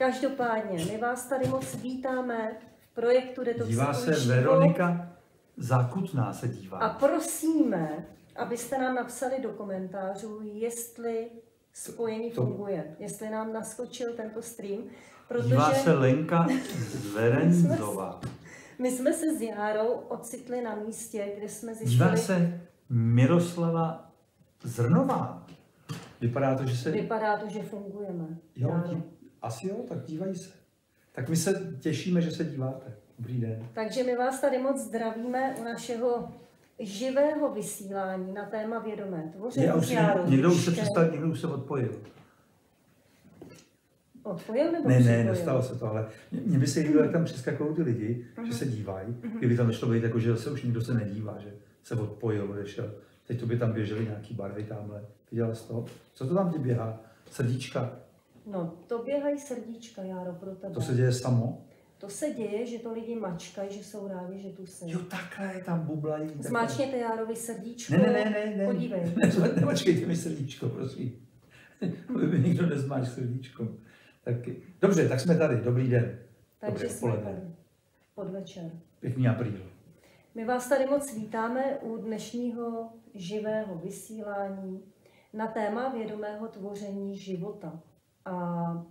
Každopádně, my vás tady moc vítáme v projektu Detoxikový Dívá se život Veronika Zákutná se dívá. a prosíme, abyste nám napsali do komentářů, jestli spojení To- funguje, jestli nám naskočil tento stream, Dívá protože se Lenka Zverenzová. my jsme se s Járou ocitli na místě, kde jsme Dívá zjistili, se Miroslava Zrnová. Vypadá to, že se... vypadá to, že fungujeme. Jo, Járo. Asi jo, tak dívají se. Tak my se těšíme, že se díváte. Dobrý den. Takže my vás tady moc zdravíme u našeho živého vysílání na téma vědomé tvoření. A už Járou někdo už se přestal, někdo už se odpojil. Odpojil nebo Ne, ne, připojil? nestalo se to, ale mě- mně by se líbilo, jak tam přeskakují ty lidi, že se dívají. Kdyby tam nešlo být jako, že se už nikdo se nedívá, že se odpojil, odešel. Teď to by tam běžely nějaký barvy tamhle. Viděla jsi to? Co to tam ti běhá? Srdíčka. No, to běhají srdíčka, Járo, pro tebe. To se děje samo? To se děje, že to lidi mačkají, že jsou rádi, že tu jsi. Jo, takhle tam bublají. takhle. Zmáčkněte Járovi srdíčko. Ne, ne, ne, ne, ne. Podívej. Ne, nemačkejte mi srdíčko, prosím. Aby mi nikdo nezmáč srdíčko. Tak, dobře, tak jsme tady. Dobrý den. Takže Dobré jsme tady. Podvečer. Pěkný apríl. My vás tady moc vítáme u dnešního živého vysílání na téma vědomého tvoření života. A,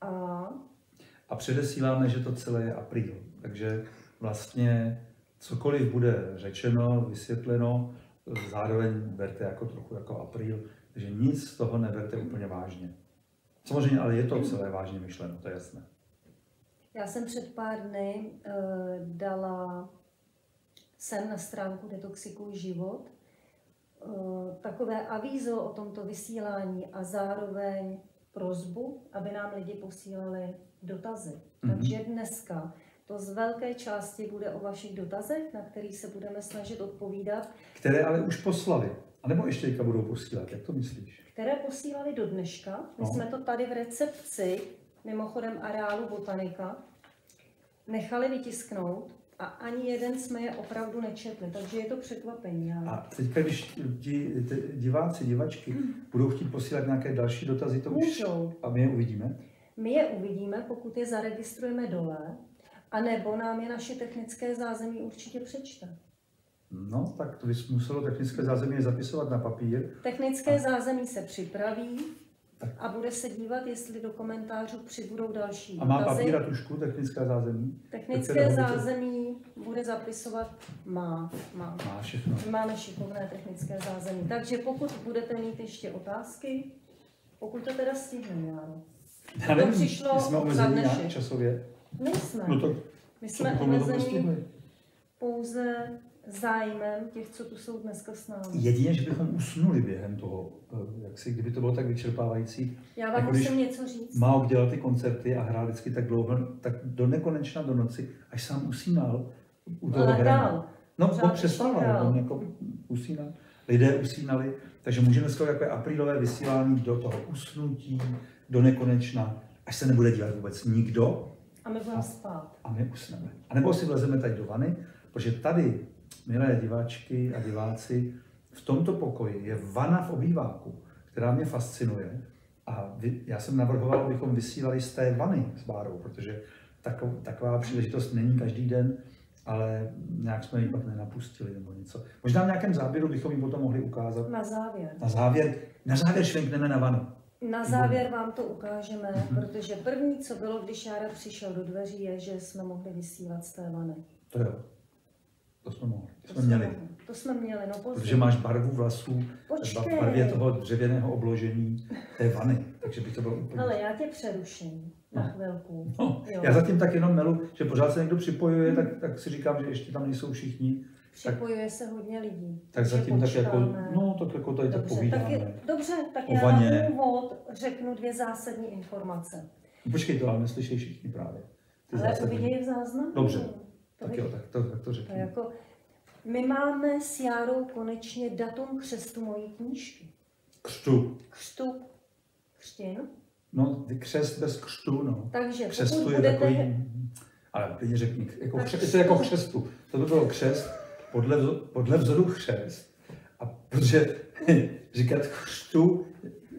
a A předesíláme, že to celé je apríl. Takže vlastně cokoliv bude řečeno, vysvětleno, zároveň berte jako trochu jako apríl. Takže nic z toho neberte úplně vážně. Samozřejmě, ale je to celé vážně myšleno, to je jasné. já jsem před pár dny uh, dala sem na stránku Detoxikuj život takové avízo o tomto vysílání a zároveň prozbu, aby nám lidi posílali dotazy. Mhm. Takže dneska to z velké části bude o vašich dotazech, na kterých se budeme snažit odpovídat, Které ale už poslali. A nebo ještě teďka budou posílat, jak to myslíš? které posílali do dneška. My No. jsme to tady v recepci, mimochodem areálu Botanika, nechali vytisknout a ani jeden jsme je opravdu nečetli, takže je to překvapení. Ale... A teďka, když ti diváci, divačky budou chtít posílat nějaké další dotazy, to už... Můžou. A my je uvidíme. My je uvidíme, pokud je zaregistrujeme dole, a nebo nám je naše technické zázemí určitě přečte. No, tak to bys muselo technické zázemí zapisovat na papír. Technické A- zázemí se připraví Tak. a bude se dívat, jestli do komentářů přibudou další A má papír a tušku, technická zázemí? Technické zázemí bude zapisovat má, má. Má všechno. Máme šikovné technické zázemí. Takže pokud budete mít ještě otázky, pokud to teda stihneme. Já To nevím, přišlo my jsme za omezení dnešek. nějak časově. My jsme, No to, my jsme omezení pouze zájmem těch, co tu jsou dneska s námi. Jedině, že bychom usnuli během toho, eh, jak si, kdyby to bylo tak vyčerpávající. Já vám jako když musím něco říct. Mao dělal ty koncerty a hrál vždycky tak dlouho, tak do nekonečna do noci, až sám usínal u toho hraní. No, přestával, hrál. on jako usínal. Lidé usínali, takže můžeme skoro jako aprílové vysílání do toho usnutí, do nekonečna, až se nebude dívat vůbec nikdo A my budeme spát. a my usneme. A nebo si vlezeme tady do vany, protože tady, milé diváčky a diváci, v tomto pokoji je vana v obýváku, která mě fascinuje. A vy, já jsem navrhoval, abychom vysílali z té vany s Bárou, protože takov, taková příležitost není každý den, ale nějak jsme ji pak nenapustili nebo něco. Možná v nějakém záběru bychom ji potom mohli ukázat. Na závěr. Na závěr, na závěr švenkneme na vanu. Na závěr vám to ukážeme, protože první, co bylo, když Jára přišel do dveří, je, že jsme mohli vysílat z té vany. To jo. To jsme mohli. To To jsme měli. mohli. To jsme měli, no. Protože máš barvu vlasů, Počkej. v barvě toho dřevěného obložení té vany, takže by to bylo úplně... Ale já tě přeruším na No. chvilku. No, Jo. já zatím tak jenom melu, že pořád se někdo připojuje, tak, tak si říkám, že ještě tam nejsou všichni. Připojuje se hodně lidí. Tak zatím tak jako, no tak jako tady tak dobře, tak povídáme. je, dobře, tak O já na úvod řeknu dvě zásadní informace. Počkej, to ale neslyšejí všichni právě. Ty Ale zásadní. uvidějí v záznamu. Dobře, To Tak vidí- jo, tak to, tak to To řekni. je jako, my máme s Járou konečně datum křestu mojí knížky. Křtu. Křtu, křtin. No, ty křest bez křtu, no. Takže Křestu pokud je budete... takový, ale klidně řekni, jako je jako křtu. křestu. To by bylo křest podle, podle vzoru křest. A protože říkat křtu,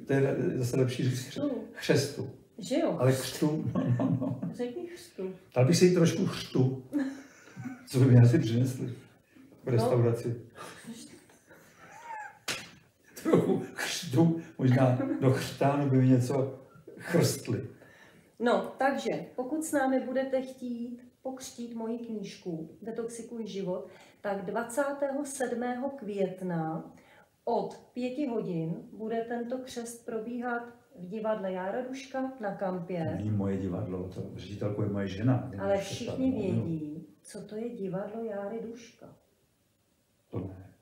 to je zase lepší říct kře- Křtu. křestu. Že jo? Ale křtu, no, no, no. Řekni chřtu. Dal bych si jí trošku chřtu. Co by mi asi přinesli v restauraci. Trochu chřtu, možná do chřtánu by mi něco chrstli. No, takže pokud s námi budete chtít pokřtít moji knížku Detoxikuj život, tak 27. května od 5 hodin bude tento křest probíhat v divadle Jára Duška na kampě. To není moje divadlo, to ředitelko je moje žena. Ale všichni vědí, co to je divadlo Járy Duška. To ne.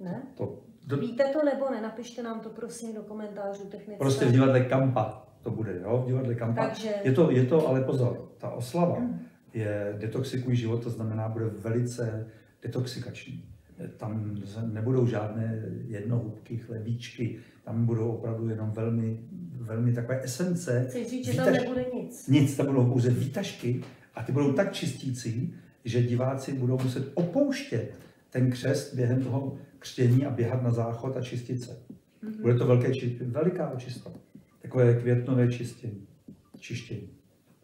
Ne? To, to, Víte to nebo ne? Napište nám to prosím do komentářů technické. prostě v divadle Kampa to bude, jo, v divadle Kampa. Takže- Je to, je to, ale pozor, ta oslava Mm. je detoxikuj život, to znamená, bude velice detoxikační. Tam nebudou žádné jednohubky, chlebíčky, tam budou opravdu jenom velmi, velmi takové esence. Chci říct, že tam výtaž- nebude nic. Nic, tam budou pouze výtažky a ty budou tak čistící, že diváci budou muset opouštět ten křest během toho křtění a běhat na záchod a čistit se. Mhm. Bude to velké, či- veliká očista. Takové květnové čistění, čištění.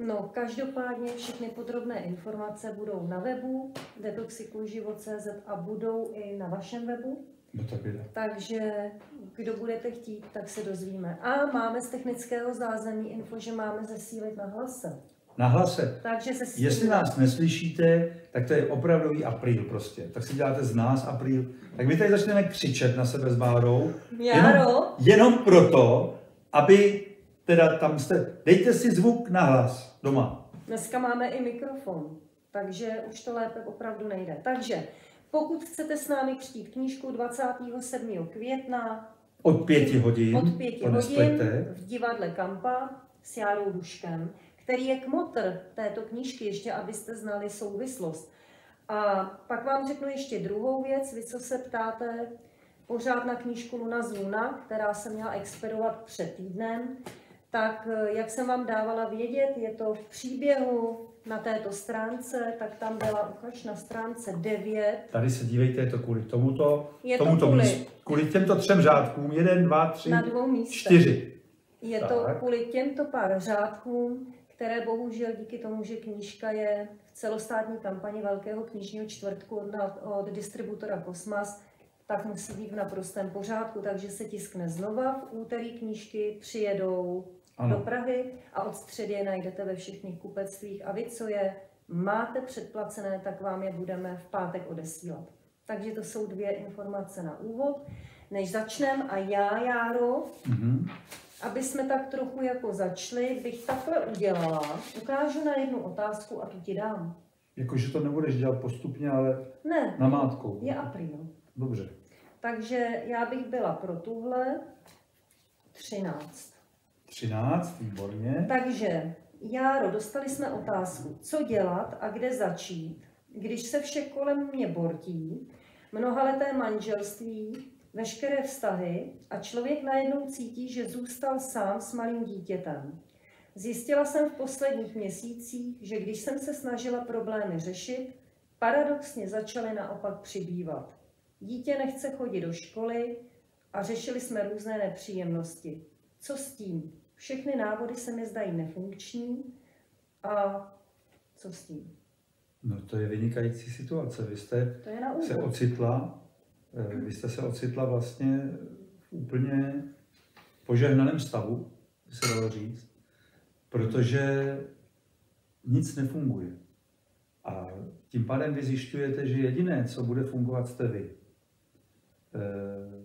No, každopádně všechny podrobné informace budou na webu detoxikujživot.cz a budou i na vašem webu. No tak jde. Takže kdo budete chtít, tak se dozvíme. A máme z technického zázemí info, že máme zesílit na hlase. Na hlase. Takže se Jestli nás neslyšíte, tak to je opravdový apríl prostě. Tak si děláte z nás apríl. Tak my tady začneme křičet na sebe s Bárou. Jenom, jenom proto, aby teda tam jste, dejte si zvuk na hlas doma. dneska máme i mikrofon, takže už to lépe opravdu nejde. Takže pokud chcete s námi křtít knížku 27. května Od pěti hodin, od pěti hodin v divadle Kampa s Járou Duškem, který je kmotr této knížky, ještě abyste znali souvislost. A pak vám řeknu ještě druhou věc, vy co se ptáte pořád na knížku Luna z Luna, která se měla expedovat před týdnem, tak eh, jak jsem vám dávala vědět, je to v příběhu na této stránce, tak tam byla ukaž na stránce 9. Tady se dívejte, je to kvůli tomuto, Je to tomuto kvůli- míst, kvůli těmto třem řádkům, jeden, dva, tři, Na dvou místech. čtyři. Je to Tak. kvůli těmto pár řádkům, které bohužel díky tomu, že knížka je v celostátní kampani Velkého knižního čtvrtku od, od distributora Kosmas, tak musí být v naprostém pořádku, takže se tiskne znova. V úterý knížky přijedou Ano. do Prahy a od středy je najdete ve všech knihkupectvích. A vy, co je máte předplacené, tak vám je budeme v pátek odesílat. Takže to jsou dvě informace na úvod. Než začneme a já, Járo, Mhm. Aby jsme tak trochu jako začali, bych takhle udělala. Ukážu na jednu otázku a tu ti dám. Jakože to nebudeš dělat postupně, ale Ne, namátkou. je apríl. Dobře. Takže já bych byla pro tuhle 13. 13, výborně. Takže, Járo, dostali jsme otázku, co dělat a kde začít, když se vše kolem mě bortí, mnohaleté manželství, veškeré vztahy a člověk najednou cítí, že zůstal sám s malým dítětem. Zjistila jsem v posledních měsících, že když jsem se snažila problémy řešit, paradoxně začaly naopak přibývat. Dítě nechce chodit do školy a řešili jsme různé nepříjemnosti. Co s tím? Všechny návody se mi zdají nefunkční a co s tím? No to je vynikající situace. Vy jste To je na se ocitla, vy jste se ocitla vlastně v úplně požehnaném stavu, by se dalo říct, protože nic nefunguje. A tím pádem vy zjišťujete, že jediné, co bude fungovat, jste vy. Eh,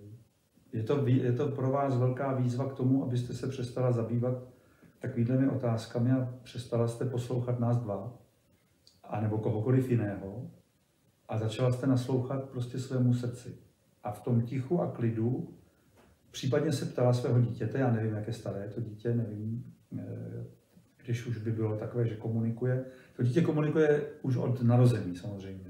Je to, je to pro vás velká výzva k tomu, abyste se přestala zabývat takovými otázkami a přestala jste poslouchat nás dva, anebo kohokoliv jiného, a začala jste naslouchat prostě svému srdci. A v tom tichu a klidu případně se ptala svého dítěte, já nevím, jak je staré to dítě, nevím, eh, když už by bylo takové, že komunikuje. To dítě komunikuje už od narození samozřejmě.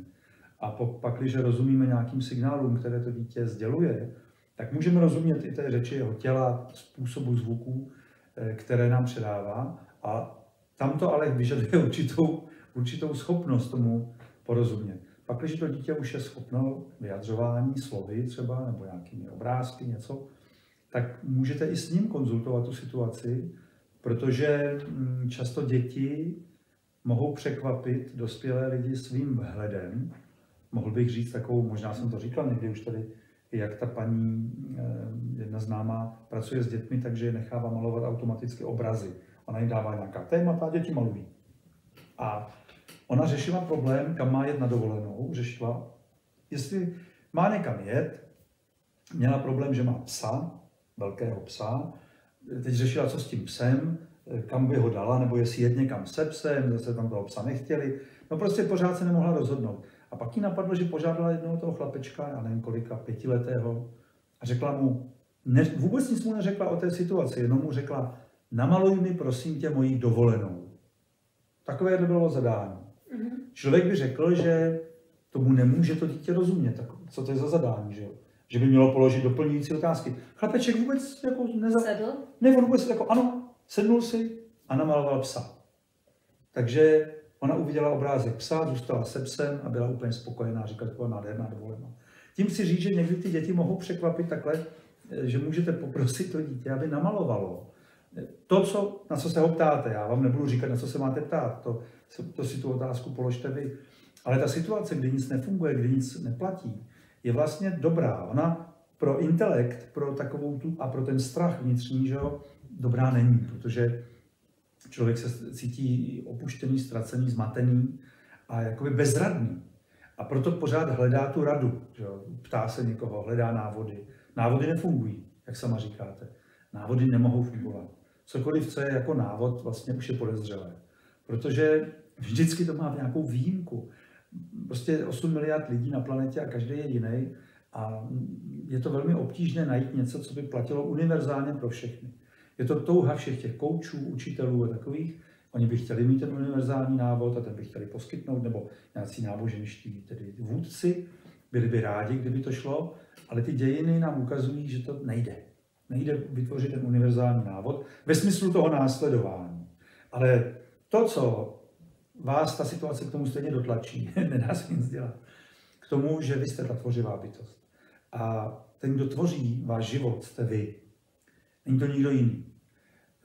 A pak, když rozumíme nějakým signálům, které to dítě sděluje, tak můžeme rozumět i té řeči jeho těla, způsobu zvuků, eh, které nám předává. A tam to ale vyžaduje určitou, určitou schopnost tomu porozumět. Pak, když to dítě už je schopno vyjadřování slovy třeba, nebo nějakými obrázky, něco, tak můžete i s ním konzultovat tu situaci protože mm, často děti mohou překvapit dospělé lidi svým vhledem. Mohl bych říct takovou, možná jsem to říkal někdy už tady, jak ta paní, eh, jedna známá, pracuje s dětmi, takže je nechává malovat automaticky obrazy. Ona jim dává nějaká témata a děti malují. A ona řešila problém, kam má jet na dovolenou, řešila, jestli má někam jet, měla problém, že má psa, velkého psa, teď řešila, co s tím psem, kam by ho dala, nebo jestli jet někam se psem, zase tam toho psa nechtěli. No prostě pořád se nemohla rozhodnout. A pak jí napadlo, že požádala jednoho toho chlapečka, já nevím kolika, pětiletého, a řekla mu, ne, vůbec nic mu neřekla o té situaci, jenom mu řekla, namaluj mi prosím tě mojí dovolenou. Takové to bylo zadání. Mm-hmm. Člověk by řekl, že tomu nemůže to dítě rozumět. Tak co to je za zadání, že jo? Že by mělo položit doplňující otázky. Chlapeček vůbec jako neza... Sedl? Ne, on vůbec jako ano, sednul si a namaloval psa. Takže ona uviděla obrázek psa, zůstala se psem a byla úplně spokojená, říkala, to byla nádherná dovolená. Tím si říct, že někdy ty děti mohou překvapit takhle, že můžete poprosit to dítě, aby namalovalo. To, co, na co se ho ptáte, já vám nebudu říkat, na co se máte ptát, to, to si tu otázku položte vy. Ale ta situace, kdy nic nefunguje, kdy nic neplatí, je vlastně dobrá. Ona pro intelekt, pro takovou tu a pro ten strach vnitřní, že jo, dobrá není, protože člověk se cítí opuštěný, ztracený, zmatený a jakoby bezradný. A proto pořád hledá tu radu, že jo? ptá se někoho, hledá návody. Návody nefungují, jak sama říkáte. Návody nemohou fungovat. Cokoliv, co je jako návod, vlastně už je podezřelé. Protože vždycky to má nějakou výjimku. Prostě 8 miliard lidí na planetě a každý je jiný. A je to velmi obtížné najít něco, co by platilo univerzálně pro všechny. Je to touha všech těch koučů, učitelů a takových. Oni by chtěli mít ten univerzální návod a ten by chtěli poskytnout, nebo nějací náboženští, tedy vůdci, byli by rádi, kdyby to šlo, ale ty dějiny nám ukazují, že to nejde. Nejde vytvořit ten univerzální návod ve smyslu toho následování. Ale to, co vás ta situace k tomu stejně dotlačí, nedá se nic dělat, k tomu, že vy jste ta tvořivá bytost. A ten, kdo tvoří váš život, jste vy. Není to nikdo jiný.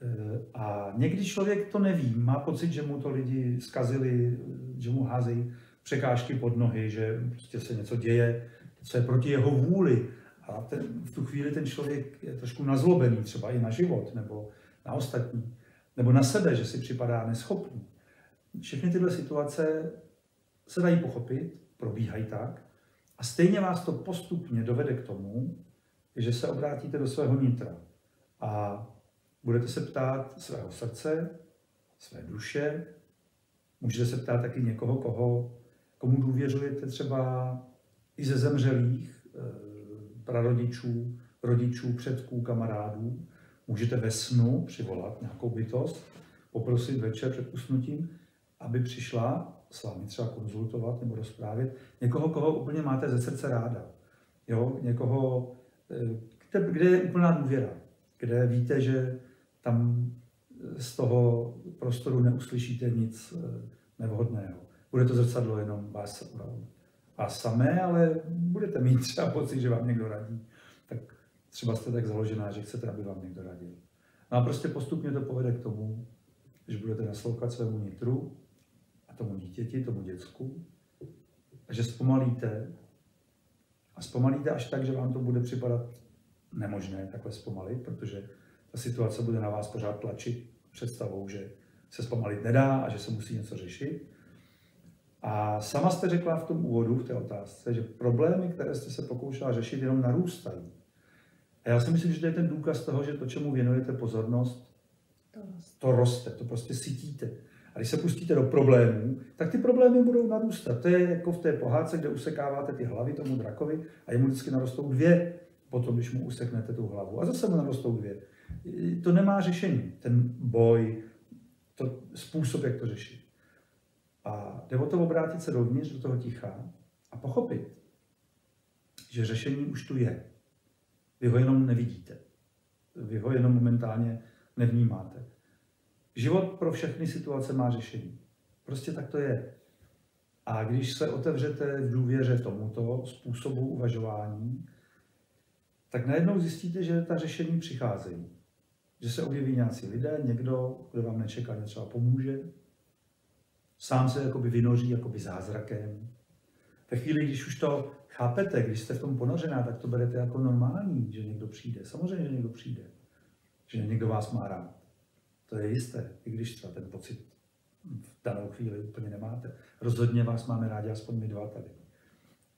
E, a někdy člověk to neví, má pocit, že mu to lidi zkazili, že mu házejí překážky pod nohy, že prostě se něco děje, co je proti jeho vůli. A ten, v tu chvíli ten člověk je trošku nazlobený třeba i na život, nebo na ostatní, nebo na sebe, že si připadá neschopný. Všechny tyhle situace se dají pochopit, probíhají tak, a stejně vás to postupně dovede k tomu, že se obrátíte do svého nitra a budete se ptát svého srdce, své duše, můžete se ptát taky někoho, koho, komu důvěřujete třeba i ze zemřelých, eh, prarodičů, rodičů, předků, kamarádů. Můžete ve snu přivolat nějakou bytost, poprosit večer před usnutím, aby přišla s vámi třeba konzultovat nebo rozprávět někoho, koho úplně máte ze srdce ráda. Jo? Někoho, eh, kde, kde je úplná důvěra kde víte, že tam z toho prostoru neuslyšíte nic eh, nevhodného. Bude to zrcadlo jenom vás, vás samé, ale budete mít třeba pocit, že vám někdo radí. Tak třeba jste tak založená, že chcete, aby vám někdo radil. No a prostě postupně to povede k tomu, že budete naslouchat svému nitru tomu dítěti, tomu děcku, a že zpomalíte a zpomalíte až tak, že vám to bude připadat nemožné takhle zpomalit, protože ta situace bude na vás pořád tlačit představou, že se zpomalit nedá a že se musí něco řešit. A sama jste řekla v tom úvodu, v té otázce, že problémy, které jste se pokoušela řešit, jenom narůstají. A já si myslím, že to je ten důkaz toho, že to, čemu věnujete pozornost, to roste. To, roste, to prostě cítíte. A když se pustíte do problémů, tak ty problémy budou narůstat. To je jako v té pohádce, kde usekáváte ty hlavy tomu drakovi a jemu vždycky narostou dvě potom, když mu useknete tu hlavu. A zase mu narostou dvě. To nemá řešení, ten boj, to způsob, jak to řešit. A jde o to obrátit se dovnitř, do toho ticha a pochopit, že řešení už tu je. Vy ho jenom nevidíte. Vy ho jenom momentálně nevnímáte. Život pro všechny situace má řešení. Prostě tak to je. A když se otevřete v důvěře tomuto způsobu uvažování, tak najednou zjistíte, že ta řešení přicházejí. že se objeví nějací lidé, někdo, kdo vám nečekaně třeba pomůže, sám se jakoby vynoří jakoby zázrakem. Ve chvíli, když už to chápete, když jste v tom ponořená, tak to berete jako normální, že někdo přijde. Samozřejmě, že někdo přijde. Že někdo vás má rád. To je jisté, i když třeba ten pocit v danou chvíli úplně nemáte. Rozhodně vás máme rádi aspoň my dva tady.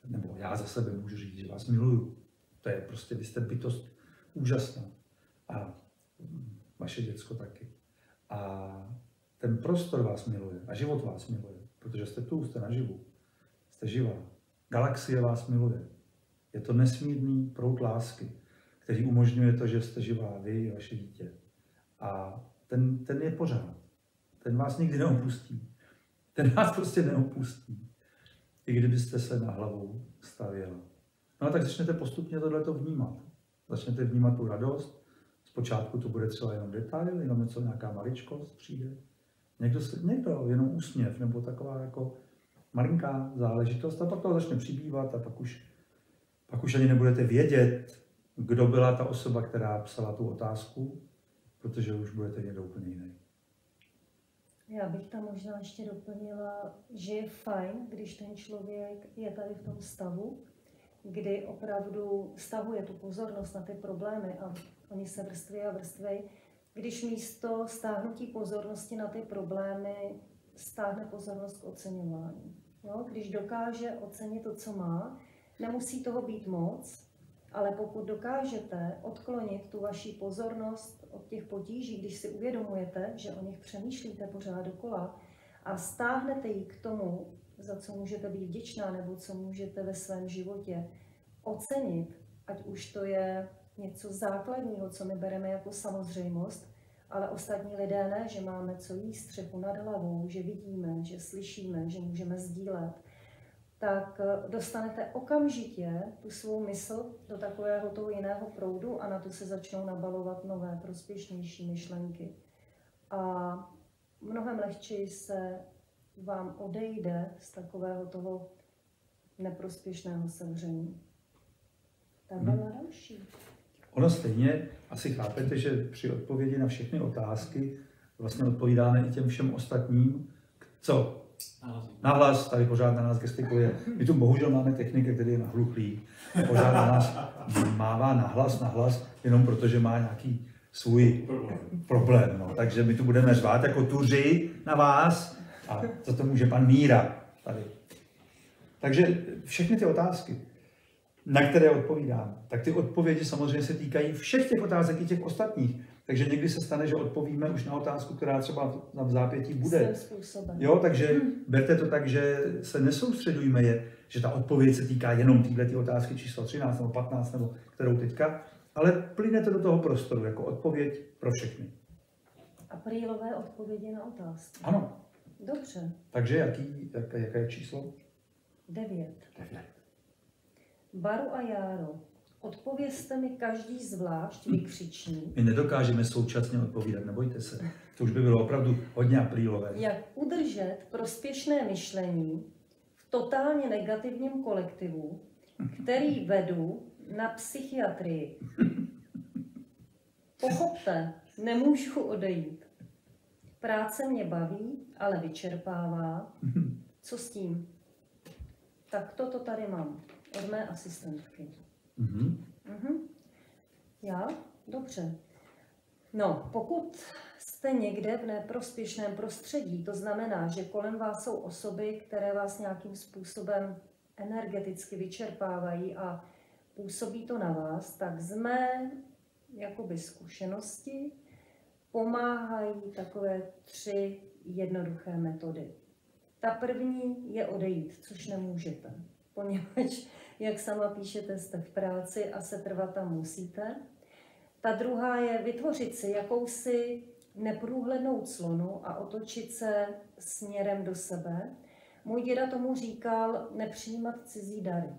Nebo já za sebe můžu říct, že vás miluju. To je prostě, vy jste bytost úžasná. A vaše děcko taky. A ten prostor vás miluje a život vás miluje, protože jste tu, jste naživu, jste živá. Galaxie vás miluje. Je to nesmírný proud lásky, který umožňuje to, že jste živá, vy vaše dítě. A ten, ten je pořád. Ten vás nikdy neopustí. Ten vás prostě neopustí. I kdybyste se na hlavu stavěla. No a tak začnete postupně tohleto vnímat. Začnete vnímat tu radost. Zpočátku to bude třeba jenom detail, jenom něco, nějaká maličkost přijde. Někdo, se, někdo jenom úsměv, nebo taková jako malinká záležitost a pak to začne přibývat a pak už, pak už ani nebudete vědět, kdo byla ta osoba, která psala tu otázku, protože už budete někdo úplně jiný. Já bych tam možná ještě doplnila, že je fajn, když ten člověk je tady v tom stavu, kdy opravdu stavuje tu pozornost na ty problémy a oni se vrství a vrství, když místo stáhnutí pozornosti na ty problémy stáhne pozornost k oceňování. Jo? Když dokáže ocenit to, co má, nemusí toho být moc, ale pokud dokážete odklonit tu vaši pozornost od těch potíží, když si uvědomujete, že o nich přemýšlíte pořád dokola a stáhnete ji k tomu, za co můžete být vděčná nebo co můžete ve svém životě ocenit, ať už to je něco základního, co my bereme jako samozřejmost, ale ostatní lidé ne, že máme co jíst, střechu nad hlavou, že vidíme, že slyšíme, že můžeme sdílet, tak eh, dostanete okamžitě tu svou mysl do takového toho jiného proudu a na to se začnou nabalovat nové, prospěšnější myšlenky. A mnohem lehčeji se vám odejde z takového toho neprospěšného sevření. Tak hmm. další. Ono stejně asi chápete, že při odpovědi na všechny otázky vlastně odpovídáme i těm všem ostatním, co Nahlas, tady pořád na nás gestikuluje. My tu bohužel máme technika, který je nahluchlý. Pořád na nás mává nahlas, nahlas, jenom protože má nějaký svůj problém. No. Takže my tu budeme řvát jako tuři na vás a za to může pan Míra tady. Takže všechny ty otázky, na které odpovídám, tak ty odpovědi samozřejmě se týkají všech těch otázek i těch ostatních. Takže někdy se stane, že odpovíme už na otázku, která třeba na zápětí bude. Jo, takže hmm. berte to tak, že se nesoustředujme je, že ta odpověď se týká jenom téhle otázky číslo 13 nebo 15, nebo kterou teďka, ale plynete do toho prostoru jako odpověď pro všechny. Aprílové odpovědi na otázky. Ano. Dobře. Takže jaký, jaké, jaké je číslo? Devět. Devět. Baru a Járo. Odpovězte mi každý zvlášť, vykřiční. My nedokážeme současně odpovídat, nebojte se. To už by bylo opravdu hodně aprílové. Jak udržet prospěšné myšlení v totálně negativním kolektivu, který vedu na psychiatrii. Pochopte, nemůžu odejít. Práce mě baví, ale vyčerpává. Co s tím? Tak toto tady mám od mé asistentky. Mm-hmm. Mm-hmm. Já? Dobře. No, pokud jste někde v neprospěšném prostředí, to znamená, že kolem vás jsou osoby, které vás nějakým způsobem energeticky vyčerpávají a působí to na vás, tak z mé jakoby zkušenosti pomáhají takové tři jednoduché metody. Ta první je odejít, což nemůžete, poněvadž jak sama píšete, jste v práci a se trvat tam musíte. Ta druhá je vytvořit si jakousi neprůhlednou clonu a otočit se směrem do sebe. Můj děda tomu říkal nepřijímat cizí dary.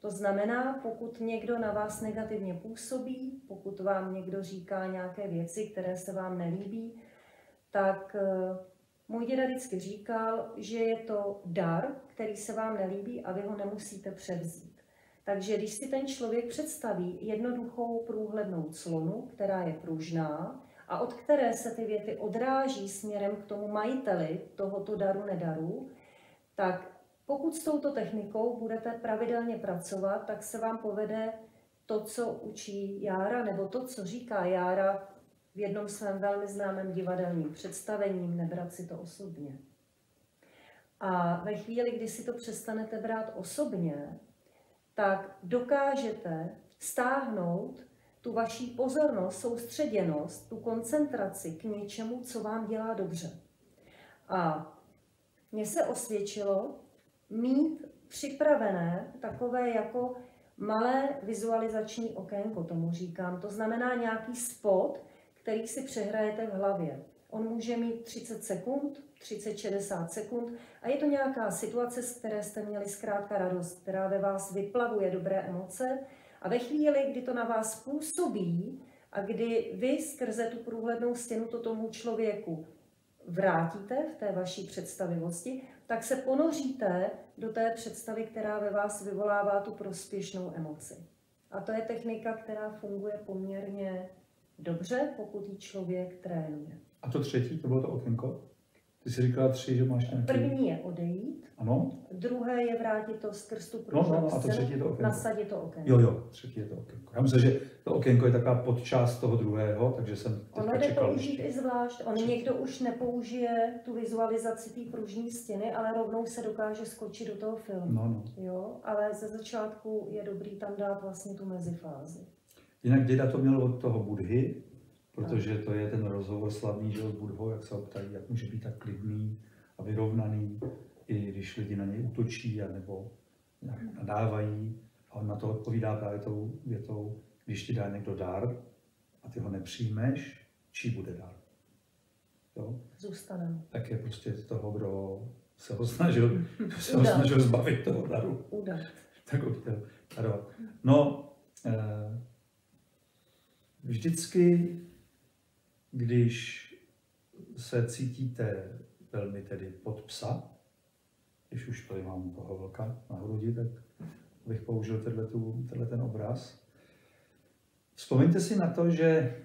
To znamená, pokud někdo na vás negativně působí, pokud vám někdo říká nějaké věci, které se vám nelíbí, tak eh, můj děda vždycky říkal, že je to dar, který se vám nelíbí a vy ho nemusíte převzít. Takže když si ten člověk představí jednoduchou průhlednou clonu, která je pružná a od které se ty věty odráží směrem k tomu majiteli tohoto daru nedaru, tak pokud s touto technikou budete pravidelně pracovat, tak se vám povede to, co učí Jára, nebo to, co říká Jára v jednom svém velmi známém divadelním představením, nebrat si to osobně. A ve chvíli, kdy si to přestanete brát osobně, tak dokážete stáhnout tu vaší pozornost, soustředěnost, tu koncentraci k něčemu, co vám dělá dobře. A mně se osvědčilo mít připravené takové jako malé vizualizační okénko, tomu říkám. To znamená nějaký spot, který si přehrajete v hlavě. On může mít 30 sekund, 30-60 sekund a je to nějaká situace, z které jste měli zkrátka radost, která ve vás vyplavuje dobré emoce a ve chvíli, kdy to na vás působí a kdy vy skrze tu průhlednou stěnu to tomu člověku vrátíte v té vaší představivosti, tak se ponoříte do té představy, která ve vás vyvolává tu prospěšnou emoci. A to je technika, která funguje poměrně dobře, pokud ji člověk trénuje. A to třetí, to bylo to okénko? Ty jsi říkala tři, že máš nějaký... První je odejít. Ano. Druhé je vrátit to skrz tu no, no, no, a to třetí je to okénko. Nasadit to okénko. Jo, jo, třetí je to okénko. Já myslím, že to okénko je taková podčást toho druhého, takže jsem Ono jde použít i zvlášť. On někdo už nepoužije tu vizualizaci té pružní stěny, ale rovnou se dokáže skočit do toho filmu. No, no. Jo, ale ze začátku je dobrý tam dát vlastně tu mezifázi. Jinak děda to měl od toho Budhy, protože to je ten rozhovor slavný, že s Budhou, jak se ho ptají, jak může být tak klidný a vyrovnaný, i když lidi na něj útočí, nebo nadávají. A on na to odpovídá právě tou větou, když ti dá někdo dar a ty ho nepřijmeš, čí bude dar? Jo? Zůstane. Tak je prostě toho, kdo se ho snažil, se ho snažil zbavit toho daru. Udat. Tak ho chtěl darovat. No, eh, vždycky když se cítíte velmi tedy pod psa, když už tady mám toho vlka na hrudi, tak bych použil tenhle ten obraz. Vzpomeňte si na to, že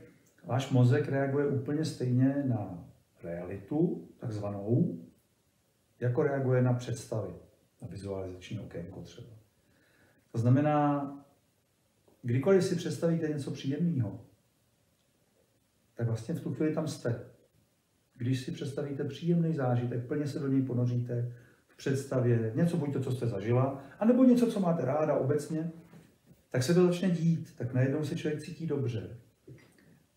váš mozek reaguje úplně stejně na realitu, takzvanou, jako reaguje na představy, na vizualizační okénko třeba. To znamená, kdykoliv si představíte něco příjemného, tak vlastně v tu chvíli tam jste. Když si představíte příjemný zážitek, plně se do něj ponoříte v představě, něco buď to, co jste zažila, anebo něco, co máte ráda obecně, tak se to začne dít, tak najednou se člověk cítí dobře.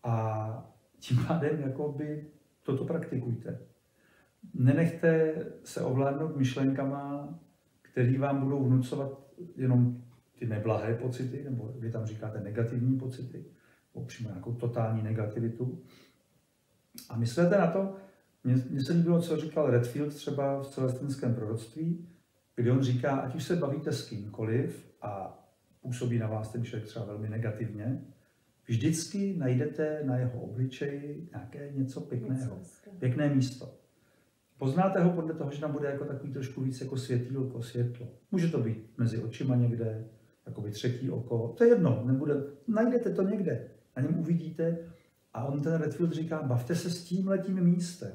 A tím pádem jakoby toto praktikujte. Nenechte se ovládnout myšlenkama, které vám budou vnucovat jenom ty neblahé pocity, nebo vy tam říkáte negativní pocity, přímo nějakou totální negativitu. A myslete na to, mně se líbilo, co říkal Redfield třeba v celestinském proroctví, kdy on říká, ať už se bavíte s kýmkoliv a působí na vás ten člověk třeba velmi negativně, vždycky najdete na jeho obličeji nějaké něco pěkného, pěkné místo. Poznáte ho podle toho, že tam bude jako takový trošku víc jako světýlko, světlo. Může to být mezi očima někde, jakoby třetí oko, to je jedno, nebude, najdete to někde na něm uvidíte. A on ten Redfield říká, bavte se s tím letím místem.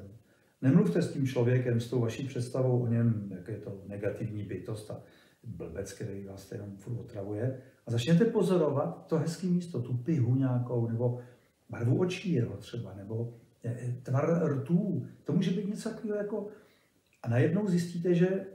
Nemluvte s tím člověkem, s tou vaší představou o něm, jak je to negativní bytost a blbec, který vás jenom furt otravuje. A začněte pozorovat to hezké místo, tu pihu nějakou, nebo barvu očí jeho třeba, nebo tvar rtů. To může být něco takového jako... A najednou zjistíte, že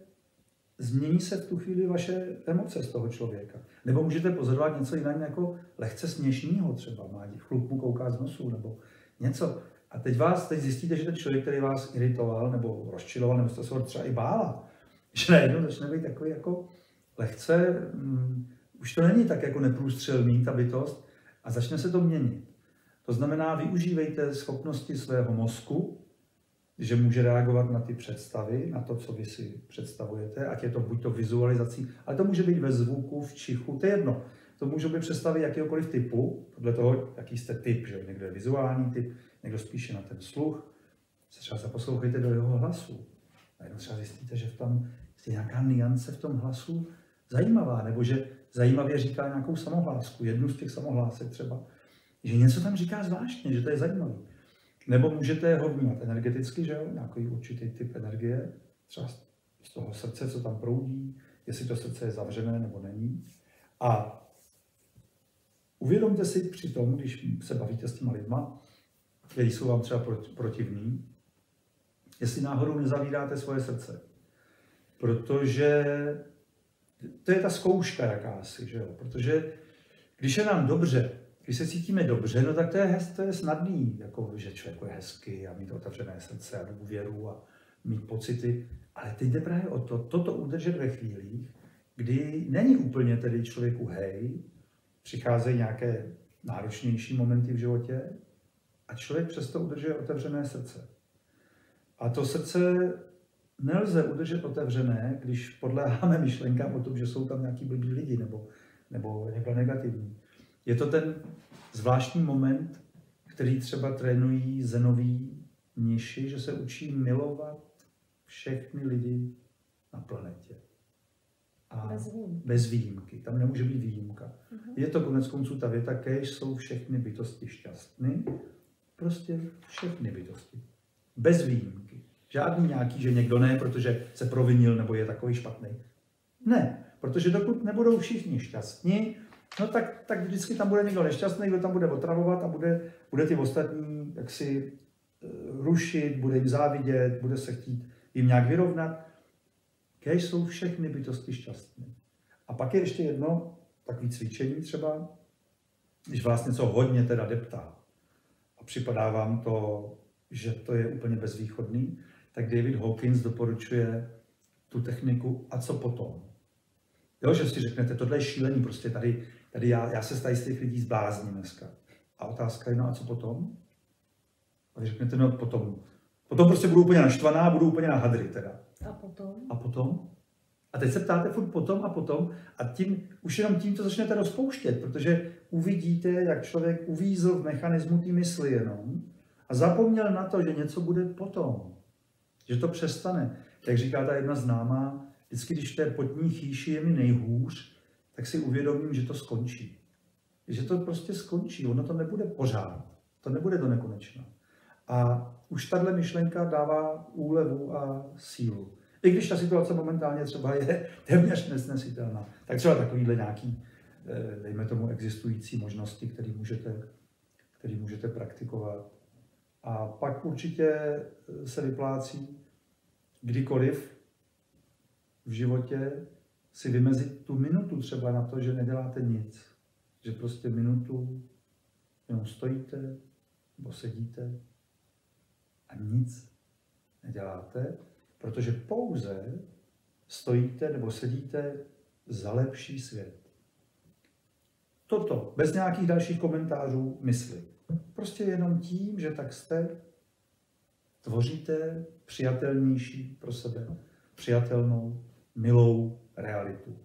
změní se v tu chvíli vaše emoce z toho člověka. Nebo můžete pozorovat něco jiného jako lehce směšného třeba, má chlup mu kouká z nosu, nebo něco. A teď vás, teď zjistíte, že ten člověk, který vás iritoval, nebo rozčiloval, nebo jste se ho třeba i bála, že najednou začne být takový jako lehce, um, už to není tak jako neprůstřelný ta bytost a začne se to měnit. To znamená, využívejte schopnosti svého mozku, že může reagovat na ty představy, na to, co vy si představujete, ať je to buď to vizualizací, ale to může být ve zvuku, v čichu, to je jedno. To můžou být představy jakéhokoliv typu, podle toho, jaký jste typ, že někdo je vizuální typ, někdo spíše na ten sluch. Se třeba zaposlouchejte do jeho hlasu. A jenom třeba zjistíte, že v tom je nějaká niance v tom hlasu zajímavá, nebo že zajímavě říká nějakou samohlásku, jednu z těch samohlásek třeba, že něco tam říká zvláštně, že to je zajímavé. Nebo můžete ho vnímat energeticky, že jo, nějaký určitý typ energie, třeba z toho srdce, co tam proudí, jestli to srdce je zavřené nebo není. A uvědomte si při tom, když se bavíte s těma lidma, kteří jsou vám třeba protivní, jestli náhodou nezavíráte svoje srdce. Protože to je ta zkouška jakási, že jo? Protože když je nám dobře, když se cítíme dobře, no tak to je, to je snadný, jako, že člověk je hezký a mít otevřené srdce a důvěru a mít pocity. Ale teď jde právě o to, toto udržet ve chvílích, kdy není úplně tedy člověku hej, přicházejí nějaké náročnější momenty v životě a člověk přesto udržuje otevřené srdce. A to srdce nelze udržet otevřené, když podléháme myšlenkám o tom, že jsou tam nějaký blbí lidi nebo, nebo někdo negativní. Je to ten zvláštní moment, který třeba trénují zenoví mniši, že se učí milovat všechny lidi na planetě. A bez výjimky. Bez výjimky. Tam nemůže být výjimka. Uh-huh. Je to konec konců ta věta, kež jsou všechny bytosti šťastné. Prostě všechny bytosti. Bez výjimky. Žádný nějaký, že někdo ne, protože se provinil nebo je takový špatný. Ne, protože dokud nebudou všichni šťastní, no tak, tak vždycky tam bude někdo nešťastný, kdo tam bude otravovat a bude, bude ty ostatní jaksi eh, rušit, bude jim závidět, bude se chtít jim nějak vyrovnat. Kéž jsou všechny bytosti šťastné. A pak je ještě jedno takové cvičení třeba, když vás něco hodně teda deptá a připadá vám to, že to je úplně bezvýchodný, tak David Hawkins doporučuje tu techniku a co potom. Jo, že si řeknete, tohle je šílený, prostě tady, tady já, já se tady z těch lidí zblázním dneska. A otázka je, no a co potom? A vy řeknete, no potom, potom prostě budu úplně naštvaná, budu úplně na hadry teda. A potom? A potom? A teď se ptáte furt potom a potom a tím, už jenom tím to začnete rozpouštět, protože uvidíte, jak člověk uvízl v mechanismu té mysli jenom a zapomněl na to, že něco bude potom. Že to přestane. Jak říká ta jedna známá, vždycky, když v té potní chýši je mi nejhůř, tak si uvědomím, že to skončí. Že to prostě skončí, ono to nebude pořád, to nebude do nekonečna. A už tahle myšlenka dává úlevu a sílu. I když ta situace momentálně třeba je téměř nesnesitelná, tak třeba takovýhle nějaký, eh, dejme tomu, existující možnosti, které můžete, který můžete praktikovat. A pak určitě eh, se vyplácí kdykoliv v životě si vymezit tu minutu třeba na to, že neděláte nic. Že prostě minutu jenom stojíte nebo sedíte a nic neděláte, protože pouze stojíte nebo sedíte za lepší svět. Toto, bez nějakých dalších komentářů, mysli. Prostě jenom tím, že tak jste, tvoříte přijatelnější pro sebe, přijatelnou, milou realitu.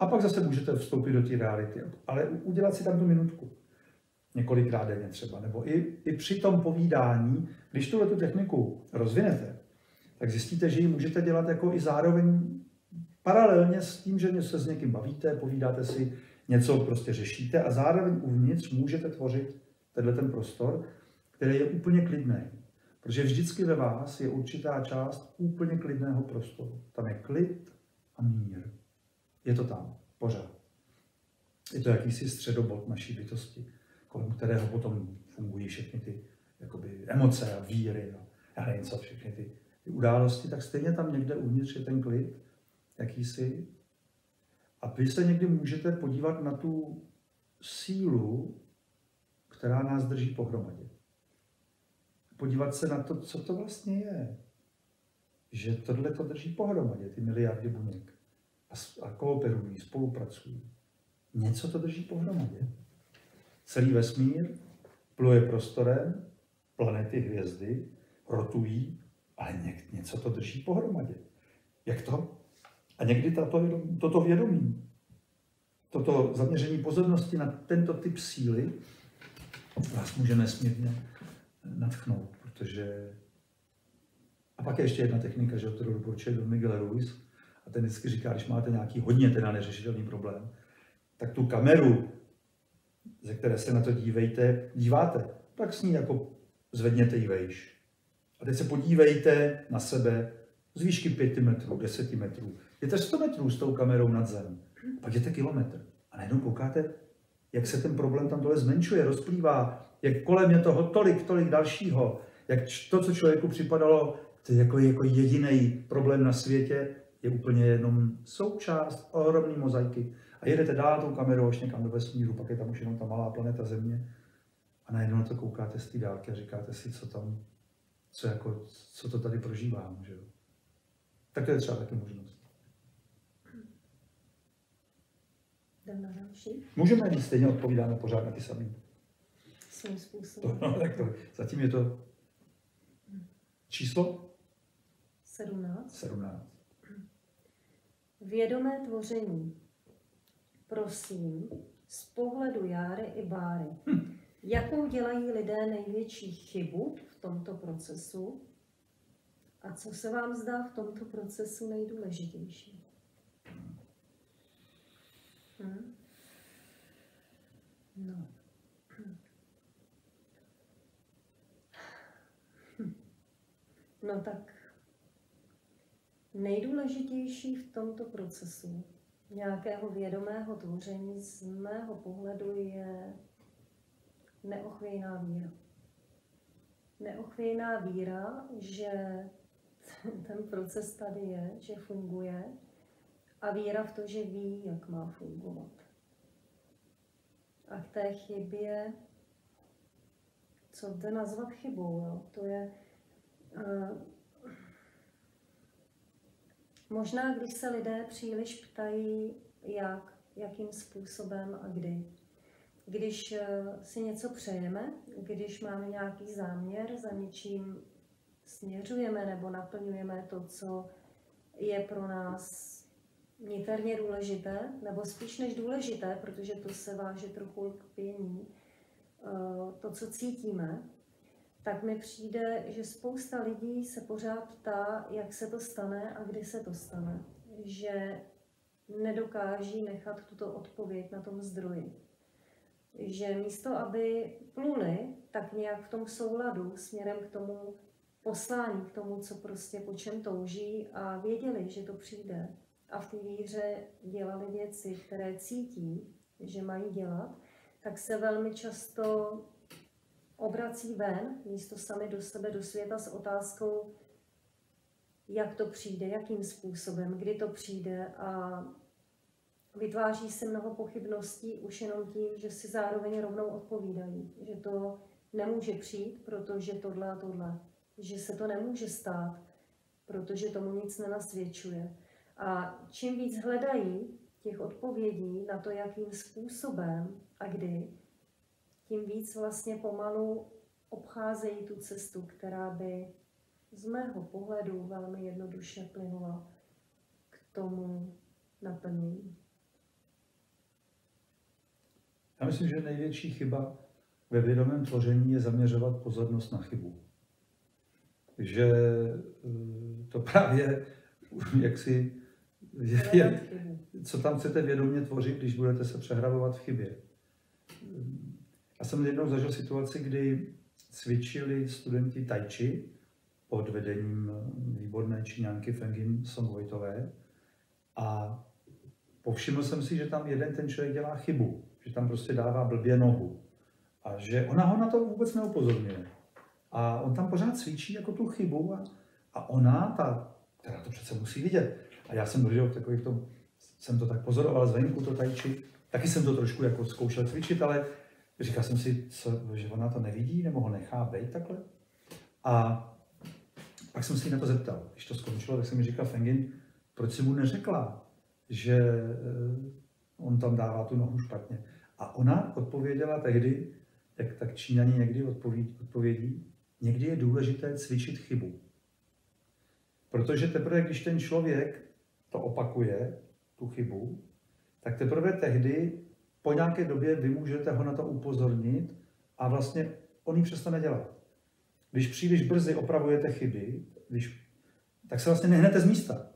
A pak zase můžete vstoupit do té reality, ale udělat si tam tu minutku. Několikrát denně třeba. Nebo i, i při tom povídání, když tuhle tu techniku rozvinete, tak zjistíte, že ji můžete dělat jako i zároveň paralelně s tím, že se s někým bavíte, povídáte si, něco prostě řešíte a zároveň uvnitř můžete tvořit tenhle ten prostor, který je úplně klidný. Protože vždycky ve vás je určitá část úplně klidného prostoru. Tam je klid a mír. Je to tam, pořád. Je to jakýsi středobod naší bytosti, kolem kterého potom fungují všechny ty jakoby, emoce a víry a já nevím co, všechny ty, ty události, tak stejně tam někde uvnitř je ten klid, jakýsi. A vy se někdy můžete podívat na tu sílu, která nás drží pohromadě podívat se na to, co to vlastně je. Že tohle to drží pohromadě, ty miliardy buněk. A, a kooperují, spolupracují. Něco to drží pohromadě. Celý vesmír pluje prostorem, planety, hvězdy, rotují, ale něco to drží pohromadě. Jak to? A někdy tato, toto vědomí, toto zaměření pozornosti na tento typ síly vás může nesmírně natchnout, protože... A pak je ještě jedna technika, že to doporučuje Don Miguel Ruiz, a ten vždycky říká, když máte nějaký hodně teda neřešitelný problém, tak tu kameru, ze které se na to dívejte, díváte, tak s ní jako zvedněte ji vejš. A teď se podívejte na sebe z výšky 5 metrů, 10 metrů. Jděte 100 metrů s tou kamerou nad zem. Pak jděte kilometr. A najednou koukáte, jak se ten problém tam dole zmenšuje, rozplývá, jak kolem je toho tolik, tolik dalšího, jak to, co člověku připadalo to jako, jako jediný problém na světě, je úplně jenom součást ohromné mozaiky. A jedete dál tou kamerou až někam do vesmíru, pak je tam už jenom ta malá planeta Země. A najednou na to koukáte z té dálky a říkáte si, co tam, co, jako, co to tady prožívám. Že jo? Tak to je třeba taky možnost. Jdem na další. Můžeme říct, stejně odpovídáme pořád na ty samé. Svým způsobem. To, no, tak to, zatím je to číslo 17. 17. Vědomé tvoření. Prosím, z pohledu Járy i Báry, jakou dělají lidé největší chybu v tomto procesu a co se vám zdá v tomto procesu nejdůležitější? Hm? No. No tak nejdůležitější v tomto procesu nějakého vědomého tvoření z mého pohledu je neochvějná víra. Neochvějná víra, že ten proces tady je, že funguje a víra v to, že ví, jak má fungovat. A k té chybě, co jde nazvat chybou, jo? to je uh, možná, když se lidé příliš ptají, jak, jakým způsobem a kdy. Když uh, si něco přejeme, když máme nějaký záměr, za něčím směřujeme nebo naplňujeme to, co je pro nás niterně důležité, nebo spíš než důležité, protože to se váže trochu k pění, eh, to, co cítíme, tak mi přijde, že spousta lidí se pořád ptá, jak se to stane a kdy se to stane. Že nedokáží nechat tuto odpověď na tom zdroji. Že místo, aby pluli tak nějak v tom souladu směrem k tomu poslání, k tomu, co prostě po čem touží a věděli, že to přijde, a v té víře dělali věci, které cítí, že mají dělat, tak se velmi často obrací ven, místo sami do sebe, do světa s otázkou, jak to přijde, jakým způsobem, kdy to přijde a vytváří se mnoho pochybností už jenom tím, že si zároveň rovnou odpovídají, že to nemůže přijít, protože tohle a tohle, že se to nemůže stát, protože tomu nic nenasvědčuje. A čím víc hledají těch odpovědí na to, jakým způsobem a kdy, tím víc vlastně pomalu obcházejí tu cestu, která by z mého pohledu velmi jednoduše plynula k tomu naplnění. Já myslím, že největší chyba ve vědomém tvoření je zaměřovat pozornost na chybu. Že eh, to právě jak si je, je, co tam chcete vědomě tvořit, když budete se přehrabovat v chybě. Já jsem jednou zažil situaci, kdy cvičili studenti tai chi pod vedením výborné číňanky Fengin Songwaytové a povšiml jsem si, že tam jeden ten člověk dělá chybu, že tam prostě dává blbě nohu a že ona ho na to vůbec neupozorňuje. A on tam pořád cvičí jako tu chybu a, a ona, ta, která to přece musí vidět, a já jsem držel takových to, jsem to tak pozoroval zvenku, to tajči. Taky jsem to trošku jako zkoušel cvičit, ale říkal jsem si, co, že ona to nevidí, nebo ho nechá být takhle. A pak jsem si na to zeptal. Když to skončilo, tak jsem mi říkal Fengin, proč si mu neřekla, že eh, on tam dává tu nohu špatně. A ona odpověděla tehdy, jak tak Číňani někdy odpovědí, odpovědí, někdy je důležité cvičit chybu. Protože teprve, když ten člověk to opakuje, tu chybu, tak teprve tehdy po nějaké době vy můžete ho na to upozornit a vlastně on ji přestane dělat. Když příliš brzy opravujete chyby, když, tak se vlastně nehnete z místa.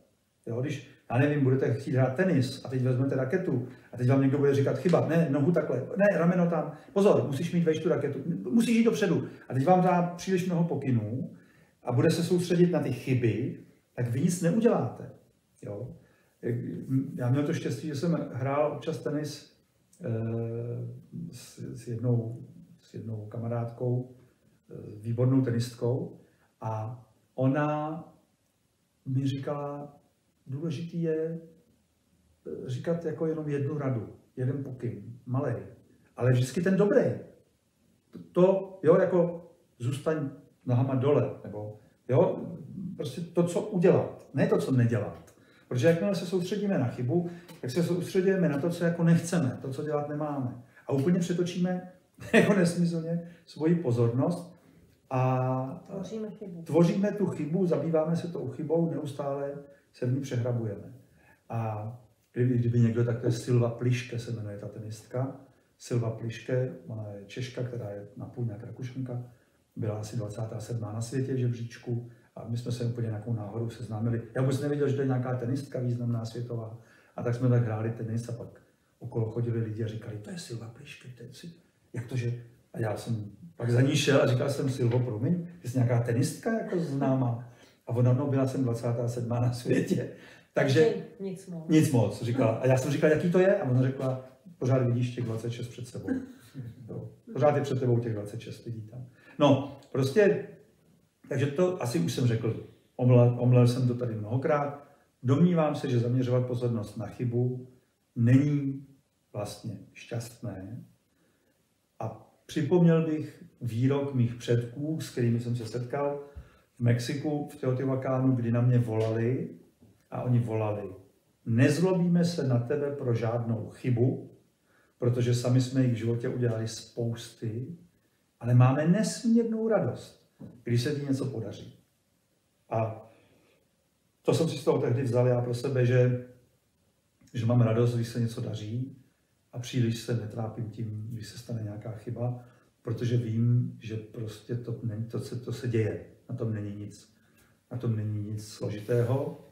Jo? Když já nevím, budete chtít hrát tenis a teď vezmete raketu a teď vám někdo bude říkat chyba, ne, nohu takhle, ne, rameno tam, pozor, musíš mít vejš tu raketu, musíš jít dopředu. A teď vám dá příliš mnoho pokynů a bude se soustředit na ty chyby, tak vy nic neuděláte. Jo? Já měl to štěstí, že jsem hrál občas tenis s, s, jednou, s jednou kamarádkou, eh, výbornou tenistkou a ona mi říkala, důležitý je eh, říkat jako jenom jednu radu, jeden pokyn, malý, ale vždycky ten dobrý. To, jo, jako zůstaň nohama dole, nebo jo, prostě to, co udělat, ne to, co nedělat. Protože jakmile se soustředíme na chybu, tak se soustředíme na to, co jako nechceme, to, co dělat nemáme. A úplně přetočíme jako nesmyslně svoji pozornost a tvoříme, chybu. tvoříme tu chybu, zabýváme se tou chybou, neustále se v ní přehrabujeme. A kdyby, kdyby někdo, tak to je Silva Pliške, se jmenuje ta tenistka. Silva Pliške, ona je Češka, která je napůl nějak Rakušanka, byla asi 27. na světě v žebříčku a my jsme se úplně nějakou náhodou seznámili. Já vůbec nevěděl, že to je nějaká tenistka významná světová. A tak jsme tak hráli tenis a pak okolo chodili lidi a říkali, to je Silva Pliške, to je si... jak to, že... A já jsem pak za ní šel a říkal jsem, Silvo, promiň, jsi nějaká tenistka jako známá. A ona, no, byla jsem 27. na světě. Takže nic moc. Nic moc, říkala. A já jsem říkal, jaký to je? A ona řekla, pořád vidíš těch 26 před sebou. Jo. Pořád je před tebou těch 26 lidí tam. No, prostě, takže to asi už jsem řekl. Omlel, omlel jsem to tady mnohokrát. Domnívám se, že zaměřovat pozornost na chybu není vlastně šťastné. A připomněl bych výrok mých předků, s kterými jsem se setkal v Mexiku, v Teotihuacánu, kdy na mě volali a oni volali, nezlobíme se na tebe pro žádnou chybu, protože sami jsme jich v životě udělali spousty, ale máme nesmírnou radost, když se ti něco podaří. A to jsem si z toho tehdy vzal já pro sebe, že, že mám radost, když se něco daří a příliš se netrápím tím, když se stane nějaká chyba, protože vím, že prostě to, to, se, to se děje. Na tom není nic, na tom není nic složitého.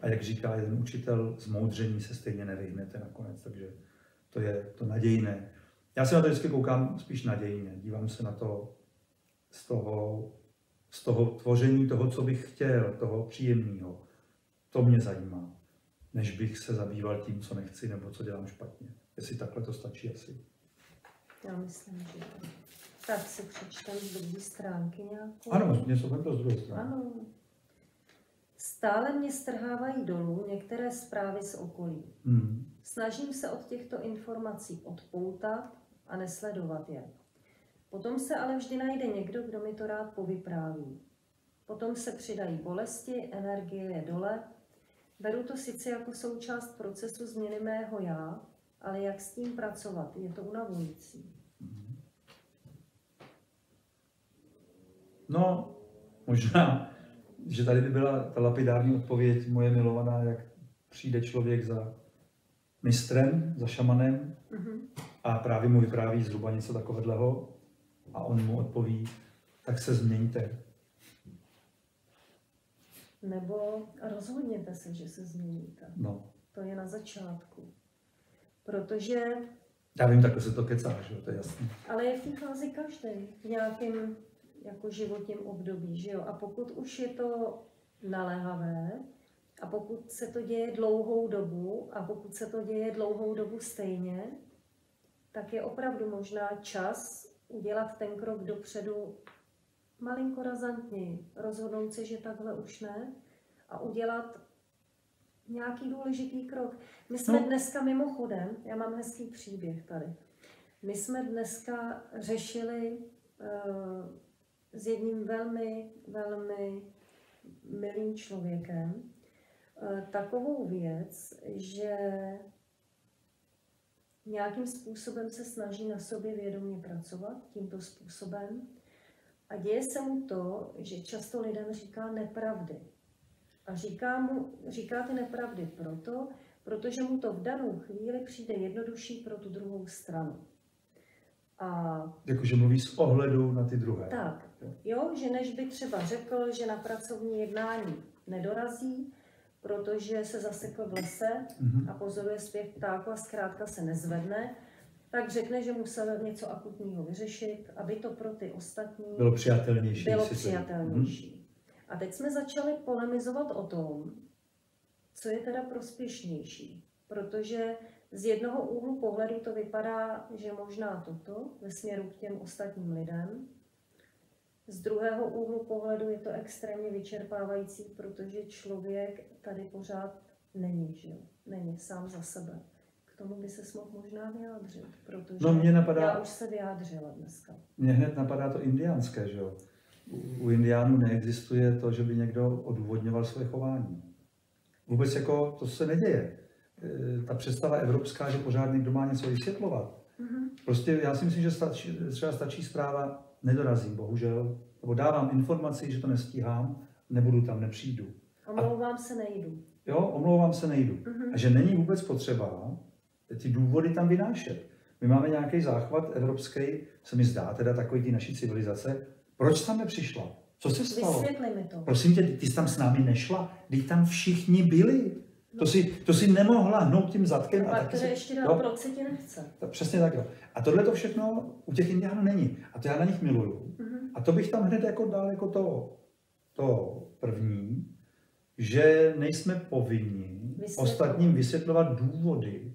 A jak říká jeden učitel, zmoudření se stejně nevyhnete nakonec, takže to je to nadějné. Já se na to vždycky koukám spíš nadějně, dívám se na to z toho, z toho tvoření toho, co bych chtěl, toho příjemného. To mě zajímá, než bych se zabýval tím, co nechci nebo co dělám špatně. Jestli takhle to stačí asi. Já myslím, že tak si přečtem z druhé stránky nějakou. Ano, něco takhle z druhé strany. Ano. Stále mě strhávají dolů některé zprávy z okolí. Hmm. Snažím se od těchto informací odpoutat a nesledovat je. Potom se ale vždy najde někdo, kdo mi to rád povypráví. Potom se přidají bolesti, energie je dole. Beru to sice jako součást procesu změny mého já, ale jak s tím pracovat, je to unavující. No, možná, že tady by byla ta lapidární odpověď moje milovaná, jak přijde člověk za mistrem, za šamanem mm-hmm. a právě mu vypráví zhruba něco takového a on mu odpoví, tak se změňte. Nebo rozhodněte se, že se změníte. No. To je na začátku. Protože... Já vím, takhle se to kecá, že jo, to je jasné. Ale je v té fázi každý v nějakém jako životním období, že jo? A pokud už je to naléhavé, a pokud se to děje dlouhou dobu, a pokud se to děje dlouhou dobu stejně, tak je opravdu možná čas udělat ten krok dopředu malinko razantněji, rozhodnout se, že takhle už ne a udělat nějaký důležitý krok. My jsme no. dneska mimochodem, já mám hezký příběh tady, my jsme dneska řešili uh, s jedním velmi, velmi milým člověkem uh, takovou věc, že nějakým způsobem se snaží na sobě vědomě pracovat tímto způsobem a děje se mu to, že často lidem říká nepravdy. A říká, mu, říká ty nepravdy proto, protože mu to v danou chvíli přijde jednodušší pro tu druhou stranu. A... Jakože mluví z ohledu na ty druhé. Tak, jo, že než by třeba řekl, že na pracovní jednání nedorazí, protože se zasekl v lese Mhm. a pozoruje zpěv ptáku a zkrátka se nezvedne, tak řekne, že musel něco akutního vyřešit, aby to pro ty ostatní Bylo přijatelnější. bylo přijatelnější. A teď jsme začali polemizovat o tom, co je teda prospěšnější. Protože z jednoho úhlu pohledu to vypadá, že možná toto ve směru k těm ostatním lidem. Z druhého úhlu pohledu je to extrémně vyčerpávající, protože člověk tady pořád není, že jo? Není sám za sebe. K tomu by se mohl možná vyjádřit, protože No, mě napadá- já už se vyjádřila dneska. Mně hned napadá to indiánské, že jo. U- U indiánů neexistuje to, že by někdo odůvodňoval své chování. Vůbec jako to se neděje. E, Ta představa evropská, že pořád někdo má něco vysvětlovat. Mhm. Prostě já si myslím, že stačí, třeba stačí zpráva, nedorazím, bohužel, nebo dávám informaci, že to nestíhám, nebudu tam, nepřijdu. Omlouvám se, nejdu. Jo, omlouvám se, nejdu. Mhm. A že není vůbec potřeba ty důvody tam vynášet. My máme nějaký záchvat evropský, se mi zdá, teda takový ty naší civilizace. Proč tam nepřišla? Co se stalo? Vysvětli mi to. Prosím tě, ty jsi tam s námi nešla? Teď tam všichni byli. To si, to si nemohla hnout tím zadkem. No, a pak si, ještě dál, proč ti nechce? to, přesně tak. Jo. A tohle to všechno u těch indiánů není. A to já na nich miluju. Mhm. A to bych tam hned jako dal jako to, to první, že nejsme povinni Vysvětlovat. ostatním vysvětlovat důvody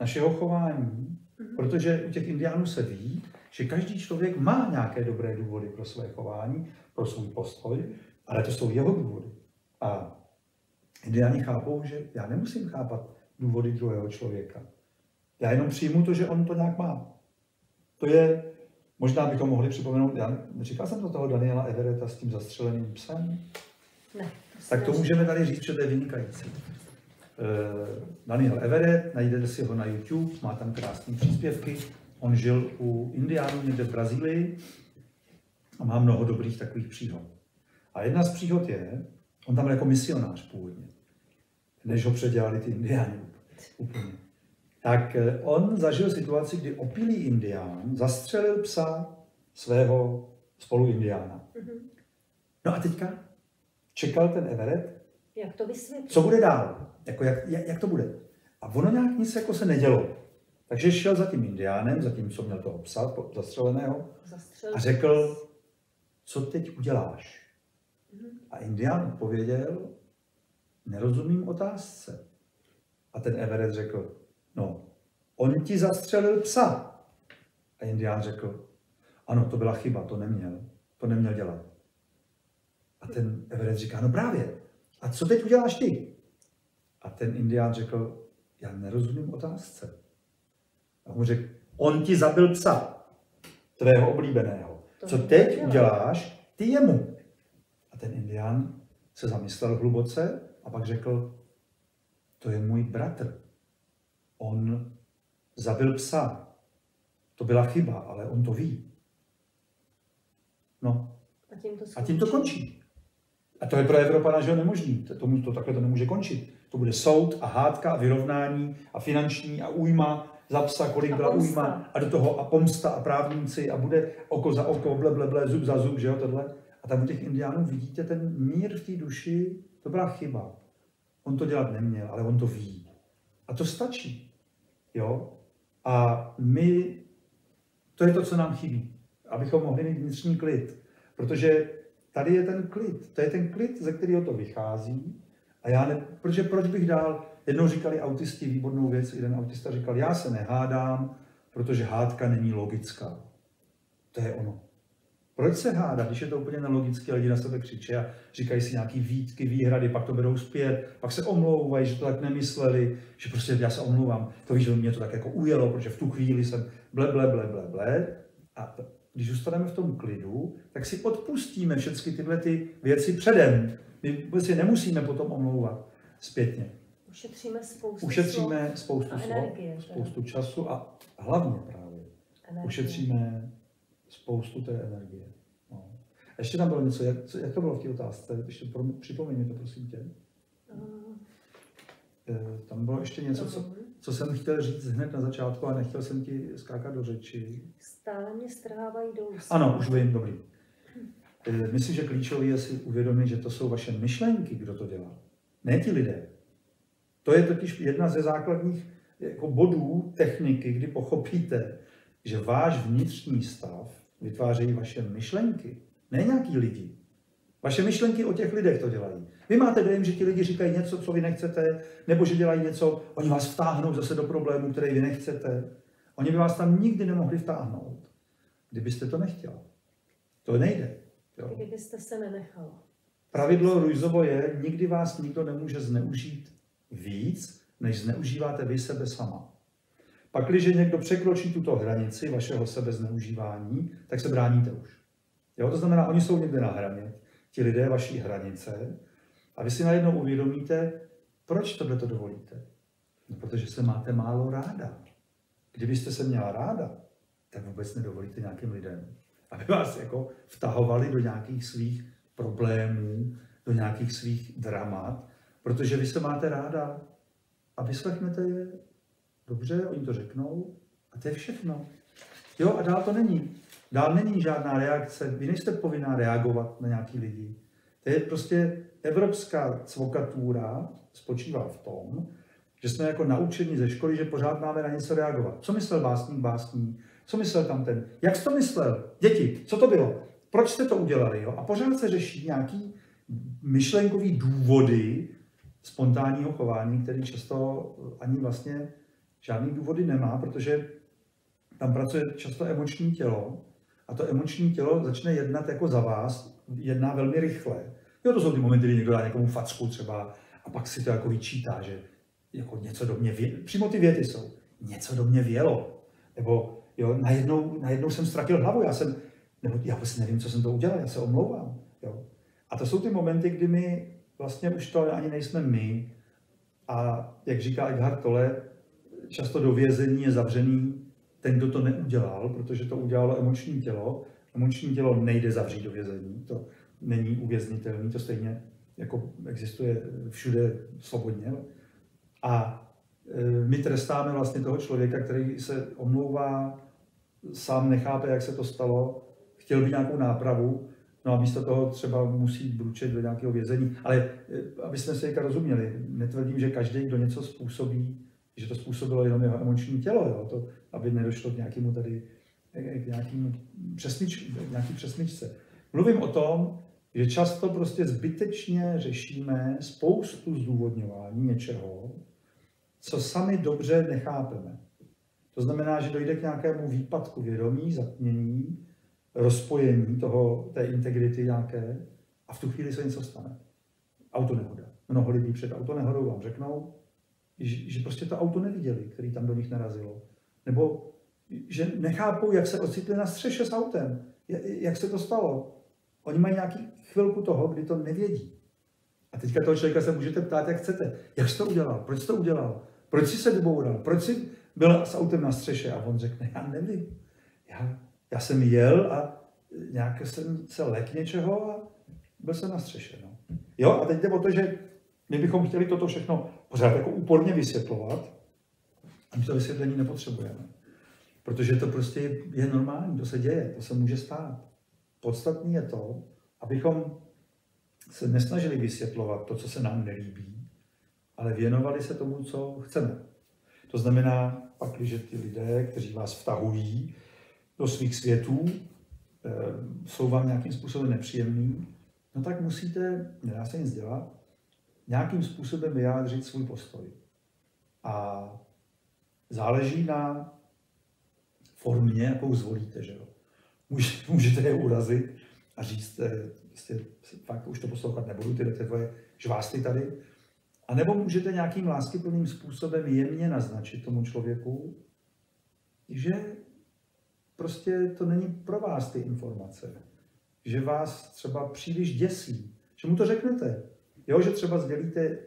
našeho chování, Mhm. protože u těch indiánů se ví, že každý člověk má nějaké dobré důvody pro své chování, pro svůj postoj, ale to jsou jeho důvody. A indiáni chápou, že já nemusím chápat důvody druhého člověka. Já jenom přijmu to, že on to nějak má. To je, možná bychom mohli připomenout, já říkal jsem to toho Daniela Everetta s tím zastřeleným psem, Ne. tak to neříkám. můžeme tady říct, že to je vynikající. Eh, Daniel Everett, najdete si ho na YouTube, má tam krásné příspěvky. On žil u Indiánů někde v Brazílii a má mnoho dobrých takových příhod. A jedna z příhod je, on tam byl jako misionář původně, než ho předělali ty Indiáni úplně. Tak eh, on zažil situaci, kdy opilý Indián zastřelil psa svého spoluindiána. Mhm. No a teďka čekal ten Everett, Jak to vysvětlit? co bude dál, jako jak, jak, jak to bude. A ono nějak nic jako se nedělo. Takže šel za tím indiánem, za tím, co měl toho psa zastřeleného, Zastřel. a řekl, co teď uděláš? Mhm. A indián odpověděl, nerozumím otázce. A ten Everett řekl, no, on ti zastřelil psa. A indián řekl, ano, to byla chyba, to neměl, to neměl dělat. A ten Everett říká, no právě, a co teď uděláš ty? A ten indián řekl, já nerozumím otázce. A mu řekl, on ti zabil psa, tvého oblíbeného. Co teď uděláš ty jemu? A ten indián se zamyslel hluboce a pak řekl, to je můj bratr. On zabil psa. To byla chyba, ale on to ví. No, A tím to a tím to končí. A to je pro Evropana, že nemožný. To, tomu, to takhle to nemůže končit. To bude soud a hádka a vyrovnání a finanční a újma za psa, kolik A byla pomsta. újma a do toho a pomsta a právníci a bude oko za oko, ble, ble, ble, zub za zub, že jo, tohle. A tam u těch indiánů vidíte ten mír v té duši, to byla chyba. On to dělat neměl, ale on to ví. A to stačí. Jo? A my, to je to, co nám chybí, abychom mohli mít vnitřní klid. Protože tady je ten klid, to je ten klid, ze kterého to vychází. A já ne, protože proč bych dál, jednou říkali autisti výbornou věc, jeden autista říkal, já se nehádám, protože hádka není logická. To je ono. Proč se hádat, když je to úplně nelogické, lidi na sebe křičí a říkají si nějaký výtky, výhrady, pak to berou zpět, pak se omlouvají, že to tak nemysleli, že prostě já se omlouvám, to víš, že mě to tak jako ujelo, protože v tu chvíli jsem ble, ble, ble, ble, ble. A když zůstaneme v tom klidu, tak si odpustíme všechny tyhle ty věci předem. My vůbec je nemusíme potom omlouvat zpětně. Ušetříme spoustu Ušetříme slov spoustu slov, energie, spoustu času a hlavně právě energie. ušetříme spoustu té energie. No. A ještě tam bylo něco, jak, co- jak to bylo v té otázce? Ještě pro, připomeň mi to, prosím tě. Uh, Eh, Tam bylo ještě něco, co, co jsem chtěl říct hned na začátku a nechtěl jsem ti skákat do řeči. Stále mě strhávají dolů. Ano, už vím, dobrý. Eh, Myslím, že klíčové je si uvědomit, že to jsou vaše myšlenky, kdo to dělá. Ne ti lidé. To je totiž jedna ze základních jako bodů techniky, kdy pochopíte, že váš vnitřní stav vytvářejí vaše myšlenky, ne nějaký lidi. Vaše myšlenky o těch lidech to dělají. Vy máte dojem, že ti lidi říkají něco, co vy nechcete, nebo že dělají něco, oni vás vtáhnou zase do problému, který vy nechcete. Oni by vás tam nikdy nemohli vtáhnout, kdybyste to nechtěl. To nejde. Jo. Kdybyste se nenechal. Pravidlo Ruizovo je, nikdy vás nikdo nemůže zneužít víc, než zneužíváte vy sebe sama. Pak, když někdo překročí tuto hranici vašeho sebezneužívání, tak se bráníte už. Jo? To znamená, oni jsou někde na hraně, ti lidé vaší hranice, a vy si najednou uvědomíte, proč tohle to dovolíte. No, protože se máte málo ráda. Kdybyste se měla ráda, tak vůbec nedovolíte nějakým lidem, aby vás jako vtahovali do nějakých svých problémů, do nějakých svých dramat, protože vy se máte ráda a vyslechnete je, dobře, oni to řeknou a to je všechno. Jo, a dál to není. Dál není žádná reakce, vy nejste povinná reagovat na nějaký lidi. To je prostě evropská cvokatura spočívá v tom, že jsme jako naučení ze školy, že pořád máme na něco reagovat. Co myslel básník básní? Co myslel tam ten? Jak jsi to myslel? Děti, co to bylo? Proč jste to udělali? Jo? A pořád se řeší nějaký myšlenkový důvody spontánního chování, který často ani vlastně žádný důvody nemá, protože tam pracuje často emoční tělo a to emoční tělo začne jednat jako za vás, jedná velmi rychle. Jo, to jsou ty momenty, kdy někdo dá někomu facku třeba a pak si to jako vyčítá, že jako něco do mě vělo. Přímo ty věty jsou. Něco do mě vělo. Nebo jo, najednou, najednou jsem ztratil hlavu, já jsem, nebo já vůbec nevím, co jsem to udělal, já se omlouvám. Jo. A to jsou ty momenty, kdy my vlastně už to ani nejsme my. A jak říká Eckhart Tolle, často do vězení je zavřený ten, kdo to neudělal, protože to udělalo emoční tělo. Emoční tělo nejde zavřít do vězení, to není uvěznitelný, to stejně jako existuje všude svobodně. A e, my trestáme vlastně toho člověka, který se omlouvá, sám nechápe, jak se to stalo, chtěl by nějakou nápravu, no a místo toho třeba musí bručet do nějakého vězení. Ale e, aby jsme se rozuměli, netvrdím, že každý, kdo něco způsobí, že to způsobilo jenom jeho emoční tělo, jo? To, aby nedošlo k nějakému tady, k nějakým přesnič, nějaký přesničce. Mluvím o tom, že často prostě zbytečně řešíme spoustu zdůvodňování něčeho, co sami dobře nechápeme. To znamená, že dojde k nějakému výpadku vědomí, zatmění, rozpojení toho, té integrity nějaké a v tu chvíli se něco stane. Autonehoda. Mnoho lidí před autonehodou vám řeknou, že, prostě to auto neviděli, který tam do nich narazilo. Nebo že nechápou, jak se ocitli na střeše s autem, jak se to stalo. Oni mají nějaký chvilku toho, kdy to nevědí. A teďka toho člověka se můžete ptát, jak chcete. Jak jsi to udělal? Proč jsi to udělal? Proč jsi se vyboural? Proč jsi byl s autem na střeše? A on řekne, já nevím. Já, já jsem jel a nějak jsem se lek něčeho a byl jsem na střeše. No. Jo, a teď jde o to, že my bychom chtěli toto všechno pořád jako úporně vysvětlovat, a my to vysvětlení nepotřebujeme. Protože to prostě je normální, to se děje, to se může stát. Podstatný je to, abychom se nesnažili vysvětlovat to, co se nám nelíbí, ale věnovali se tomu, co chceme. To znamená, pak, když ty lidé, kteří vás vtahují do svých světů, eh, jsou vám nějakým způsobem nepříjemní, no tak musíte, nedá se nic dělat, nějakým způsobem vyjádřit svůj postoj. A záleží na formě, jakou zvolíte. Že jo? Můžete je urazit a říct, prostě, fakt už to poslouchat nebudu, tyhle ty tvoje žvásty tady. A nebo můžete nějakým láskyplným způsobem jemně naznačit tomu člověku, že prostě to není pro vás ty informace. Že vás třeba příliš děsí. Že mu to řeknete. Jo, že třeba sdělíte,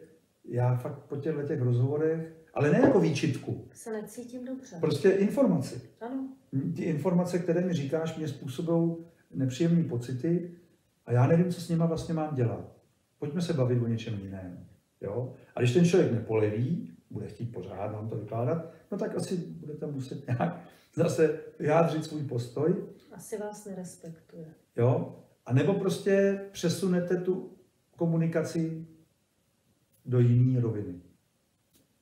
já fakt po těchto těch rozhovorech, ale ne jako výčitku. Se necítím dobře. Prostě informaci. Ano. Ty informace, které mi říkáš, mě způsobují nepříjemné pocity a já nevím, co s nima vlastně mám dělat. Pojďme se bavit o něčem jiném. Jo? A když ten člověk nepoleví, bude chtít pořád vám to vykládat, no tak asi budete muset nějak zase vyjádřit svůj postoj. Asi vás nerespektuje. Jo? A nebo prostě přesunete tu komunikaci do jiné roviny.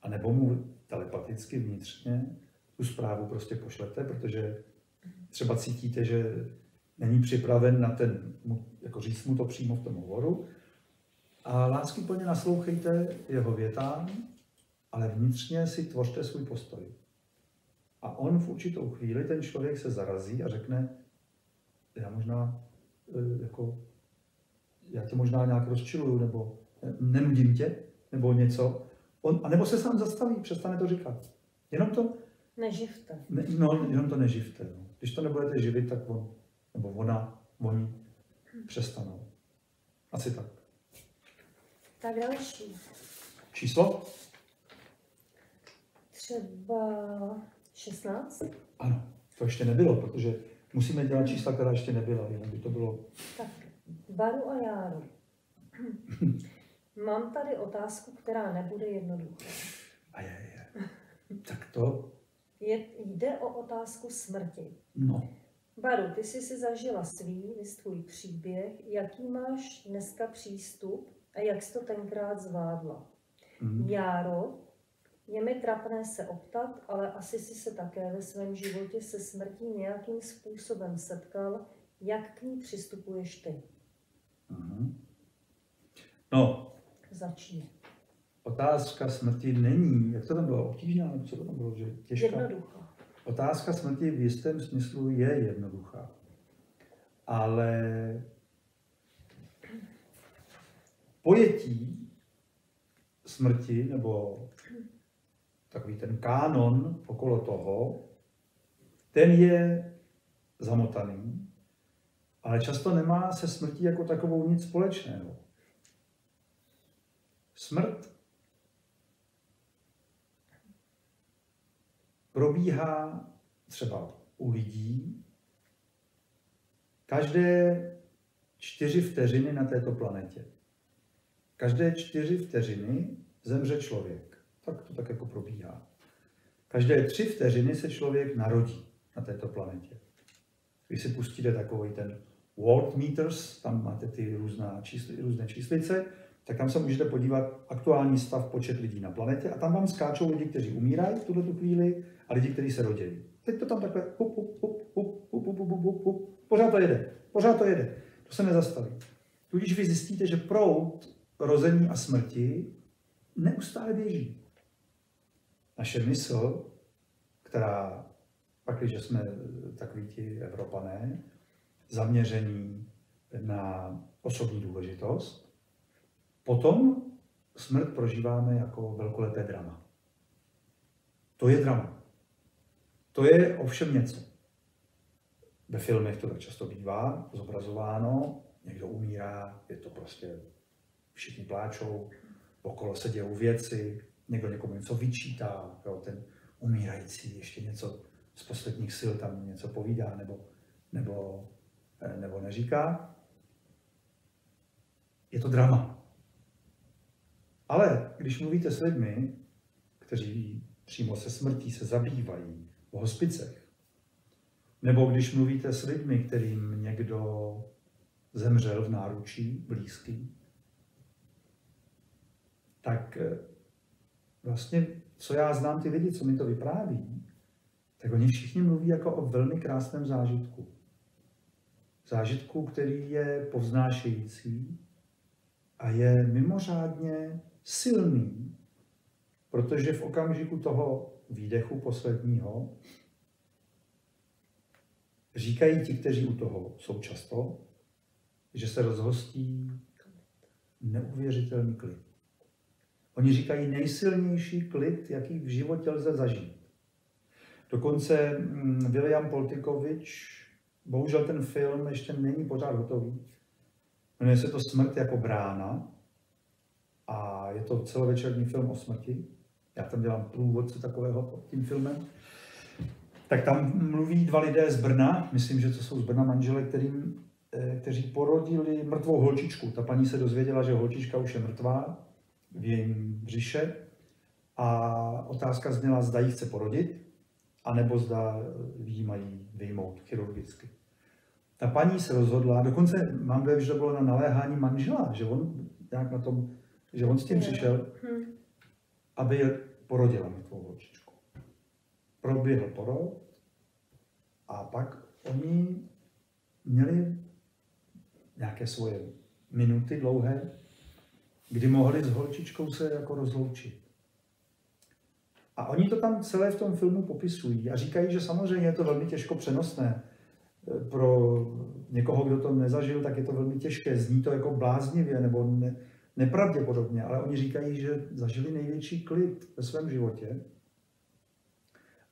A nebo mu telepaticky vnitřně tu zprávu prostě pošlete, protože třeba cítíte, že není připraven na ten, jako říct mu to přímo v tom hovoru. A lásky plně naslouchejte jeho větám, ale vnitřně si tvořte svůj postoj. A on v určitou chvíli, ten člověk se zarazí a řekne, já možná, e, jako, já tě možná nějak rozčiluju, nebo nenudím tě, nebo něco. On, a nebo se sám zastaví, přestane to říkat. Jenom to... Neživte. Ne, no, jenom to neživte. No. Když to nebudete živit, tak on, nebo ona, oni přestanou. Asi tak. Tak další. Číslo? Třeba 16? Ano, to ještě nebylo, protože musíme dělat čísla, která ještě nebyla, jinak by to bylo... Tak, Baru a Járu. Mám tady otázku, která nebude jednoduchá. A je, je. Tak to... Je, jde o otázku smrti. No. Baru, ty jsi si zažila svý, tvůj příběh. Jaký máš dneska přístup a jak jsi to tenkrát zvládla? Mm. Járo, je mi trapné se optat, ale asi si se také ve svém životě se smrtí nějakým způsobem setkal. Jak k ní přistupuješ ty? Mm. No, Začni. otázka smrti není, jak to tam bylo, obtížná, nebo co to tam bylo, že těžká? Jednoduchá. Otázka smrti v jistém smyslu je jednoduchá, ale pojetí smrti nebo takový ten kánon okolo toho, ten je zamotaný, ale často nemá se smrtí jako takovou nic společného. Smrt probíhá třeba u lidí každé čtyři vteřiny na této planetě. Každé čtyři vteřiny zemře člověk. Tak to tak jako probíhá. Každé tři vteřiny se člověk narodí na této planetě. Když si pustíte takový ten world meters, tam máte ty různá čísly, různé číslice, tak tam se můžete podívat aktuální stav počet lidí na planetě a tam vám skáčou lidi, kteří umírají v tuhle tu chvíli a lidi, kteří se rodí. Teď to tam takhle hup, hup, hup, hup, hup, hup, hup, hup, pořád to jede, pořád to jede. To se nezastaví. Tudíž vy zjistíte, že proud rození a smrti neustále běží. Naše mysl, která, pak, když jsme takový ti Evropané, zaměření na osobní důležitost, potom smrt prožíváme jako velkolepé drama. To je drama. To je ovšem něco. Ve filmech to tak často bývá zobrazováno, někdo umírá, je to prostě, všichni pláčou, okolo se dějou věci, někdo někomu něco vyčítá, jo, ten umírající ještě něco z posledních sil tam něco povídá nebo, nebo, nebo neříká. Je to drama. Ale když mluvíte s lidmi, kteří přímo se smrtí se zabývají v hospicech, nebo když mluvíte s lidmi, kterým někdo zemřel v náručí, blízký, tak eh, vlastně, co já znám ty lidi, co mi to vypráví, tak oni všichni mluví jako o velmi krásném zážitku. Zážitku, který je povznášející a je mimořádně silný, protože v okamžiku toho výdechu posledního říkají ti, kteří u toho jsou často, že se rozhostí neuvěřitelný klid. Oni říkají nejsilnější klid, jaký v životě lze zažít. Dokonce mm, William Poltikovič, bohužel ten film ještě není pořád hotový, jmenuje se to Smrt jako brána a je to celovečerní film o smrti. Já tam dělám průvodce takového pod tím filmem. Tak tam mluví dva lidé z Brna, myslím, že to jsou z Brna manžele, kterým, eh, kteří porodili mrtvou holčičku. Ta paní se dozvěděla, že holčička už je mrtvá v jejím břiše a otázka zněla, zda ji chce porodit, anebo zda ji mají vyjmout chirurgicky. Ta paní se rozhodla, dokonce mám dojem, že to bylo na naléhání manžela, že on nějak na tom že on s tím přišel, Hm. aby porodila mrtvou holčičku. Proběhl porod a pak oni měli nějaké svoje minuty dlouhé, kdy mohli s holčičkou se jako rozloučit. A oni to tam celé v tom filmu popisují a říkají, že samozřejmě je to velmi těžko přenosné. E, Pro někoho, kdo to nezažil, tak je to velmi těžké. Zní to jako bláznivě nebo ne, nepravděpodobně, ale oni říkají, že zažili největší klid ve svém životě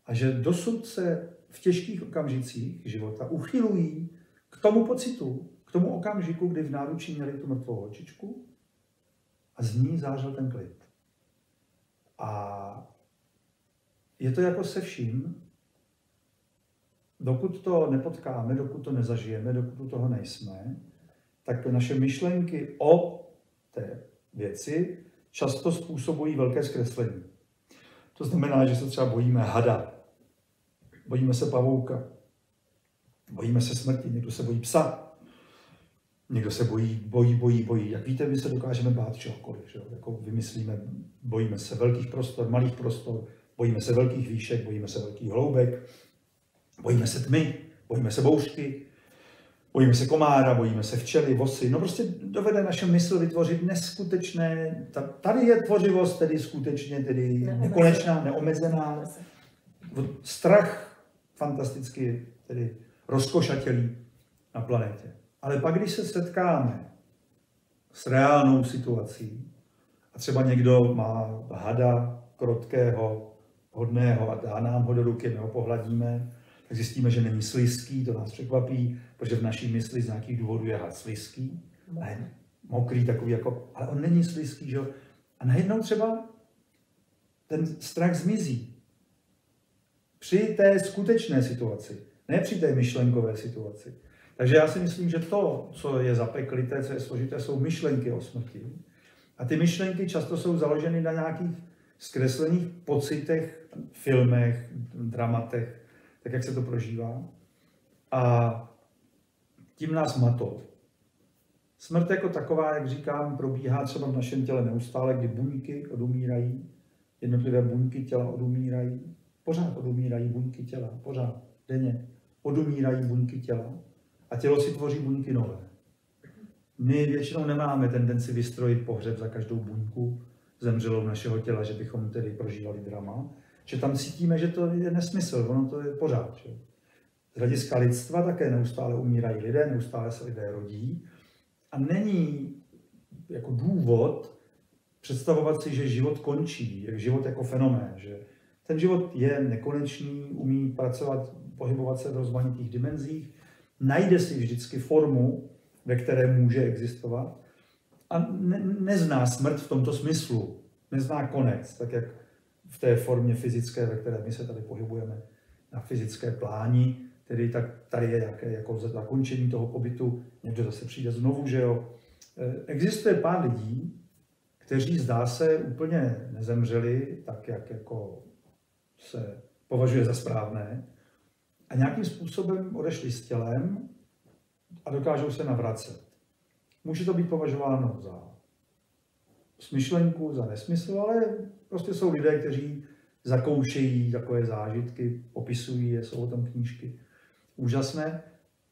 a že dosud se v těžkých okamžicích života uchylují k tomu pocitu, k tomu okamžiku, kdy v náručí měli tu mrtvou holčičku a z ní zářil ten klid. A je to jako se vším, dokud to nepotkáme, dokud to nezažijeme, dokud u toho nejsme, tak naše myšlenky o té věci často způsobují velké zkreslení. To znamená, že se třeba bojíme hada, bojíme se pavouka, bojíme se smrti, někdo se bojí psa, někdo se bojí, bojí, bojí, bojí. Jak víte, my se dokážeme bát čehokoliv. Že? Jako vymyslíme, bojíme se velkých prostor, malých prostor, bojíme se velkých výšek, bojíme se velkých hloubek, bojíme se tmy, bojíme se bouřky, Bojíme se komára, bojíme se včely, vosy. No prostě dovede naše mysl vytvořit neskutečné, ta- tady je tvořivost tedy skutečně tedy Neomezená. nekonečná, neomezená. Strach fantasticky tedy rozkošatělý na planetě. Ale pak, když se setkáme s reálnou situací a třeba někdo má hada krotkého, hodného a dá nám ho do ruky, my ho pohladíme, tak zjistíme, že není slizký, to nás překvapí, protože v naší mysli z nějakých důvodů je had slizký, ale mokrý takový jako, ale on není slizký, že? A najednou třeba ten strach zmizí. Při té skutečné situaci, ne při té myšlenkové situaci. Takže já si myslím, že to, co je zapeklité, co je složité, jsou myšlenky o smrti. A ty myšlenky často jsou založeny na nějakých zkreslených pocitech, filmech, dramatech, tak jak se to prožívá. A tím nás matou. Smrt jako taková, jak říkám, probíhá třeba v našem těle neustále, kdy buňky odumírají, jednotlivé buňky těla odumírají, pořád odumírají buňky těla, pořád, denně odumírají buňky těla a tělo si tvoří buňky nové. My většinou nemáme tendenci vystrojit pohřeb za každou buňku zemřelou našeho těla, že bychom tedy prožívali drama, že tam cítíme, že to je nesmysl, ono to je pořád. Že? Z hlediska lidstva také neustále umírají lidé, neustále se lidé rodí a není jako důvod představovat si, že život končí, život jako fenomén, že ten život je nekonečný, umí pracovat, pohybovat se v rozmanitých dimenzích, najde si vždycky formu, ve které může existovat a ne, nezná smrt v tomto smyslu, nezná konec, tak jak v té formě fyzické, ve které my se tady pohybujeme na fyzické pláni, tedy tak tady je jaké, jako zakončení toho pobytu, někdo zase přijde znovu, že jo. E, Existuje pár lidí, kteří zdá se úplně nezemřeli, tak jak jako se považuje za správné, a nějakým způsobem odešli s tělem a dokážou se navracet. Může to být považováno za smyšlenku, za nesmysl, ale prostě jsou lidé, kteří zakoušejí takové zážitky, popisují je, jsou o tom knížky úžasné.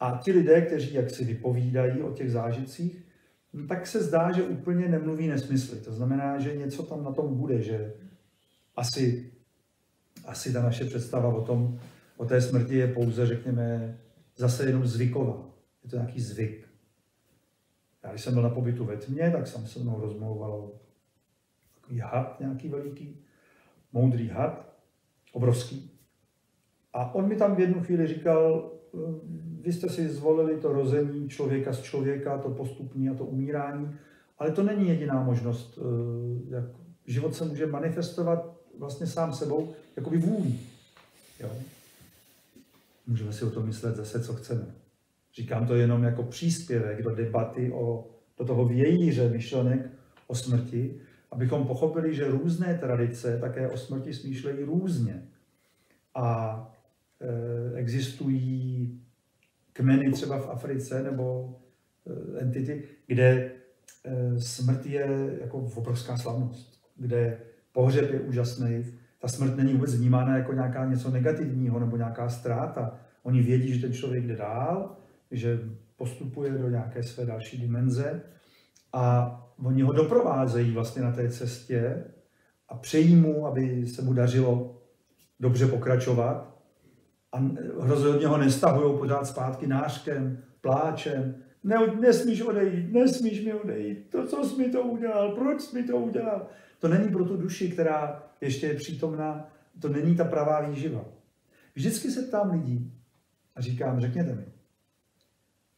A ti lidé, kteří jak si vypovídají o těch zážitcích, no tak se zdá, že úplně nemluví nesmysly. To znamená, že něco tam na tom bude, že asi, asi ta naše představa o tom, o té smrti je pouze, řekněme, zase jenom zvyková. Je to nějaký zvyk. Já když jsem byl na pobytu ve tmě, tak jsem se mnou rozmlouval takový had nějaký veliký, moudrý had, obrovský. A on mi tam v jednu chvíli říkal, vy jste si zvolili to rození člověka z člověka, to postupní a to umírání, ale to není jediná možnost. eh, Jak život se může manifestovat vlastně sám sebou, jako by vůlí. Jo? Můžeme si o tom myslet zase, co chceme. Říkám to jenom jako příspěvek do debaty, o, do toho vějíře myšlenek o smrti, abychom pochopili, že různé tradice také o smrti smýšlejí různě. A e, existují kmeny třeba v Africe nebo e, entity, kde e, smrt je jako obrovská slavnost, kde pohřeb je úžasný, ta smrt není vůbec vnímána jako nějaká něco negativního nebo nějaká ztráta. Oni vědí, že ten člověk jde dál, že postupuje do nějaké své další dimenze a oni ho doprovázejí vlastně na té cestě a přejí mu, aby se mu dařilo dobře pokračovat a rozhodně ho nestahují pořád zpátky nářkem, pláčem. Ne, nesmíš odejít, nesmíš mi odejít, to, co jsi mi to udělal, proč jsi mi to udělal. To není pro tu duši, která ještě je přítomná, to není ta pravá výživa. Vždycky se ptám lidí a říkám, řekněte mi,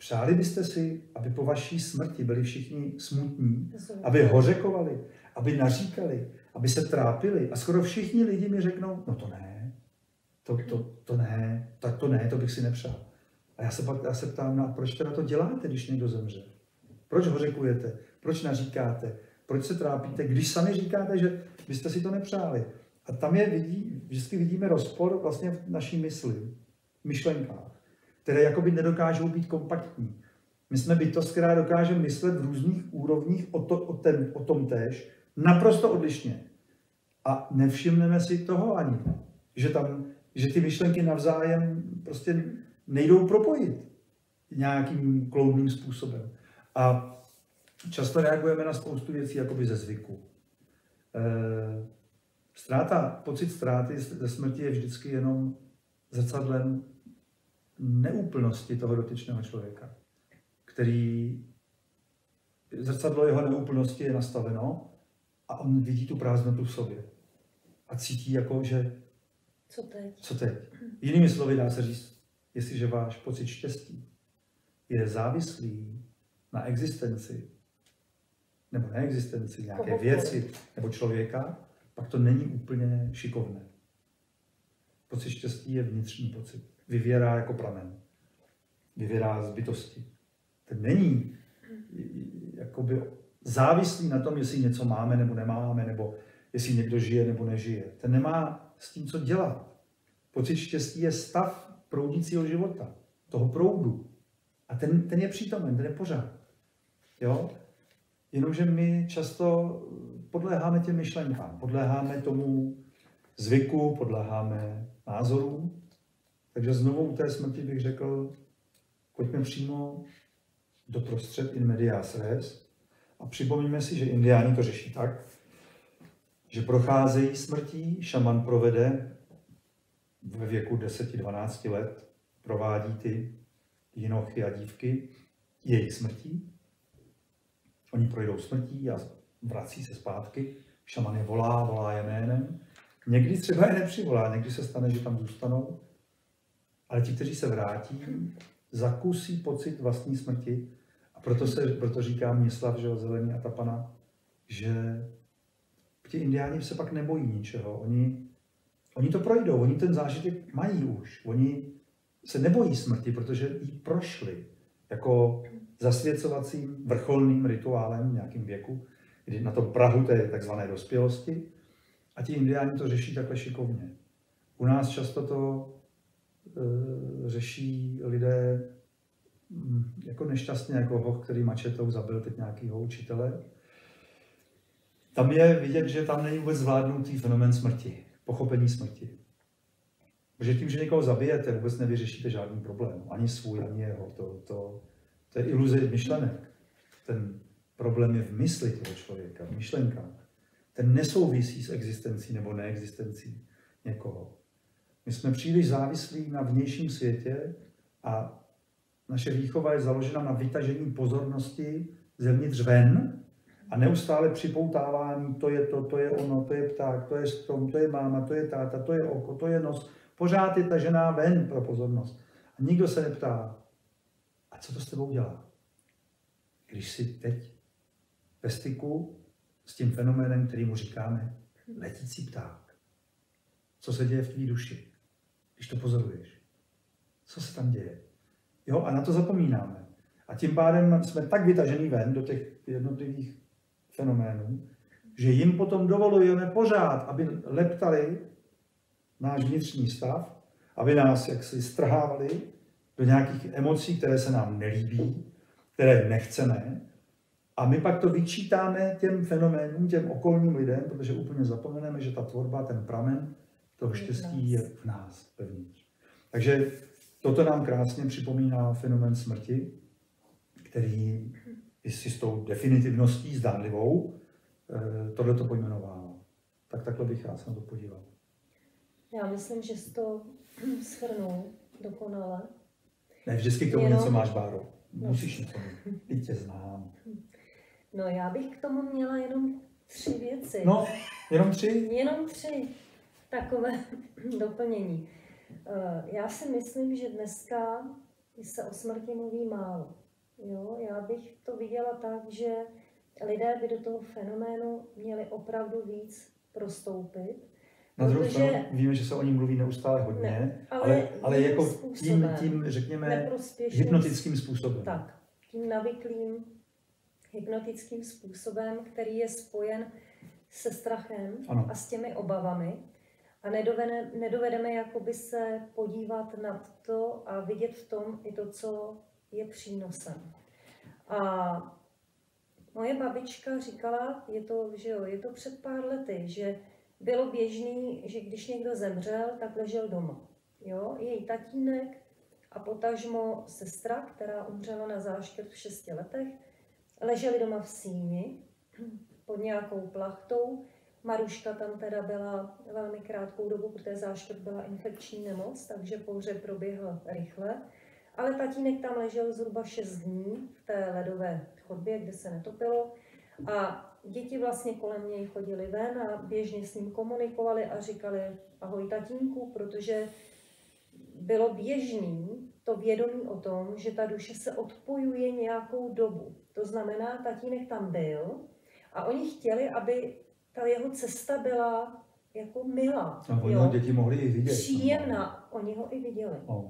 přáli byste si, aby po vaší smrti byli všichni smutní, aby hořekovali, aby naříkali, aby se trápili a skoro všichni lidi mi řeknou, no to ne, to, to, to ne, tak to ne, to bych si nepřál. A já se, pak, já se ptám, no a proč teda to děláte, když někdo zemře? Proč hořekujete? Proč naříkáte? Proč se trápíte, když sami říkáte, že byste si to nepřáli? A tam je, vidí, vždycky vidíme rozpor vlastně v naší mysli, v myšlenkách, které jakoby nedokážou být kompaktní. My jsme bytost, která dokáže myslet v různých úrovních o, to, o, ten, o tom též, naprosto odlišně. A nevšimneme si toho ani, že, tam, že ty myšlenky navzájem prostě nejdou propojit nějakým kloudným způsobem. A často reagujeme na spoustu věcí jakoby ze zvyku. E, ztráta, pocit ztráty ze smrti je vždycky jenom zrcadlem neúplnosti toho dotyčného člověka, který zrcadlo jeho neúplnosti je nastaveno a on vidí tu prázdnotu v sobě. A cítí jako, že co teď? Co teď? Jinými slovy dá se říct, jestliže váš pocit štěstí je závislý na existenci nebo neexistenci nějaké věci nebo člověka, pak to není úplně šikovné. Pocit štěstí je vnitřní pocit. Vyvěrá jako plamen. Vyvěrá z bytosti. Ten není jakoby závislý na tom, jestli něco máme nebo nemáme, nebo jestli někdo žije nebo nežije. Ten nemá s tím, co dělat. Pocit štěstí je stav proudícího života, toho proudu. A ten, ten je přítomen, ten je pořád. Jo? Jenomže my často podléháme těm myšlenkám, podléháme tomu zvyku, podléháme názorům. Takže znovu u té smrti bych řekl, pojďme přímo do prostřed in medias res a připomeňme si, že indiáni to řeší tak, že procházejí smrtí, šaman provede ve věku 10-12 let, provádí ty jinochy a dívky jejich smrtí Oni projdou smrtí a vrací se zpátky. Šaman je volá, volá je jménem. Někdy třeba je nepřivolá, někdy se stane, že tam zůstanou. Ale ti, kteří se vrátí, zakusí pocit vlastní smrti. A proto, se, proto říká Měslav, že zelený a Tapana, že ti indiáni se pak nebojí ničeho. Oni, oni to projdou, oni ten zážitek mají už. Oni se nebojí smrti, protože ji prošli. Jako zasvěcovacím vrcholným rituálem v nějakém věku, kdy na tom Prahu té takzvané dospělosti. A ti indiáni to řeší takhle šikovně. U nás často to řeší lidé m, jako nešťastně, jako hoch, který mačetou zabil teď nějakého učitele. Tam je vidět, že tam není vůbec zvládnutý fenomen smrti, pochopení smrti. Protože tím, že někoho zabijete, vůbec nevyřešíte žádný problém. Ani svůj, ani jeho. To, to, to je iluze myšlenek. Ten problém je v mysli toho člověka, v myšlenkách. Ten nesouvisí s existencí nebo neexistencí někoho. My jsme příliš závislí na vnějším světě a naše výchova je založena na vytažení pozornosti zevnitř ven a neustále připoutávání, to je to, to je ono, to je pták, to je strom, to je máma, to je táta, to je oko, to je nos. Pořád je tažená ven pro pozornost. A nikdo se neptá, co to s tebou dělá? Když jsi teď ve styku s tím fenoménem, který mu říkáme letící pták. Co se děje v tvý duši, když to pozoruješ? Co se tam děje? Jo, a na to zapomínáme. A tím pádem jsme tak vytažený ven do těch jednotlivých fenoménů, že jim potom dovolujeme pořád, aby leptali náš vnitřní stav, aby nás jaksi strhávali do nějakých emocí, které se nám nelíbí, které nechceme, A my pak to vyčítáme těm fenoménům, těm okolním lidem, protože úplně zapomeneme, že ta tvorba, ten pramen toho štěstí je v nás, vevnitř. Takže toto nám krásně připomíná fenomén smrti, který i si s tou definitivností zdánlivou eh, tohle to pojmenovává. Tak takhle bych já se na to podíval. Já myslím, že jsi to shrnul dokonale. Ne, vždycky k tomu Jenom... něco máš, Báro. No. Musíš něco mít. Teď tě znám. No já bych k tomu měla jenom tři věci. No, jenom tři? Jenom tři takové doplnění. Eh, já si myslím, že dneska se o smrti mluví málo. Jo, já bych to viděla tak, že lidé by do toho fenoménu měli opravdu víc prostoupit. Na druhou stranu víme, že se o ní mluví neustále hodně, ne, ale, ale, ale jako tím, tím, řekněme, hypnotickým způsobem. Tak, tím navyklým hypnotickým způsobem, který je spojen se strachem ano. a s těmi obavami. A nedovedeme, nedovedeme jakoby se podívat na to a vidět v tom i to, co je přínosem. A moje babička říkala, je to, že jo, je to před pár lety, že bylo běžný, že když někdo zemřel, tak ležel doma. Jo? Její tatínek a potažmo sestra, která umřela na záškrt v šesti letech, leželi doma v síni pod nějakou plachtou. Maruška tam teda byla velmi krátkou dobu, protože záškrt byla infekční nemoc, takže pohřeb proběhl rychle. Ale tatínek tam ležel zhruba 6 dní v té ledové chodbě, kde se netopilo. A děti vlastně kolem něj chodili ven a běžně s ním komunikovali a říkali ahoj tatínku, protože bylo běžný to vědomí o tom, že ta duše se odpojuje nějakou dobu. To znamená, tatínek tam byl a oni chtěli, aby ta jeho cesta byla jako milá. A oni jo? děti mohli i vidět. Příjemná. Oni ho i viděli. Oh.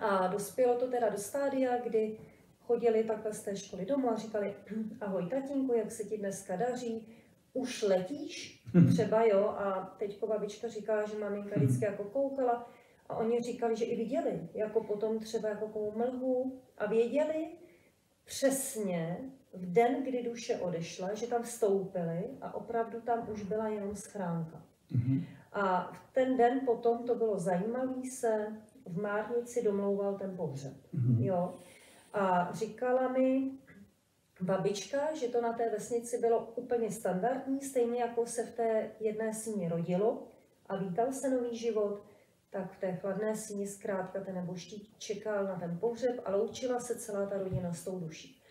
A dospělo to teda do stádia, kdy chodili takhle z té školy domů a říkali, ahoj tatínku, jak se ti dneska daří, už letíš? Třeba jo, a teďko babička říkala, že maminka vždycky jako koukala a oni říkali, že i viděli, jako potom třeba jako mlhu a věděli přesně v den, kdy duše odešla, že tam vstoupili a opravdu tam už byla jenom schránka. Mm-hmm. A v ten den potom to bylo zajímavý se v Márnici domlouval ten pohřeb. Mm-hmm. Jo? A říkala mi babička, že to na té vesnici bylo úplně standardní, stejně jako se v té jedné síni rodilo a vítal se nový život, tak v té chladné síni zkrátka ten neboští čekal na ten pohřeb a loučila se celá ta rodina s tou duší.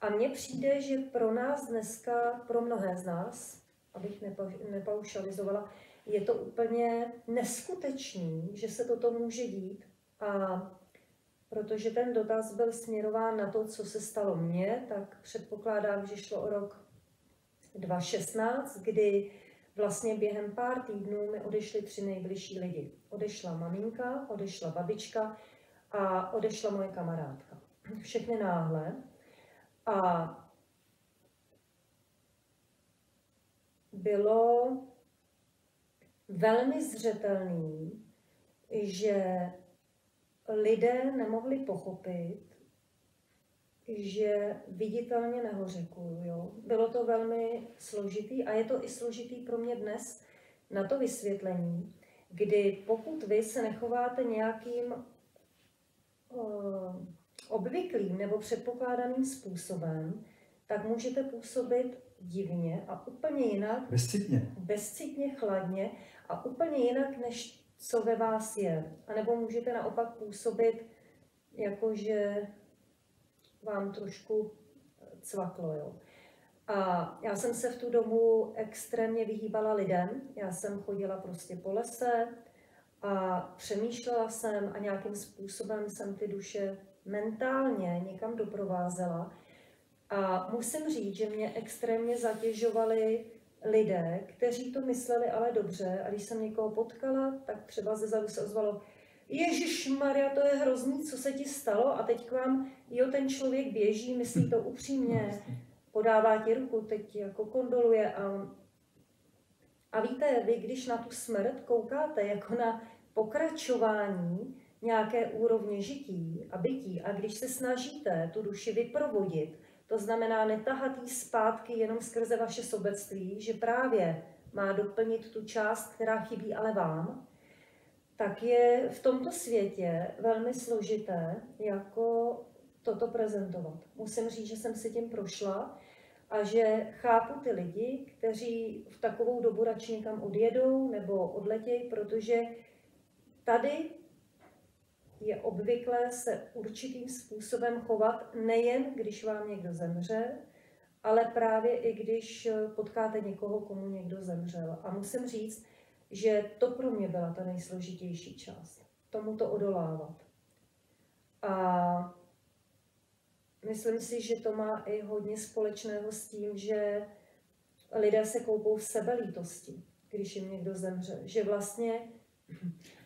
A mně přijde, že pro nás dneska, pro mnohé z nás, abych nepaušalizovala, je to úplně neskutečný, že se toto může dít a protože ten dotaz byl směrován na to, co se stalo mně, tak předpokládám, že šlo o rok 2016, kdy vlastně během pár týdnů mi odešly tři nejbližší lidi. Odešla maminka, odešla babička a odešla moje kamarádka. Všechny náhle. A bylo velmi zřetelný, že lidé nemohli pochopit, že viditelně nehořekuju. Jo? Bylo to velmi složitý a je to i složitý pro mě dnes na to vysvětlení, kdy pokud vy se nechováte nějakým uh, obvyklým nebo předpokládaným způsobem, tak můžete působit divně a úplně jinak. Bezcitně. Bezcitně, chladně a úplně jinak, než co ve vás je. A nebo můžete naopak působit, jako že vám trošku cvaklo. Jo. A já jsem se v tu dobu extrémně vyhýbala lidem. Já jsem chodila prostě po lese a přemýšlela jsem a nějakým způsobem jsem ty duše mentálně někam doprovázela. A musím říct, že mě extrémně zatěžovali lidé, kteří to mysleli ale dobře. A když jsem někoho potkala, tak třeba ze zadu se ozvalo, Ježíš Maria, to je hrozný, co se ti stalo? A teď k vám, jo, ten člověk běží, myslí to upřímně, podává ti ruku, teď jako kondoluje. A, a víte, vy když na tu smrt koukáte jako na pokračování nějaké úrovně žití a bytí a když se snažíte tu duši vyprovodit to znamená netahat jí zpátky jenom skrze vaše sobectví, že právě má doplnit tu část, která chybí ale vám, tak je v tomto světě velmi složité jako toto prezentovat. Musím říct, že jsem si tím prošla a že chápu ty lidi, kteří v takovou dobu radši někam odjedou nebo odletějí, protože tady je obvyklé se určitým způsobem chovat, nejen když vám někdo zemře, ale právě i když potkáte někoho, komu někdo zemřel. A musím říct, že to pro mě byla ta nejsložitější část. Tomu to odolávat. A myslím si, že to má i hodně společného s tím, že lidé se koupou v sebelítosti, když jim někdo zemře. Že vlastně...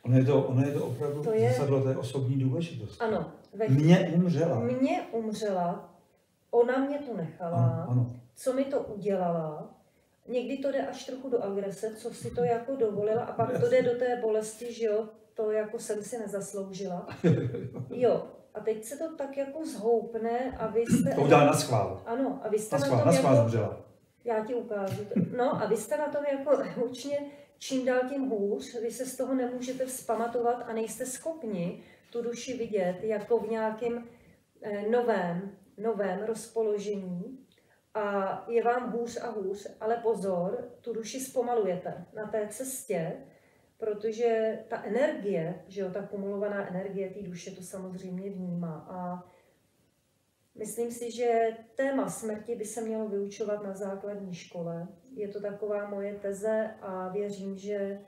Ono je to, ono je to opravdu to je... zasadlo té osobní důležitosti. Ano. Ve... Mě umřela. Mě umřela, ona mě to nechala, ano, ano. co mi to udělala, Někdy to jde až trochu do agrese, co si to jako dovolila a pak to jde do té bolesti, že jo, to jako jsem si nezasloužila. Jo, a teď se to tak jako zhoupne a vy jste... To udělá na schvál. Ano, a vy jste na, schvál, na tom na schvál jako... Já ti ukážu. No a vy jste na tom jako určitě čím dál tím hůř, vy se z toho nemůžete vzpamatovat a nejste schopni tu duši vidět jako v nějakém eh, novém, novém rozpoložení, a je vám hůř a hůř, ale pozor, tu duši zpomalujete na té cestě, protože ta energie, že jo, ta kumulovaná energie té duše to samozřejmě vnímá. A myslím si, že téma smrti by se mělo vyučovat na základní škole. Je to taková moje teze a věřím, že,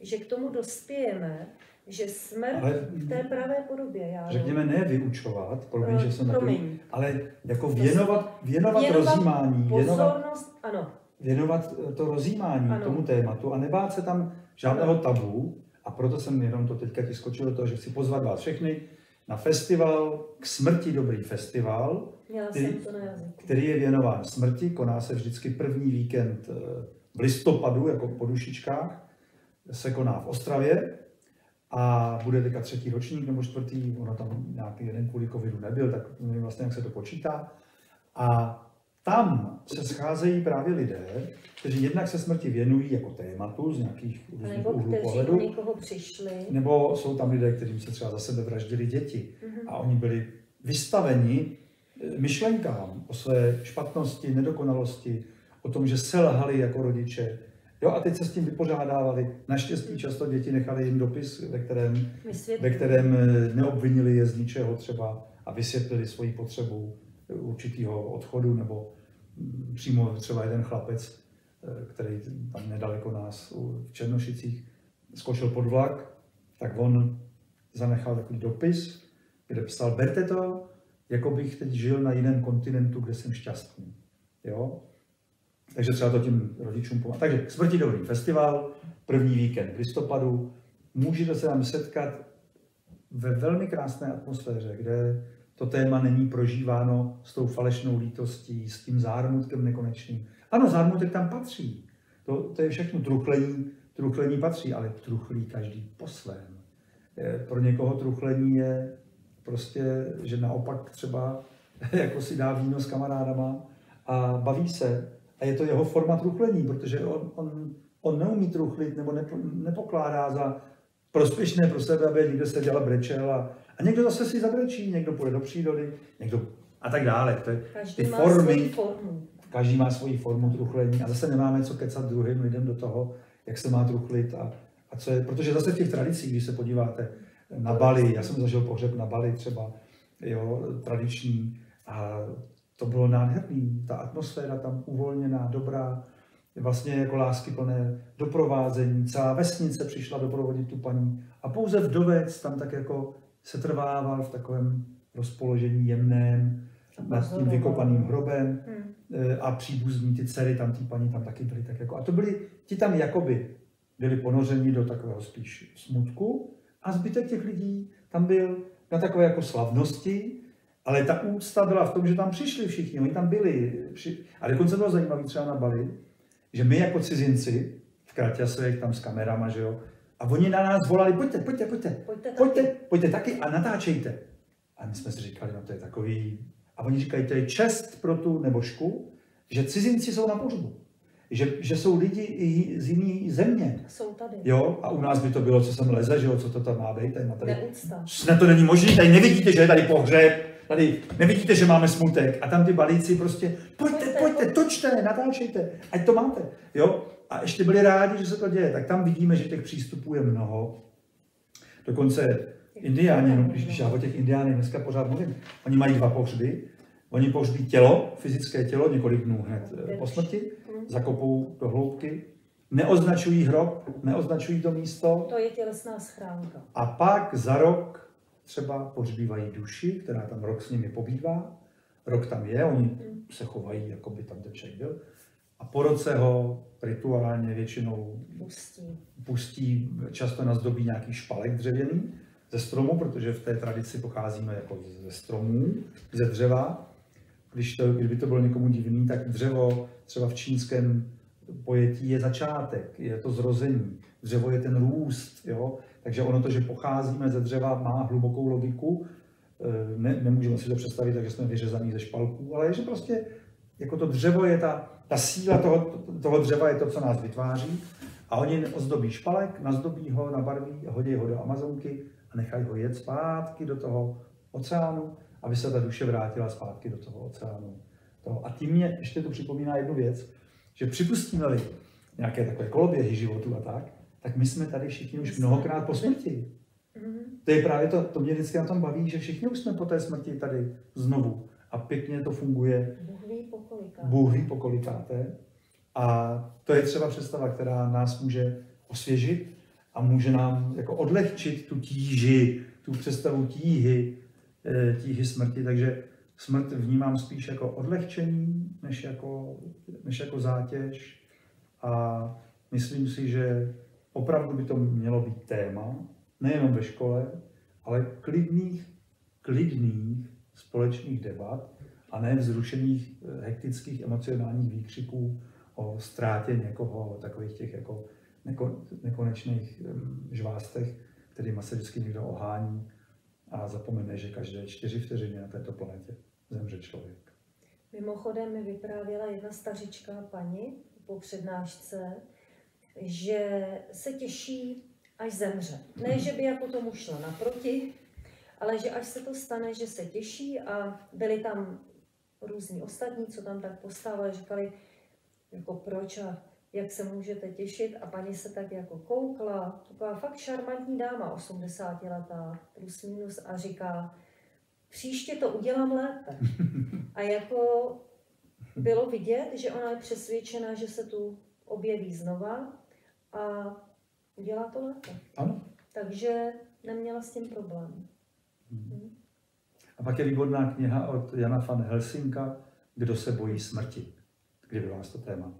že k tomu dospějeme, že smrt ale, v té pravé podobě. Já řekněme, ne vyučovat, promiň, že jsem promiň. ale jako věnovat, věnovat, věnovat rozjímání. Pozornost, věnovat, ano. Věnovat to rozjímání ano. tomu tématu a nebát se tam žádného tabu. A proto jsem jenom to teďka ti skočil do toho, že chci pozvat vás všechny na festival k smrti dobrý festival, který, který je věnován smrti. Koná se vždycky první víkend eh, v listopadu, jako po dušičkách. Se koná v Ostravě a bude teďka třetí ročník nebo čtvrtý, ono tam nějaký jeden kvůli covidu nebyl, tak nevím vlastně, jak se to počítá. A tam se scházejí právě lidé, kteří jednak se smrti věnují jako tématu z nějakých různých úhlů pohledu. někoho přišli. Nebo jsou tam lidé, kterým se třeba za sebe vraždili děti. Mm-hmm. A oni byli vystaveni eh, myšlenkám o své špatnosti, nedokonalosti, o tom, že selhali jako rodiče, Jo, a teď se s tím vypořádávali. Naštěstí často děti nechali jim dopis, ve kterém, ve kterém eh, neobvinili je z ničeho třeba a vysvětlili svoji potřebu určitého odchodu, nebo přímo třeba jeden chlapec, eh, který tam nedaleko nás v Černošicích skočil pod vlak, tak on zanechal takový dopis, kde psal, berte to, jako bych teď žil na jiném kontinentu, kde jsem šťastný. Jo? Takže třeba to tím rodičům pomáhá. Takže k smrti dobrý festival, první víkend v listopadu. Můžete se tam setkat ve velmi krásné atmosféře, kde to téma není prožíváno s tou falešnou lítostí, s tím zármutkem nekonečným. Ano, zármutek tam patří. To, to je všechno truchlení, truchlení patří, ale truchlí každý po svém. Pro někoho truchlení je prostě, že naopak třeba jako si dá víno s kamarádama a baví se a je to jeho forma truchlení, protože on, on, on neumí truchlit nebo nepo, nepokládá za prospěšné pro sebe, aby někdo se dělal brečel a, a někdo zase si zabrečí, někdo půjde do přírody, někdo a tak dále. To je, každý ty má formy, formu. Každý má svoji formu truchlení a zase nemáme co kecat druhým lidem do toho, jak se má truchlit a, a co je, protože zase v těch tradicích, když se podíváte na Bali, já jsem zažil pohřeb na Bali třeba, jo, tradiční, a to bylo nádherný, ta atmosféra tam uvolněná, dobrá, vlastně jako lásky plné doprovázení, celá vesnice přišla doprovodit tu paní a pouze vdovec tam tak jako se trvával v takovém rozpoložení jemném, nad tím vykopaným hrobem hmm. Eh, a příbuzní, ty dcery tam, ty paní tam taky byly tak jako, a to byli, ti tam jakoby byli ponořeni do takového spíš smutku a zbytek těch lidí tam byl na takové jako slavnosti, ale ta úcta byla v tom, že tam přišli všichni, oni tam byli. Při... A dokonce bylo zajímavé třeba na Bali, že my jako cizinci v Kraťasech tam s kamerama, že jo, a oni na nás volali, pojďte, pojďte, pojďte, pojďte, pojďte, taky. pojďte taky a natáčejte. A my jsme si říkali, no to je takový... A oni říkají, to je čest pro tu nebožku, že cizinci jsou na pohřbu. Že, že jsou lidi i z jiné země. Jsou tady. Jo, a u nás by to bylo, co sem leze, že jo, co to tam má být, tady, tady. Neúcta. Ne, to není možné, tady nevidíte, že je tady pohřeb, tady nevidíte, že máme smutek. A tam ty balíci prostě, pojďte, Pojďte, pojďte, točte, natáčejte, ať to máte. Jo, a ještě byli rádi, že se to děje. Tak tam vidíme, že těch přístupů je mnoho. Dokonce indiáni, no, když, já o těch indiánech dneska pořád mluvím, oni mají dva pohřby. Oni pohřbí tělo, fyzické tělo, několik dnů hned eh, po smrti, zakopou do hloubky, neoznačují hrob, neoznačují to místo To je tělesná schránka. a pak za rok třeba pohřbívají duši, která tam rok s nimi pobývá. Rok tam je, oni se chovají, jako by tam ten člověk byl. A po roce ho rituálně většinou Pustí. pustí, často nazdobí nějaký špalek dřevěný ze stromu, protože v té tradici pocházíme jako ze stromů, ze dřeva. Když to, kdyby to bylo někomu divný, tak dřevo třeba v čínském pojetí je začátek, je to zrození. Dřevo je ten růst, jo? takže ono to, že pocházíme ze dřeva, má hlubokou logiku. E, Ne, nemůžeme si to představit, takže jsme vyřezaní ze špalků, ale je, že prostě jako to dřevo je ta, ta síla toho, toho dřeva je to, co nás vytváří. A oni ozdobí špalek, nazdobí ho, nabarví, hodí ho do Amazonky a nechají ho jet zpátky do toho oceánu, aby se ta duše vrátila zpátky do toho oceánu. Toho. A tím mě ještě to připomíná jednu věc, že připustíme-li nějaké takové koloběhy životu a tak, tak my jsme tady všichni už mnohokrát po smrti. Mhm. To je právě to, to mě vždycky na tom baví, že všichni už jsme po té smrti tady znovu. A pěkně to funguje, Bůh ví pokoliká. Bůh ví pokolikáté. A to je třeba představa, která nás může osvěžit a může nám jako odlehčit tu tíži, tu představu tíhy, eh, tíhy smrti. Takže smrt vnímám spíš jako odlehčení, než jako, než jako zátěž. A myslím si, že opravdu by to mělo být téma, nejenom ve škole, ale klidných, klidných společných debat a ne vzrušených eh, hektických emocionálních výkřiků o ztrátě někoho, o takových těch jako neko, nekonečných žvástech, kterými se vždycky někdo ohání a zapomene, že každé čtyři vteřiny na této planetě zemře člověk. Mimochodem mi vyprávěla jedna stařička paní po přednášce, že se těší, až zemře. Ne, že by jako tomu šla naproti, ale že až se to stane, že se těší a byli tam různí ostatní, co tam tak postávali, říkali, jako proč a jak se můžete těšit a paní se tak jako koukla, taková fakt šarmantní dáma, 80 letá, plus minus a říká, příště to udělám lépe. A jako bylo vidět, že ona je přesvědčena, že se tu objeví znova a udělá to lépe. Ano. Takže neměla s tím problém. A pak je výborná kniha od Jana van Helsinka, Kdo se bojí smrti, kdyby vás to téma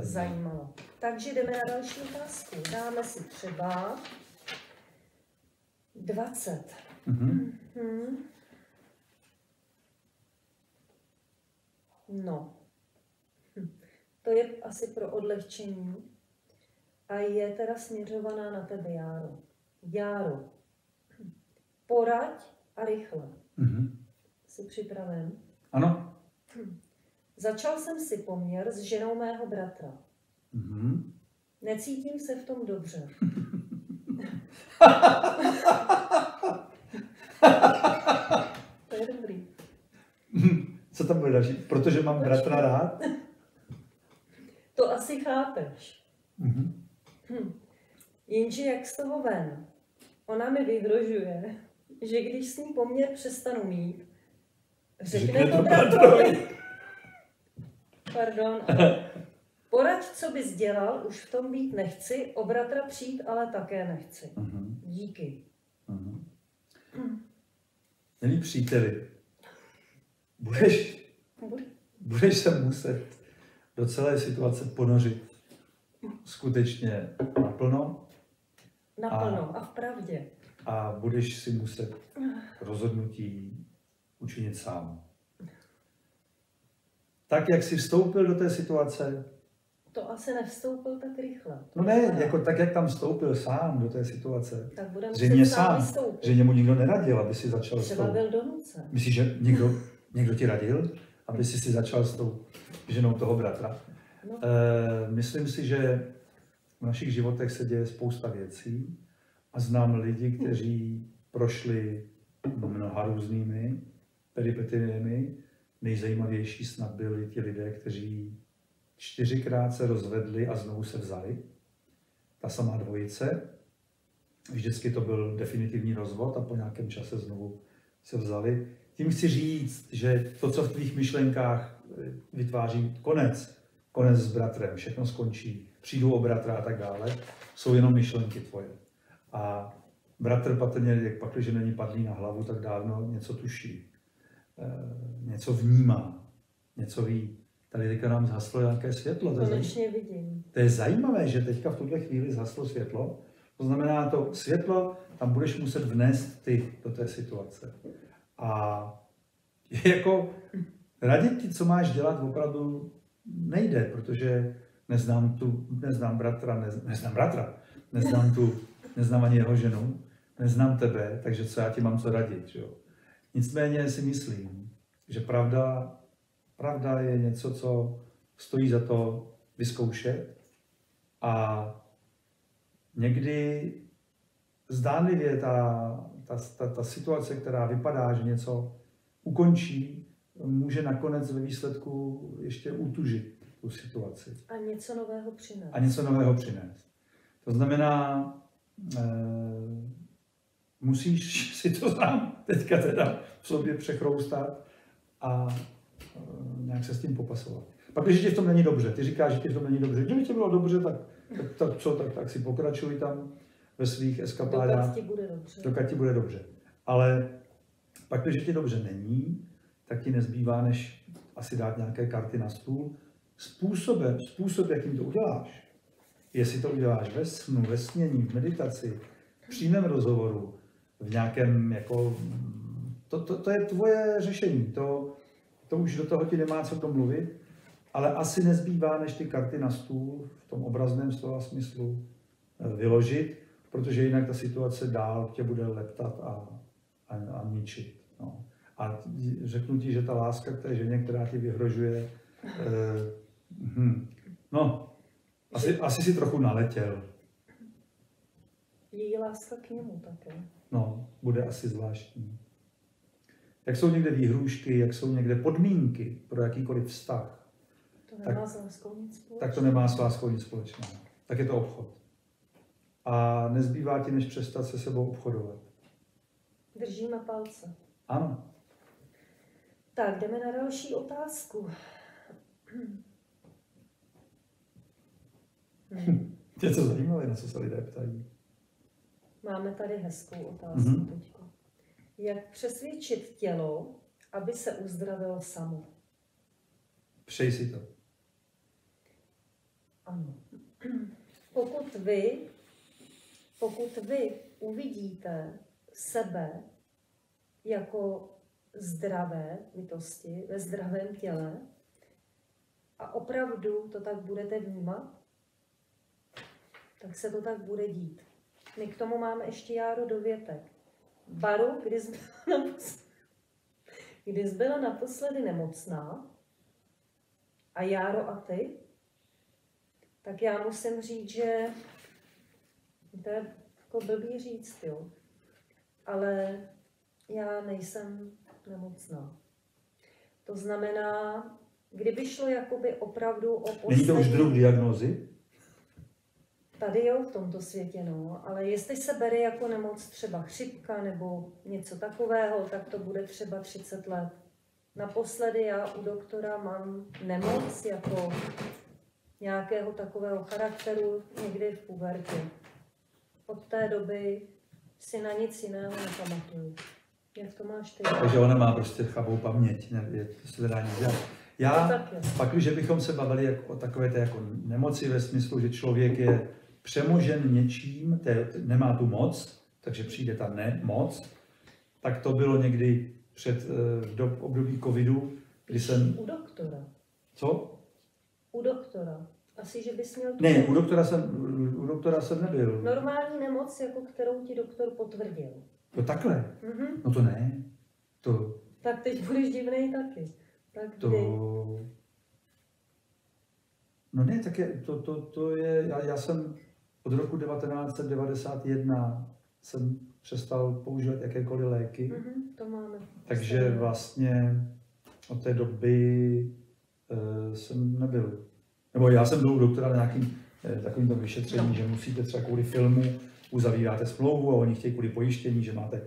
zajímalo. Zajímalo. Takže jdeme na další otázku. Dáme si třeba 20. Mhm. Hmm. No. Hm. To je asi pro odlehčení a je teda směřovaná na tebe, Járo. Járo, hm. poraď a rychle. Mhm. Jsi připraven? Ano. Začal jsem si poměr s ženou mého bratra. Mhm. Necítím se v tom dobře. to je dobrý. Co tam bude další? Protože mám bratra rád. To asi chápeš. Mhm. Hm. Jenže jak z toho ven? Ona mi vyhrožuje, že když s ní poměr přestanu mít, řekne Řekne to bratrovi. Pardon. ale Poraď, co bys dělal, už v tom být nechci, o bratra přijít ale také nechci. Mhm. Díky. Mhm. Milí příteli, budeš, budeš se muset do celé situace ponořit skutečně naplno Naplno a v pravdě. A budeš si muset rozhodnutí učinit sám. Tak, jak jsi vstoupil do té situace, To asi nevstoupil tak rychle. no ne, jako tak, jak tam vstoupil sám do té situace, Tak budeme zřejmě sám, vystoupit. že němu nikdo neradil, aby si začal Třeba vstoupit. byl donucen. Myslíš, že někdo, Někdo ti radil, aby si si začal s tou ženou toho bratra. No. E, myslím si, že v našich životech se děje spousta věcí a znám lidi, kteří prošli mnoha různými peripetiemi. Nejzajímavější snad byli ti lidé, kteří čtyřikrát se rozvedli a znovu se vzali. Ta samá dvojice. Vždycky to byl definitivní rozvod a po nějakém čase znovu se vzali. Tím chci říct, že to, co v tvých myšlenkách eh, vytváří konec, konec s bratrem, všechno skončí, přijdu o bratra a tak dále, jsou jenom myšlenky tvoje. A bratr patrně, jak pak, že není padlý na hlavu, tak dávno něco tuší, e, něco vnímá, něco ví. Tady teďka nám zhaslo nějaké světlo. To je, Konečně vidím. to je zajímavé, že teďka v tuhle chvíli zhaslo světlo. To znamená, to světlo tam budeš muset vnést ty do té situace. A jako radit ti, co máš dělat, opravdu nejde, protože neznám tu, neznám bratra, ne, neznám bratra, neznám tu, neznám ani jeho ženu, neznám tebe, takže co já ti mám co radit, jo. Nicméně si myslím, že pravda, pravda je něco, co stojí za to vyzkoušet a někdy zdánlivě ta, ta, ta, ta situace, která vypadá, že něco ukončí, může nakonec ve výsledku ještě utužit tu situaci. A něco nového přinést. A něco nového přinést. To znamená, musíš si to sám teďka teda v sobě přechroustat a e, nějak se s tím popasovat. Pak, když ti v tom není dobře, ty říkáš, že ti v tom není dobře, kdyby ti bylo dobře, tak, tak, tak co, tak, tak si pokračuj tam ve svých eskapádách. Dokud ti bude dobře. Dokud ti bude dobře. Ale pak, když ti dobře není, tak ti nezbývá, než asi dát nějaké karty na stůl. Způsobem, způsob, jakým to uděláš, jestli to uděláš ve snu, ve snění, v meditaci, v přímém rozhovoru, v nějakém jako... To, to, to je tvoje řešení, to, to už do toho ti nemá co to mluvit, ale asi nezbývá, než ty karty na stůl v tom obrazném slova smyslu eh, vyložit, protože jinak ta situace dál tě bude leptat a, a, a ničit. No. A řeknu ti, že ta láska k té ženě, která ti vyhrožuje, eh, hm, no, asi, asi si trochu naletěl. Její láska k němu také. No, bude asi zvláštní. Jak jsou někde výhrůžky, jak jsou někde podmínky pro jakýkoliv vztah, to nemá tak, s láskou nic společného. Tak to nemá s láskou nic společného. Tak je to obchod. A nezbývá ti, než přestat se sebou obchodovat. Držíme palce. Ano. Tak, jdeme na další otázku. Hmm. Něco zajímavé, na co se lidé ptají. Máme tady hezkou otázku mm-hmm. teď. Jak přesvědčit tělo, aby se uzdravilo samo? Přej si to. Ano. Pokud vy, pokud vy uvidíte sebe jako zdravé bytosti, ve zdravém těle a opravdu to tak budete vnímat, tak se to tak bude dít. My k tomu máme ještě járo dovětek. Baru, kdy jsi, byla naposledy, kdy jsi byla naposledy nemocná, a Járo a ty, tak já musím říct, že to je jako blbý říct, jo. Ale já nejsem nemocná. To znamená, kdyby šlo jakoby opravdu o poslední... Není to už druh diagnózy? Tady jo, v tomto světě, no. Ale jestli se bere jako nemoc třeba chřipka nebo něco takového, tak to bude třeba 30 let. Naposledy já u doktora mám nemoc jako nějakého takového charakteru někdy v pubertě. Od té doby si na nic jiného nepamatuju. Jak to máš ty? Takže ona má prostě chabou paměť, ne, to se dá nic dělat. Já, pak, když bychom se bavili jako o takové té jako nemoci ve smyslu, že člověk je přemožen něčím, té, nemá tu moc, takže přijde ta nemoc, tak to bylo někdy před uh, do období covidu, kdy jsem... U doktora. Co? U doktora. Asi, že bys měl... Ne, u doktora, jsem, u doktora jsem nebyl. Normální nemoc, jako kterou ti doktor potvrdil. To takhle? Mm-hmm. No to ne. To, Tak teď budeš divnej taky. Tak To... kdy? No ne, tak je, to, to, to je, já, já jsem od roku 1991 jsem přestal používat jakékoliv léky, Mhm, to máme. takže vlastně od té doby uh, jsem nebyl. Nebo já jsem byl u doktora na nějakým eh, takovým tom vyšetření, No. že musíte třeba kvůli filmu uzavíráte smlouvu a oni chtějí kvůli pojištění, že máte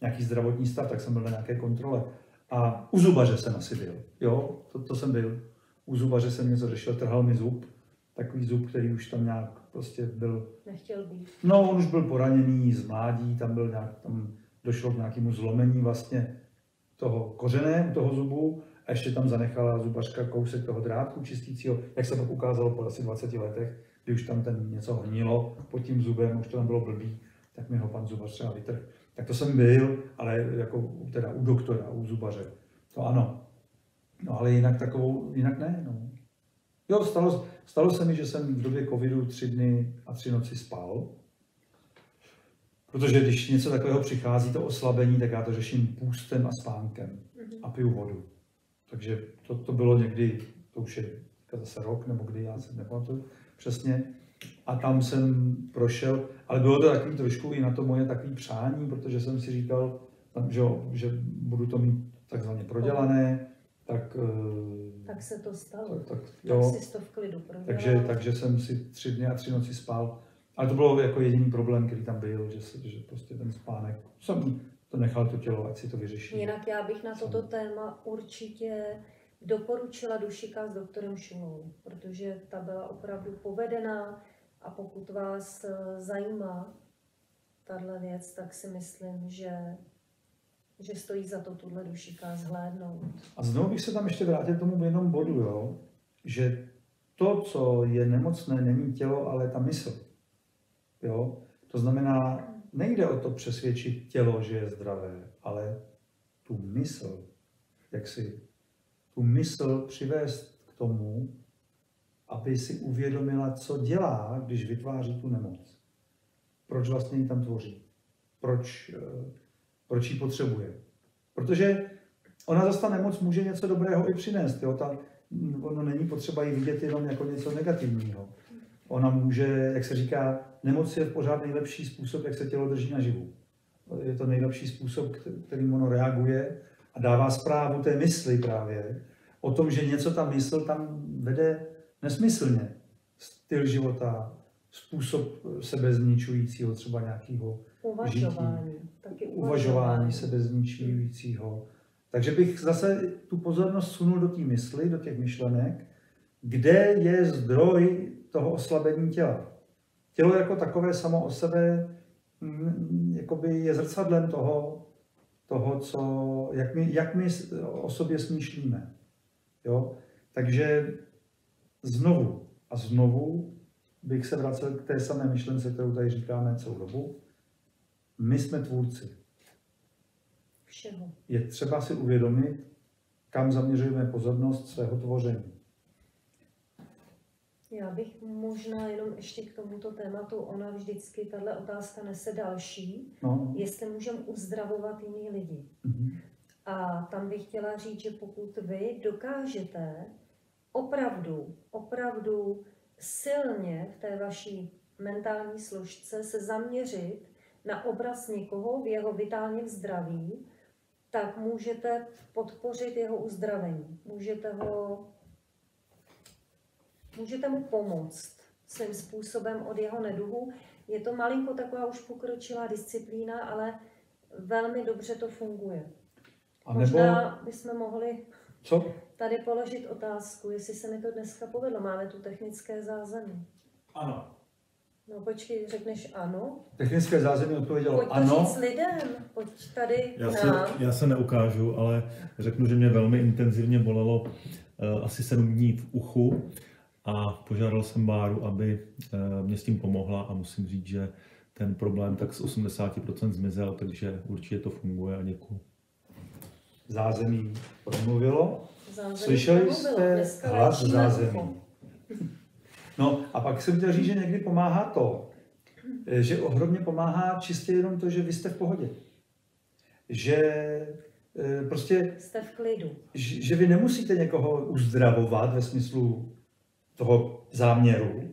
nějaký zdravotní stav, tak jsem byl na nějaké kontrole. A u zubaře jsem asi byl. Jo, to, to jsem byl. U zubaře jsem něco řešil, trhal mi zub. Takový zub, který už tam nějak prostě byl Nechtěl být. No, on už byl poraněný z mládí, tam, byl nějak, tam došlo k nějakému zlomení vlastně toho kořené toho zubu a ještě tam zanechala zubařka kousek toho drátku čistícího, jak se pak ukázalo po asi 20 letech, kdy už tam ten něco hnilo pod tím zubem, už to tam bylo blbý, tak mi ho pan zubař třeba vytrh. Tak to jsem byl, ale jako teda u doktora, u zubaře. To ano. No ale jinak takovou, jinak ne. No. Jo, stalo, stalo se mi, že jsem v době covidu tři dny a tři noci spal. Protože když něco takového přichází, to oslabení, tak já to řeším půstem a spánkem Mhm. a piju vodu. Takže to, to bylo někdy, to už je zase rok nebo kdy, já se nepamatuju přesně. A tam jsem prošel, ale bylo to takový trošku i na to moje takový přání, protože jsem si říkal, že, že budu to mít takzvaně prodělané, tak, eh, Tak se to stalo. tak, tak Tak jo. si to v klidu prodělal. Takže, takže jsem si tři dny a tři noci spal. Ale to bylo jako jediný problém, který tam byl, že, se, že prostě ten spánek, jsem to nechal to tělo, ať si to vyřeší. Jinak já bych na toto téma určitě doporučila dušika s doktorem Šulou, protože ta byla opravdu povedená a pokud vás eh, zajímá tahle věc, tak si myslím, že, že stojí za to tuhle dušika zhlédnout. A znovu bych se tam ještě vrátil k tomu jednom bodu, jo? že to, co je nemocné, není tělo, ale ta mysl. Jo? To znamená, nejde o to přesvědčit tělo, že je zdravé, ale tu mysl, jak si tu mysl přivést k tomu, aby si uvědomila, co dělá, když vytváří tu nemoc. Proč vlastně ji tam tvoří? Proč, eh, proč ji potřebuje? Protože ona zase ta nemoc může něco dobrého i přinést. Jo? Ta, ono není potřeba ji vidět jenom jako něco negativního. Ona může, jak se říká, nemoc je pořád nejlepší způsob, jak se tělo drží naživu. Je to nejlepší způsob, kte- kterým ono reaguje a dává zprávu té mysli právě o tom, že něco ta mysl tam vede nesmyslně. Styl života, způsob sebezničujícího třeba nějakého Uvažování. Taky uvažování sebezničujícího. Takže bych zase tu pozornost sunul do té mysli, do těch myšlenek, kde je zdroj toho oslabení těla. Tělo jako takové samo o sebe mm, jakoby je zrcadlem toho, toho co, jak, my, jak my o sobě smýšlíme. Jo? Takže znovu a znovu bych se vracel k té samé myšlence, kterou tady říkáme celou dobu. My jsme tvůrci. Všeho. Je třeba si uvědomit, kam zaměřujeme pozornost svého tvoření. Já bych možná jenom ještě k tomuto tématu, ona vždycky, tahle otázka nese další, No. jestli můžeme uzdravovat jiný lidi. Mhm. A tam bych chtěla říct, že pokud vy dokážete opravdu, opravdu silně v té vaší mentální složce se zaměřit na obraz někoho v jeho vitálním zdraví, tak můžete podpořit jeho uzdravení. Můžete ho můžete mu pomoct svým způsobem od jeho neduhu. Je to malinko taková už pokročilá disciplína, ale velmi dobře to funguje. A nebo, Možná bychom mohli co? tady položit otázku, jestli se mi to dneska povedlo. Máme tu technické zázemí. Ano. No počkej, řekneš ano? Technické zázemí odpovědělo Pojď to ano. říct lidem, pojď tady Já se, nám. já se neukážu, ale řeknu, že mě velmi intenzivně bolelo uh, asi sedm dní v uchu a požádal jsem Báru, aby uh, mě s tím pomohla a musím říct, že ten problém tak z 80% zmizel, takže určitě to funguje a děkuji. Zázemí promluvilo. Zázemí Slyšeli promluvilo, jste dneska hlas zázemí. No a pak jsem chtěl říct, že někdy pomáhá to, že ohromně pomáhá čistě jenom to, že vy jste v pohodě. Že eh, prostě, Jste v klidu. že že vy nemusíte někoho uzdravovat ve smyslu toho záměru,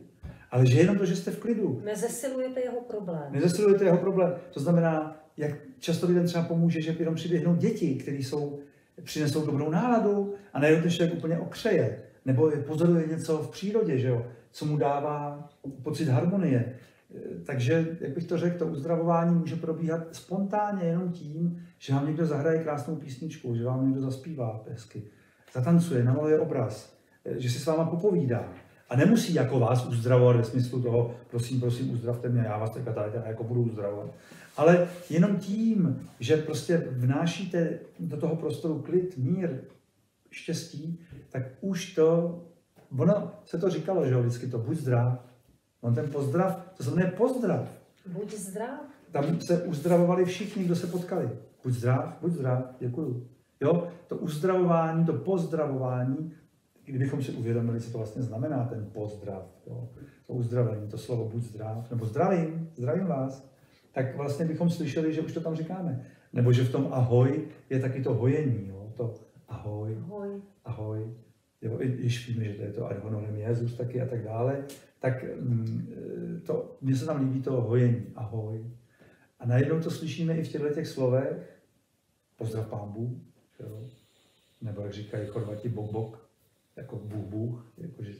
ale že jenom to, že jste v klidu. Nezesilujete jeho problém. Nezasilujete jeho problém. To znamená, jak často lidem třeba pomůže, že jenom přiběhnou děti, které jsou, přinesou dobrou náladu a najednou ten člověk úplně okřeje. Nebo pozoruje něco v přírodě, že jo, co mu dává pocit harmonie. Takže, jak bych to řekl, to uzdravování může probíhat spontánně jenom tím, že vám někdo zahraje krásnou písničku, že vám někdo zaspívá hezky, zatancuje, namaluje obraz, že si s váma popovídá. A nemusí jako vás uzdravovat ve smyslu toho, prosím, prosím, uzdravte mě, já vás teďka tady jako budu uzdravovat. Ale jenom tím, že prostě vnášíte do toho prostoru klid, mír, štěstí, tak už to, ono se to říkalo, že jo, vždycky to buď zdrav. On ten pozdrav, to znamená pozdrav. Buď zdrav. Tam se uzdravovali všichni, kdo se potkali. Buď zdrav, buď zdrav, děkuju. Jo, to uzdravování, to pozdravování, kdybychom si uvědomili, co to vlastně znamená, ten pozdrav, jo, to uzdravení, to slovo buď zdrav, nebo zdravím, zdravím vás, tak vlastně bychom slyšeli, že už to tam říkáme. Nebo že v tom ahoj je taky to hojení, jo, to ahoj, Ahoj. ahoj, jo, i když víme, že to je to ad honorem Jezus taky a tak dále, tak mm, to, mně se tam líbí to hojení, ahoj. A najednou to slyšíme i v těchto těch slovech, pozdrav pán Bůh, jo? nebo jak říkají Chorvati bok bok, jako Bůh Bůh, jakože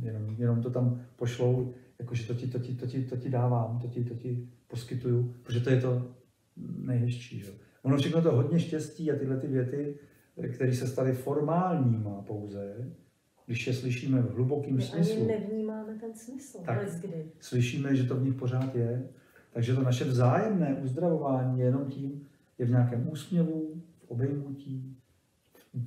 jenom, jenom to tam pošlou, jakože to ti, to, ti, to, ti, to ti dávám, to ti, to ti poskytuju, protože to je to nejhezčí. Ono všechno to hodně štěstí a tyhle ty věty, které se staly formálníma pouze, když je slyšíme v hlubokém My ani smyslu, nevnímáme ten smysl. Tak. Kdy? slyšíme, že to v nich pořád je. Takže to naše vzájemné uzdravování je jenom tím, je v nějakém úsměvu, v obejmutí,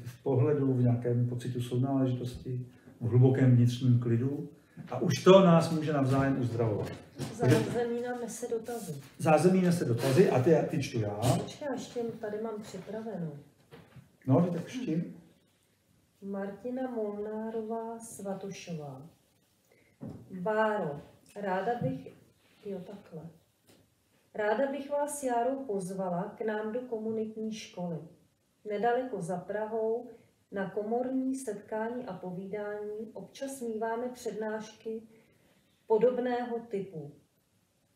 v- pohledu, v nějakém pocitu sounáležitosti, v hlubokém vnitřním klidu. A už to nás může navzájem uzdravovat. Zazemínáme se dotazy. Zázemí nese dotazy a ty, ty čtu já. Počkej, ještě tady mám připravenou. No, tak čti. Martina Molnárová Svatošová. Báro, ráda bych, jo takhle, ráda bych vás, Járo, pozvala k nám do komunitní školy. Nedaleko za Prahou, na komorní setkání a povídání občas míváme přednášky podobného typu.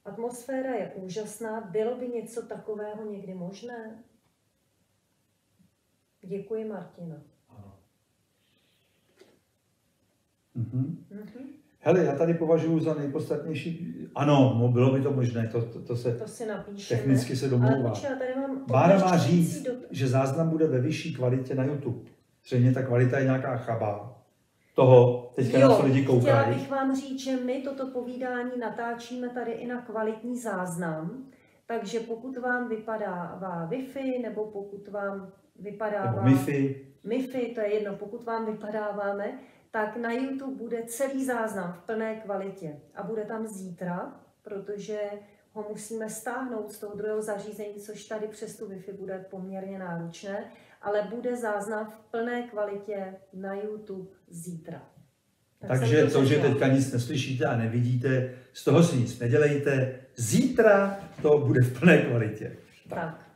Atmosféra je úžasná, bylo by něco takového někdy možné? Děkuji, Martina. Mhm. Mhm. Hele, já tady považuji za nejpodstatnější, ano, no, bylo by to možné, to, to, to se To si napíšeme. technicky se domlouvá. Bára má říct, dot- že záznam bude ve vyšší kvalitě na YouTube. Zřejmě ta kvalita je nějaká chaba. Toho, teďka na co lidi chtěla koukají. bych vám říct, že my toto povídání natáčíme tady i na kvalitní záznam, takže pokud vám vypadává Wi-Fi, nebo pokud vám vypadává Nebo MIFI. MIFI, to je jedno, pokud vám vypadáváme, tak na YouTube bude celý záznam v plné kvalitě a bude tam zítra, protože ho musíme stáhnout z toho druhého zařízení, což tady přes tu Wi-Fi bude poměrně náročné, ale bude záznam v plné kvalitě na YouTube zítra. Tak Takže to, že teďka nic neslyšíte a nevidíte, z toho si nic nedělejte. Zítra to bude v plné kvalitě. Tak, eh,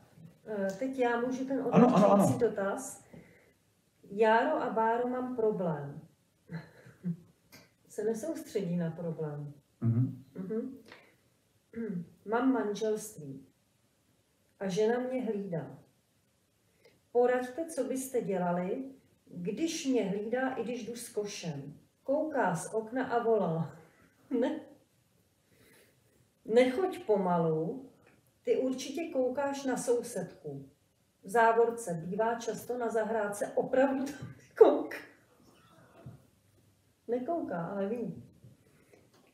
teď já můžu ten Ano, ano, ano. odlehčující dotaz. Járo a Báro mám problém. Se nesoustředí na problém. Mhm. Mhm. Mám manželství a žena mě hlídá. Poraďte, co byste dělali, když mě hlídá, i když jdu s košem. Kouká z okna a volá. Ne. Nechoď pomalu, ty určitě koukáš na sousedku. V závorce bývá často na zahrádce opravdu tam kouká. Nekouká, ale ví.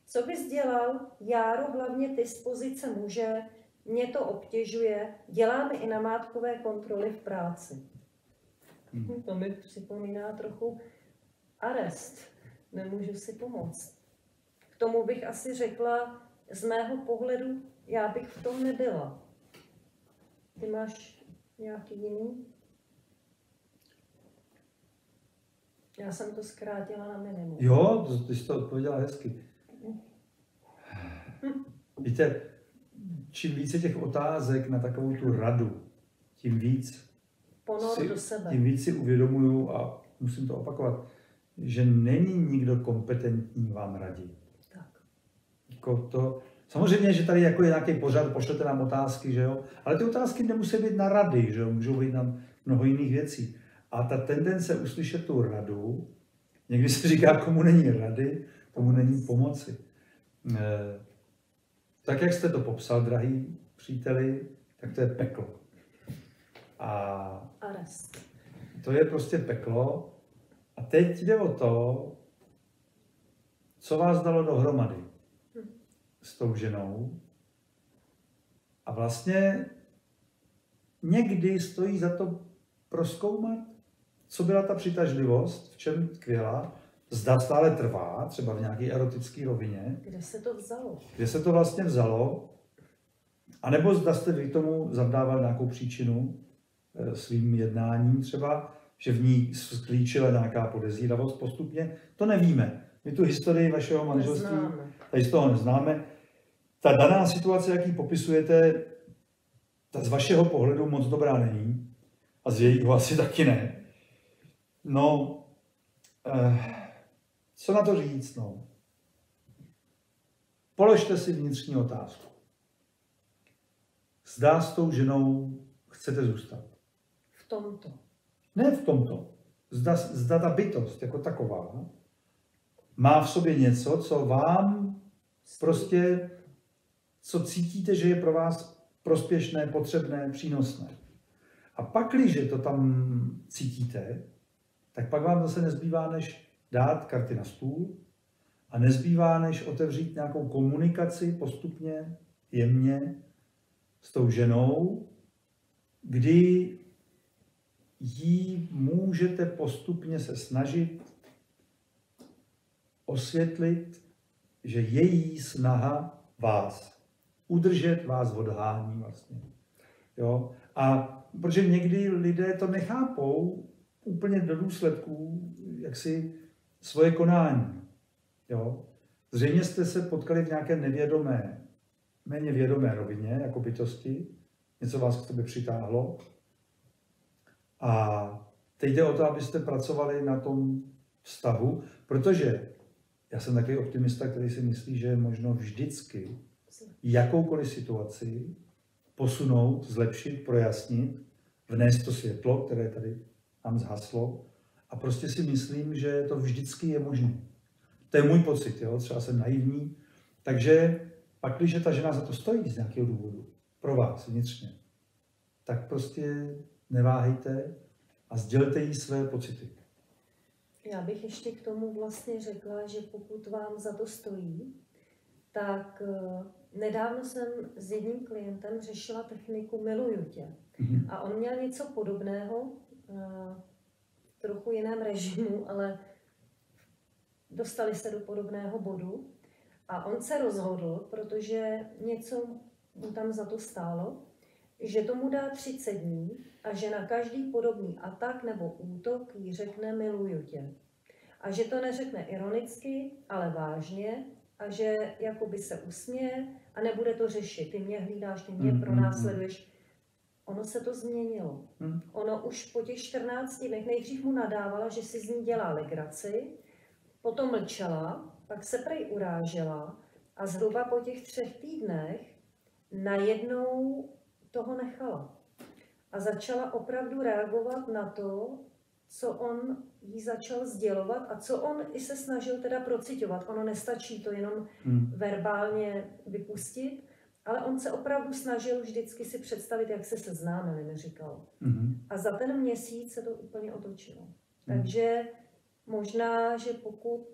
Co bys dělal, Járo, hlavně ty z pozice muže, mě to obtěžuje, děláme i namátkové kontroly v práci. Hmm. To mi připomíná trochu arest. Nemůžu si pomoct. K tomu bych asi řekla, z mého pohledu, já bych v tom nebyla. Ty máš nějaký jiný? Já jsem to zkrátila na minimum. Jo, to- ty jsi to odpověděla hezky. Víte, čím více těch otázek na takovou tu radu, tím víc Ponor si, do sebe. tím víc si uvědomuju a musím to opakovat, že není nikdo kompetentní vám radit. Tak. Jako to, samozřejmě, že tady jako je nějaký pořad, pošlete nám otázky, že jo? Ale ty otázky nemusí být na rady, že jo? Můžou být na mnoho jiných věcí. A ta tendence uslyšet tu radu, někdy se říká, komu není rady, tomu není pomoci. Eh, tak, jak jste to popsal, drahý příteli, tak to je peklo. A to je prostě peklo. A teď jde o to, co vás dalo dohromady s tou ženou. A vlastně někdy stojí za to proskoumat, co byla ta přitažlivost, v čem tkvěla, zda stále trvá, třeba v nějaké erotické rovině, Kde se to vzalo? kde se to vlastně vzalo, anebo zda jste vy tomu zavdával nějakou příčinu eh, svým jednáním třeba, že v ní sklíčila nějaká podezíravost postupně, to nevíme. My tu historii vašeho manželství Neznáme. Tady z toho neznáme. Ta daná situace, jak ji popisujete, ta z vašeho pohledu moc dobrá není. A z jejího asi taky ne. No, eh, co na to říct, no? Položte si vnitřní otázku. Zdá s tou ženou chcete zůstat. V tomto. Ne v tomto. Zda, zda ta bytost jako taková má v sobě něco, co vám prostě, co cítíte, že je pro vás prospěšné, potřebné, přínosné. A pak, když to tam cítíte, tak pak vám zase nezbývá, než dát karty na stůl a nezbývá, než otevřít nějakou komunikaci postupně, jemně s tou ženou, kdy jí můžete postupně se snažit osvětlit, že její snaha vás udržet, vás odhání vlastně. Jo? A protože někdy lidé to nechápou úplně do důsledků, jak si svoje konání. Jo? Zřejmě jste se potkali v nějaké nevědomé, méně vědomé rovině, jako bytosti, něco vás k tobě přitáhlo. A teď jde o to, abyste pracovali na tom vztahu, protože já jsem takový optimista, který si myslí, že je možno vždycky jakoukoliv situaci posunout, zlepšit, projasnit, vnést to světlo, které tady nám zhaslo. A prostě si myslím, že to vždycky je možné. To je můj pocit, jo? třeba jsem naivní. Takže pak, když ta žena za to stojí z nějakého důvodu, pro vás vnitřně, tak prostě neváhejte a sdělte jí své pocity. Já bych ještě k tomu vlastně řekla, že pokud vám za to stojí, tak eh, nedávno jsem s jedním klientem řešila techniku Miluju tě. Mhm. A on měl něco podobného, eh, v trochu jiném režimu, ale dostali se do podobného bodu. A on se rozhodl, protože něco mu tam za to stálo, že tomu dá 30 dní a že na každý podobný atak nebo útok jí řekne miluju tě. A že to neřekne ironicky, ale vážně a že jakoby se usměje a nebude to řešit. Ty mě hlídáš, ty mě Mm, mm, pronásleduješ. Ono se to změnilo. Mm. Ono už po těch 14 dnech nejdřív mu nadávala, že si z ní dělá legraci, potom mlčela, pak se prej urážela a zhruba po těch třech týdnech najednou toho nechala. A začala opravdu reagovat na to, co on jí začal sdělovat a co on i se snažil teda procitovat. Ono nestačí to jenom Hmm. verbálně vypustit, ale on se opravdu snažil vždycky si představit, jak se seznámili, mi říkal. Mhm. A za ten měsíc se to úplně otočilo. Hmm. Takže možná, že pokud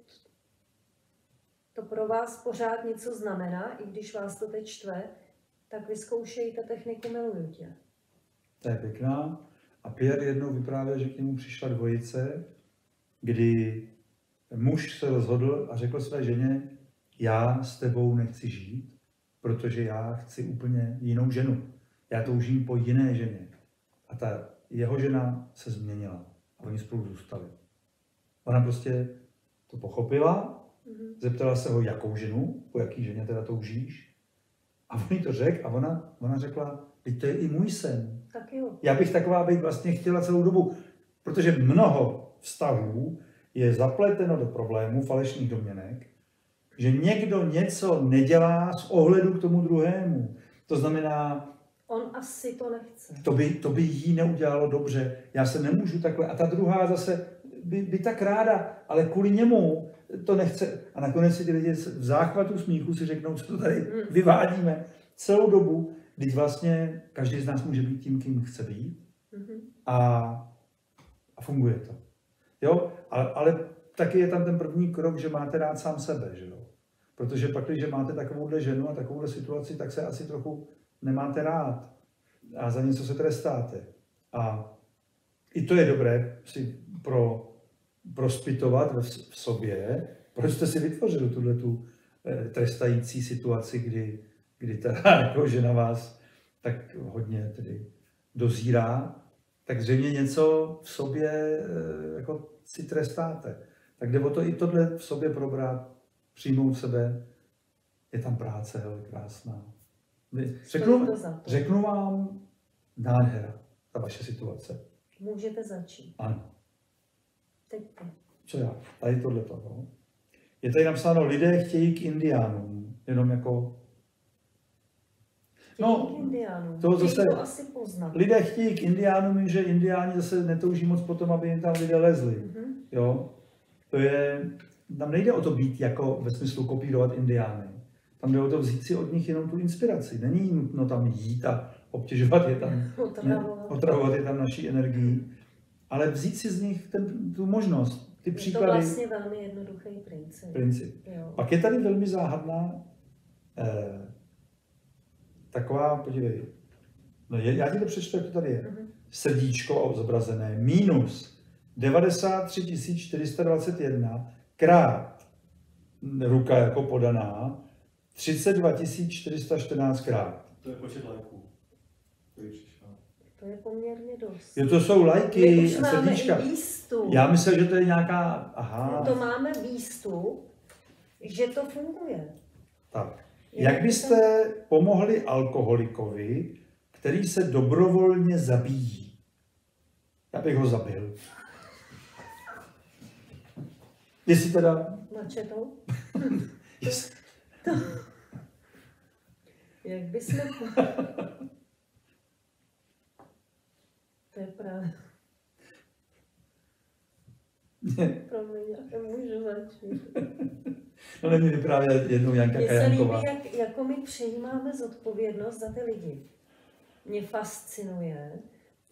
to pro vás pořád něco znamená, i když vás to teď štve, tak vyzkoušejte techniku miluju tě. To je pěkná. A Pierre jednou vyprávěl, že k němu přišla dvojice, kdy muž se rozhodl a řekl své ženě, já s tebou nechci žít, protože já chci úplně jinou ženu. Já toužím po jiné ženě. A ta jeho žena se změnila a oni spolu zůstali. Ona prostě to pochopila, Mhm. zeptala se ho, jakou ženu, po jaký ženě teda toužíš. A on jí to řekl a ona, ona řekla, Teď to je i můj sen. Tak jo. Já bych taková být vlastně chtěla celou dobu, protože mnoho vztahů je zapleteno do problémů falešných domněnek, že někdo něco nedělá z ohledu k tomu druhému. To znamená, On asi to nechce. to by, to by jí neudělalo dobře, já se nemůžu takhle. A ta druhá zase by, by tak ráda, ale kvůli němu to nechce. A nakonec si ty lidi v záchvatu smíchu si řeknou, co to tady vyvádíme celou dobu, když vlastně každý z nás může být tím, kým chce být Mhm. a, a funguje to. Jo, ale, ale taky je tam ten první krok, že máte rád sám sebe, že jo. Protože pak, když máte takovouhle ženu a takovouhle situaci, tak se asi trochu nemáte rád a za něco se trestáte. A i to je dobré si pro, prospitovat v, v sobě, proč jste si vytvořili tuhle tu eh, trestající situaci, kdy, kdy ta jako žena vás tak hodně tedy dozírá, tak zřejmě něco v sobě eh, jako si trestáte. Tak jde o to i tohle v sobě probrat, přijmout sebe. Je tam práce, hele, krásná. Řeknu, to to. řeknu vám nádhera, ta vaše situace. Můžete začít. Ano. Teď ty. Co já? Tady tohle toho. Je tady napsáno, lidé chtějí k indiánům, jenom jako No, to zase- to asi poznat. lidé chtějí k indiánům, že indiáni zase netouží moc potom, aby jim tam lidé lezli. Mhm. Jo? To je, tam nejde o to být jako ve smyslu kopírovat indiány. Tam jde o to vzít si od nich jenom tu inspiraci. Není nutno tam jít a obtěžovat je tam, ne, Otravovat. je tam naší energií, ale vzít si z nich ten, tu možnost, ty Je to příklady, vlastně velmi jednoduchý princip. princip. Jo. Pak je tady velmi záhadná eh, taková, podívej, no je, já ti to přečtu, jak to tady je. Mhm. Srdíčko zobrazené minus 93 421 krát ruka jako podaná 32 414 krát. To je počet lajků. To je poměrně dost. Jo, to jsou My lajky už a máme srdíčka. i výstup. Já myslel, že to je nějaká, aha, To máme výstup, že to funguje. tak. Jak to byste pomohli alkoholikovi, který se dobrovolně zabíjí? Já bych ho zabil. Jestli teda, Načetou? jestli, Jak bychom... to je právě... Promiň, já můžu začít. No není vyprávět jednou Janka Mně se líbí, jak, jako my přejímáme zodpovědnost za ty lidi. Mě fascinuje,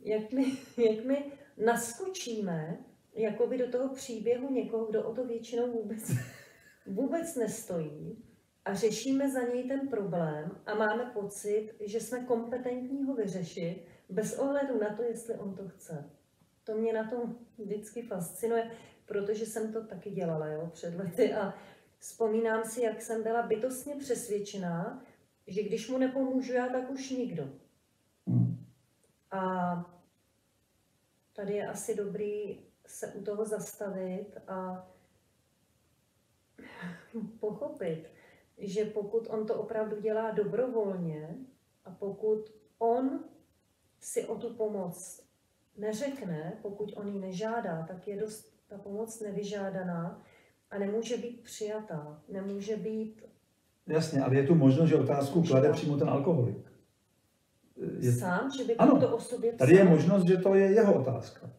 jak my, jak my naskočíme jakoby do toho příběhu někoho, kdo o to většinou vůbec, vůbec nestojí a řešíme za něj ten problém a máme pocit, že jsme kompetentní ho vyřešit bez ohledu na to, jestli on to chce. To mě na tom vždycky fascinuje, protože jsem to taky dělala jo, před lety a vzpomínám si, jak jsem byla bytostně přesvědčená, že když mu nepomůžu já, tak už nikdo. Hm. A tady je asi dobrý se u toho zastavit a pochopit, že pokud on to opravdu dělá dobrovolně a pokud on si o tu pomoc neřekne, pokud on ji nežádá, tak je dost ta pomoc nevyžádaná a nemůže být přijatá, nemůže být Jasně, ale je tu možnost, že otázku klade přímo ten alkoholik. Je, sám, že by Ano. to o sobě psal. tady je možnost, že to je jeho otázka.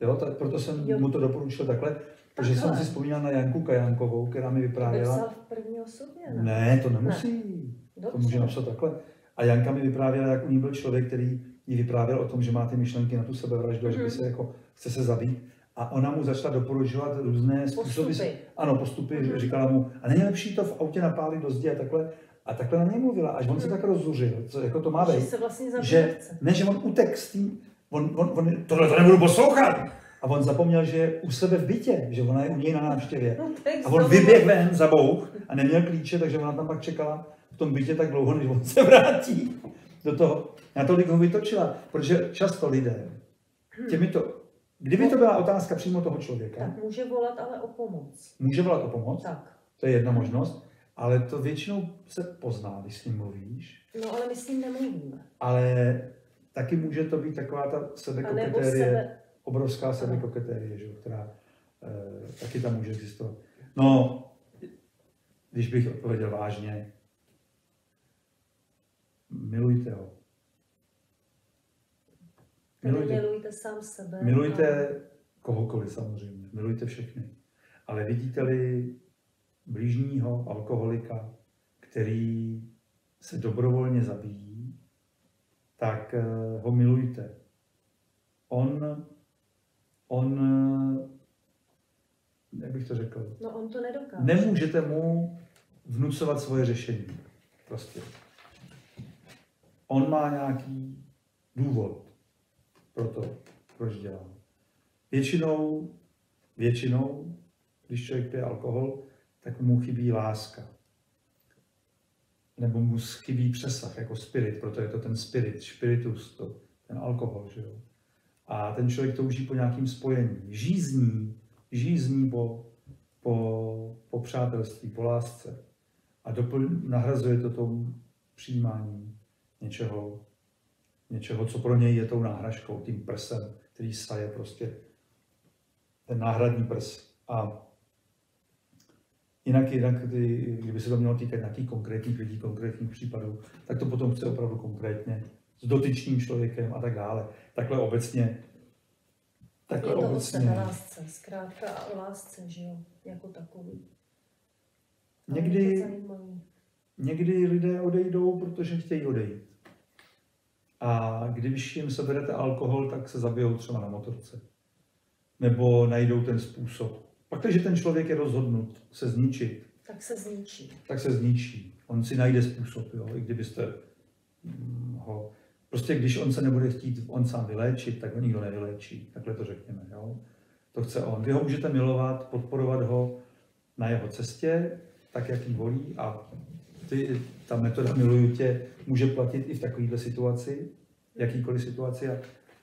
Jo, tak proto jsem Jo. mu to doporučil takhle, protože jsem si vzpomínal na Janku Kajankovou, která mi To vyprávěla. psal v první osobě, ne? Ne, to nemusí. To Dobře. může napsat takhle. A Janka mi vyprávěla, jak u ní byl člověk, který jí vyprávěl o tom, že má ty myšlenky na tu sebevraždu, mm-hmm. že by Mhm. se jako chce se zabít. A ona mu začala doporučovat různé způsoby. Postupy. Ano, postupy. Mhm. Říkala mu, a není lepší to v autě napálit do zdi a takhle. A takhle na něj mluvila, až on se Mhm. tak rozzuřil, co jako to má Že být. se vlastně Že, ne, že on utek s tím, on, on, on, tohle to nebudu poslouchat. A on zapomněl, že je u sebe v bytě, že ona je u něj na návštěvě. No, A on znovu- vyběh ven za bouch a neměl klíče, takže ona tam pak čekala v tom bytě tak dlouho, než on se vrátí do toho. Já tolik ho vytočila, protože často lidé těmi to, kdyby to byla otázka přímo toho člověka, Tak může volat ale o pomoc. může volat o pomoc, Tak. to je jedna možnost, Ale to většinou se pozná, když s ním mluvíš. No ale my s ním nemluvíme. Ale taky může to být taková ta sebekoketérie, sebe... obrovská sebekoketérie, že která e, taky tam může existovat. No, když bych odpověděl vážně, milujte ho. Milujte, milujte sám sebe. milujte kohokoliv samozřejmě, milujte všechny. Ale vidíte-li blížního alkoholika, který se dobrovolně zabíjí, tak eh, ho milujte. On, on, jak bych to řekl, A... No on to nedokáže. nemůžete mu vnucovat svoje řešení. Prostě. On má nějaký důvod pro to, proč dělá. Většinou, většinou, když člověk pije alkohol, tak mu chybí láska. Nebo mu chybí přesah, jako spirit, proto je to ten spirit, spiritus, to, ten alkohol, že jo. A ten člověk touží po nějakým spojení. Žízní, žízní po, po, po přátelství, po lásce. A dopl, nahrazuje to tou přijímáním něčeho, něčeho, co pro něj je tou náhražkou, tím prsem, který saje prostě ten náhradní prs. A jinak, jinak ty, kdyby se to mělo týkat nějakých konkrétních lidí, konkrétních případů, tak to potom chce opravdu konkrétně s dotyčným člověkem a tak dále. Takhle obecně. Je Takhle to o obecně. sebelásce, zkrátka a o lásce, že jo, jako takový. A je Někdy, někdy lidé odejdou, protože chtějí odejít. A když jim seberete alkohol, tak se zabijou třeba na motorce. Nebo najdou ten způsob. Pak, když ten člověk je rozhodnut se zničit, Tak se zničí. tak se zničí. On si najde způsob, jo? i kdybyste mm, ho... Prostě když on se nebude chtít on sám vyléčit, tak ho nikdo nevyléčí. Takhle to řekněme. Jo? To chce on. Vy ho můžete milovat, podporovat ho na jeho cestě, tak, jak ji volí a ty, ta metoda miluju tě může platit i v takovéhle situaci, jakýkoliv situaci a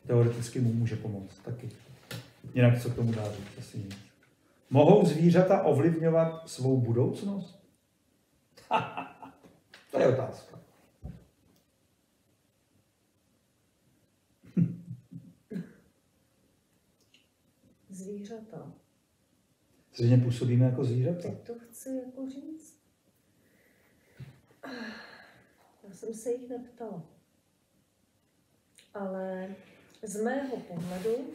teoreticky mu může pomoct taky. Jinak co k tomu dá říct, asi nic. Mohou zvířata ovlivňovat svou budoucnost? to je otázka. Zvířata. Zřejmě působíme jako zvířata. Teď to chci jako říct. Já jsem se jich neptala. Ale z mého pohledu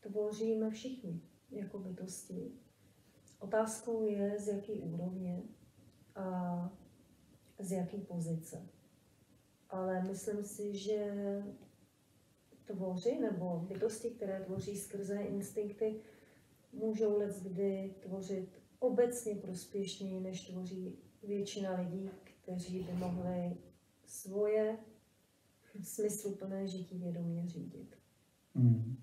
tvoříme všichni jako bytosti. Otázkou je, z jaký úrovně a z jaký pozice. Ale myslím si, že tvoři nebo bytosti, které tvoří skrze instinkty, můžou let kdy tvořit obecně prospěšněji, než tvoří většina lidí, kteří by mohli svoje smysluplné žití vědomě řídit. Hmm.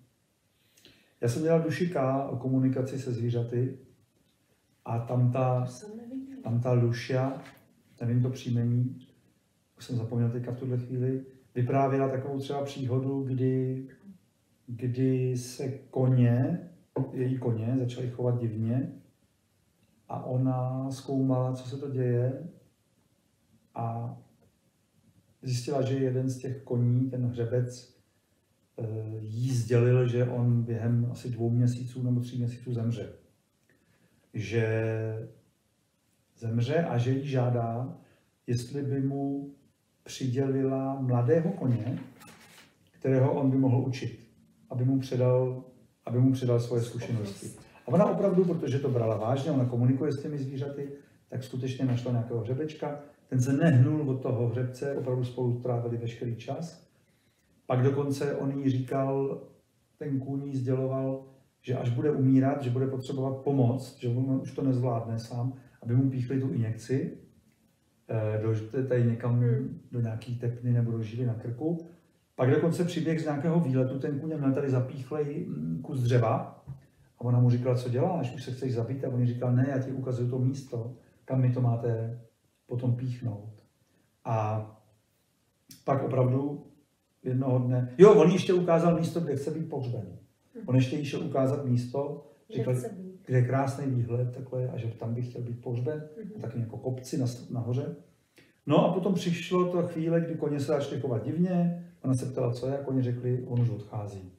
Já jsem dělal duši K o komunikaci se zvířaty a tam ta, tam ta Lucia, nevím to příjmení, už jsem zapomněl teďka v tuhle chvíli, vyprávěla takovou třeba příhodu, kdy, kdy se koně, její koně začaly chovat divně a ona zkoumala, co se to děje a zjistila, že jeden z těch koní, ten hřebec, eh, jí sdělil, že on během asi dvou měsíců nebo tří měsíců zemře. Že zemře a že jí žádá, jestli by mu přidělila mladého koně, kterého on by mohl učit, aby mu předal, aby mu předal svoje zkušenosti. A ona opravdu, protože to brala vážně, ona komunikuje s těmi zvířaty, tak skutečně našla nějakého hřebečka. Ten se nehnul od toho hřebce, opravdu spolu trávili veškerý čas. Pak dokonce on jí říkal, ten kůň jí sděloval, že až bude umírat, že bude potřebovat pomoc, že on už to nezvládne sám, aby mu píchli tu injekci eh, do, tady někam Hmm. do nějaký tepny nebo do žily na krku. Pak dokonce přiběh z nějakého výletu, ten kůň měl tady zapíchlej mm, kus dřeva a ona mu říkala, co děláš, už se chceš zabít a on jí říkal, ne, já ti ukazuju to místo, kam mi to máte potom píchnout. A pak opravdu jednoho dne, jo, on ještě ukázal místo, kde chce být pohřben. On ještě jí šel ukázat místo, říkal, kde je krásný výhled takhle a že tam bych chtěl být pohřben, Mhm. taky jako kopci na, nahoře. No a potom přišlo to chvíle, kdy koně se začaly chovat divně, ona se ptala, co je, a koně řekli, on už odchází.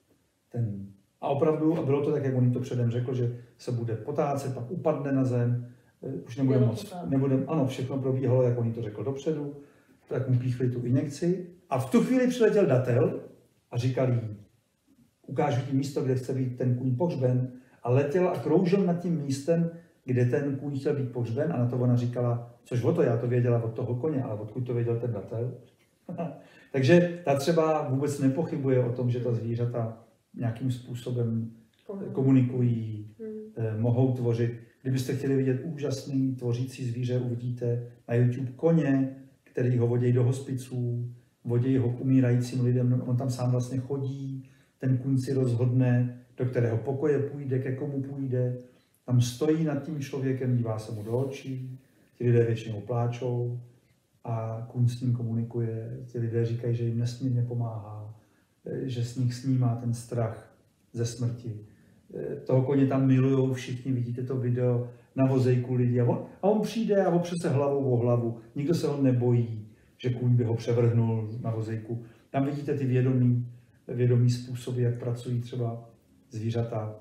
Ten. A opravdu, a bylo to tak, jak on to předem řekl, že se bude potácet, pak upadne na zem, eh, už nebude Bylo moc, nebude, ano, všechno probíhalo, jak on to řekl dopředu, tak mu píchli tu injekci. A v tu chvíli přiletěl datel a říkal jí, ukážu ti místo, kde chce být ten kůň pohřben. A letěl a kroužil nad tím místem, kde ten kůň chtěl být pohřben a na to ona říkala, což o to, já to věděla od toho koně, ale odkud to věděl ten datel. Takže ta třeba vůbec nepochybuje o tom, že ta zvířata nějakým způsobem komunikují, Hmm. eh, mohou tvořit. Kdybyste chtěli vidět úžasný tvořící zvíře, uvidíte na YouTube koně, který ho vodějí do hospiců, vodějí ho k umírajícím lidem, on tam sám vlastně chodí, ten kůň si rozhodne, do kterého pokoje půjde, ke komu půjde, tam stojí nad tím člověkem, dívá se mu do očí, ti lidé většinou pláčou a kůň s ním komunikuje, ti lidé říkají, že jim nesmírně pomáhá, že s nich snímá ten strach ze smrti. Eh, Toho koně tam milují všichni, vidíte to video na vozejku lidi a on, a on přijde a opře se hlavou o hlavu, nikdo se ho nebojí, že kůň by ho převrhnul na vozejku. Tam vidíte ty vědomí, vědomí způsoby, jak pracují třeba zvířata.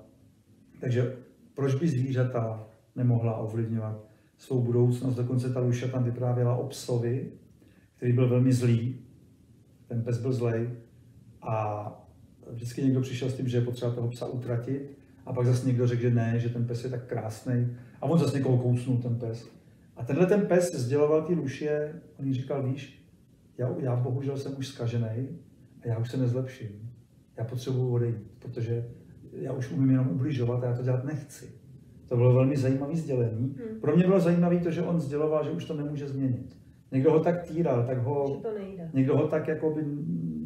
Takže proč by zvířata nemohla ovlivňovat svou budoucnost? Dokonce ta Luša tam vyprávěla o psovi, který byl velmi zlý. Ten pes byl zlej a vždycky někdo přišel s tím, že je potřeba toho psa utratit a pak zase někdo řekl, že ne, že ten pes je tak krásný a on zase někoho kousnul ten pes. A tenhle ten pes sděloval ty Lušie, on jí říkal, víš, já, já bohužel jsem už zkažený a já už se nezlepším. Já potřebuji odejít, protože já už umím jenom ubližovat a já to dělat nechci. To bylo velmi zajímavé sdělení. Hmm. Pro mě bylo zajímavé to, že on sděloval, že už to nemůže změnit. Někdo ho tak týral, tak ho Že to nejde. někdo ho tak jakoby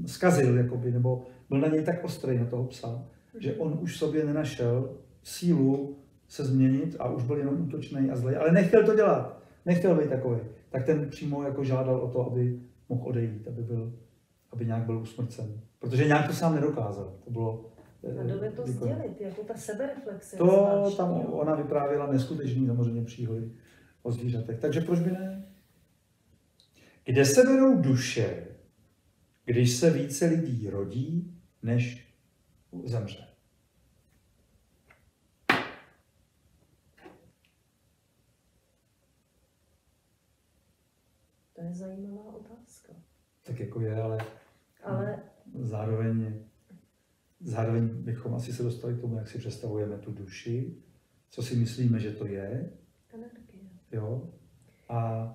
zkazil, jakoby, nebo byl na něj tak ostrý, na toho psa, že on už sobě nenašel sílu se změnit a už byl jenom útočný a zlej, ale nechtěl to dělat, nechtěl být takový. Tak ten přímo jako žádal o to, aby mohl odejít, aby, byl, aby nějak byl usmrcen. Protože nějak to sám nedokázal. To bylo eh, A dovede to výkon. sdělit, jako ta sebereflexe. To zvláštní, tam jo. ona vyprávěla neskutečný samozřejmě příhody o zvířatech. Takže proč by ne? Kde se berou duše, když se více lidí rodí, než zemře? To je zajímavá otázka. Tak jako je, ale Ale zároveň, zároveň bychom asi se dostali k tomu, jak si představujeme tu duši, co si myslíme, že to je, energie. Jo? A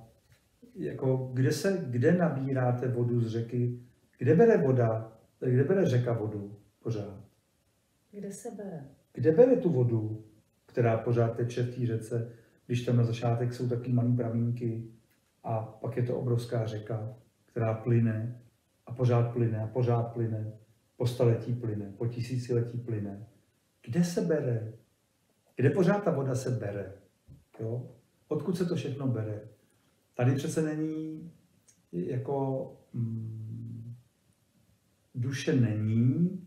jako kde, se, kde nabíráte vodu z řeky? Kde bere voda, kde bere řeka vodu pořád? Kde se bere? Kde bere tu vodu, která pořád teče v té řece, když tam na začátek jsou taky malé pramínky a pak je to obrovská řeka, která plyne a pořád plyne a pořád plyne, po staletí plyne, po tisíciletí plyne. Kde se bere? Kde pořád ta voda se bere? Jo? Odkud se to všechno bere? Tady přece není jako mm, duše není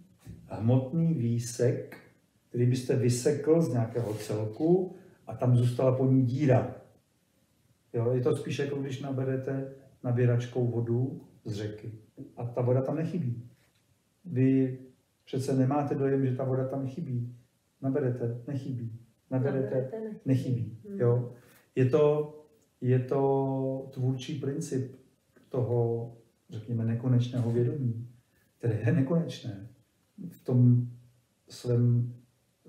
hmotný výsek, který byste vysekl z nějakého celku a tam zůstala po ní díra. Jo, je to spíš jako když naberete nabíračkou vodu z řeky a ta voda tam nechybí. Vy přece nemáte dojem, že ta voda tam chybí. Naberete, nechybí. Naberete, Naberete, nechybí. nechybí. Hmm. Jo? Je, to, je to tvůrčí princip toho, řekněme, nekonečného vědomí, které je nekonečné. V tom svém,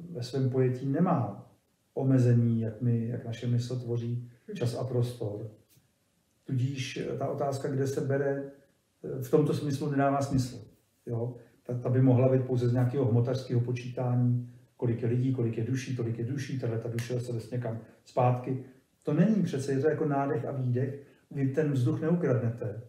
ve svém pojetí nemá omezení, jak, my, jak naše mysl tvoří čas a prostor. Tudíž ta otázka, kde se bere, v tomto smyslu nedává smysl. Jo? Ta, ta by mohla být pouze z nějakého hmotařského počítání, kolik je lidí, kolik je duší, tolik je duší, tahle ta duše se jde někam zpátky. To není přece, je to jako nádech a výdech. Vy ten vzduch neukradnete,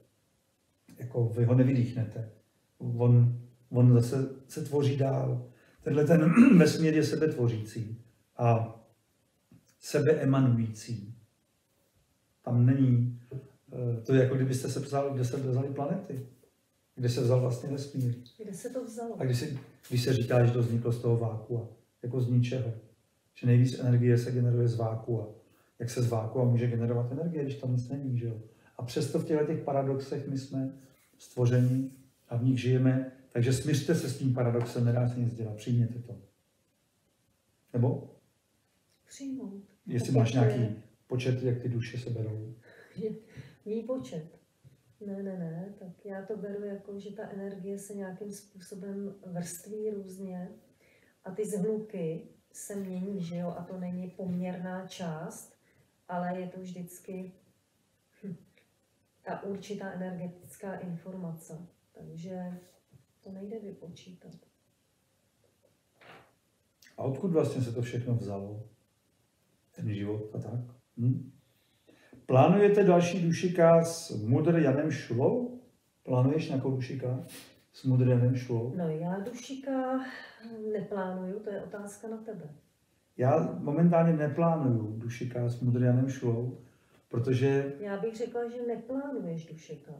jako vy ho nevydýchnete. On, on zase se tvoří dál. Tenhle ten vesmír je sebetvořící a sebeemanující. Tam není, eh, to je jako kdybyste se psali, kde se vzali planety. Kde se vzal vlastně vesmír. Kde se to vzalo? A když, si, když se říká, že to vzniklo z toho vákua, jako z ničeho, že nejvíc energie se generuje z vákua. Jak se z vákua může generovat energie, když tam nic není, že jo? A přesto v těchto těch paradoxech my jsme stvoření a v nich žijeme, takže smířte se s tím paradoxem, nedá se nic dělat, přijměte to. Nebo? Přijmout. Jestli máš nějaký počet, jak ty duše se berou. Výpočet. Ne, ne, ne, tak já to beru jako, že ta energie se nějakým způsobem vrství různě a ty zhluky se mění, že jo, a to není poměrná část, ale je to vždycky ta určitá energetická informace. Takže to nejde vypočítat. A odkud vlastně se to všechno vzalo? Ten život a tak? Hm? Plánujete další dušika s Mudr Janem Šulou? Plánuješ nějakou dušika s Mudr Janem Šulou? No já dušika neplánuju, to je otázka na tebe. Já momentálně neplánuju dušika s Mudr Janem Šulou, protože Já bych řekla, že neplánuješ dušika.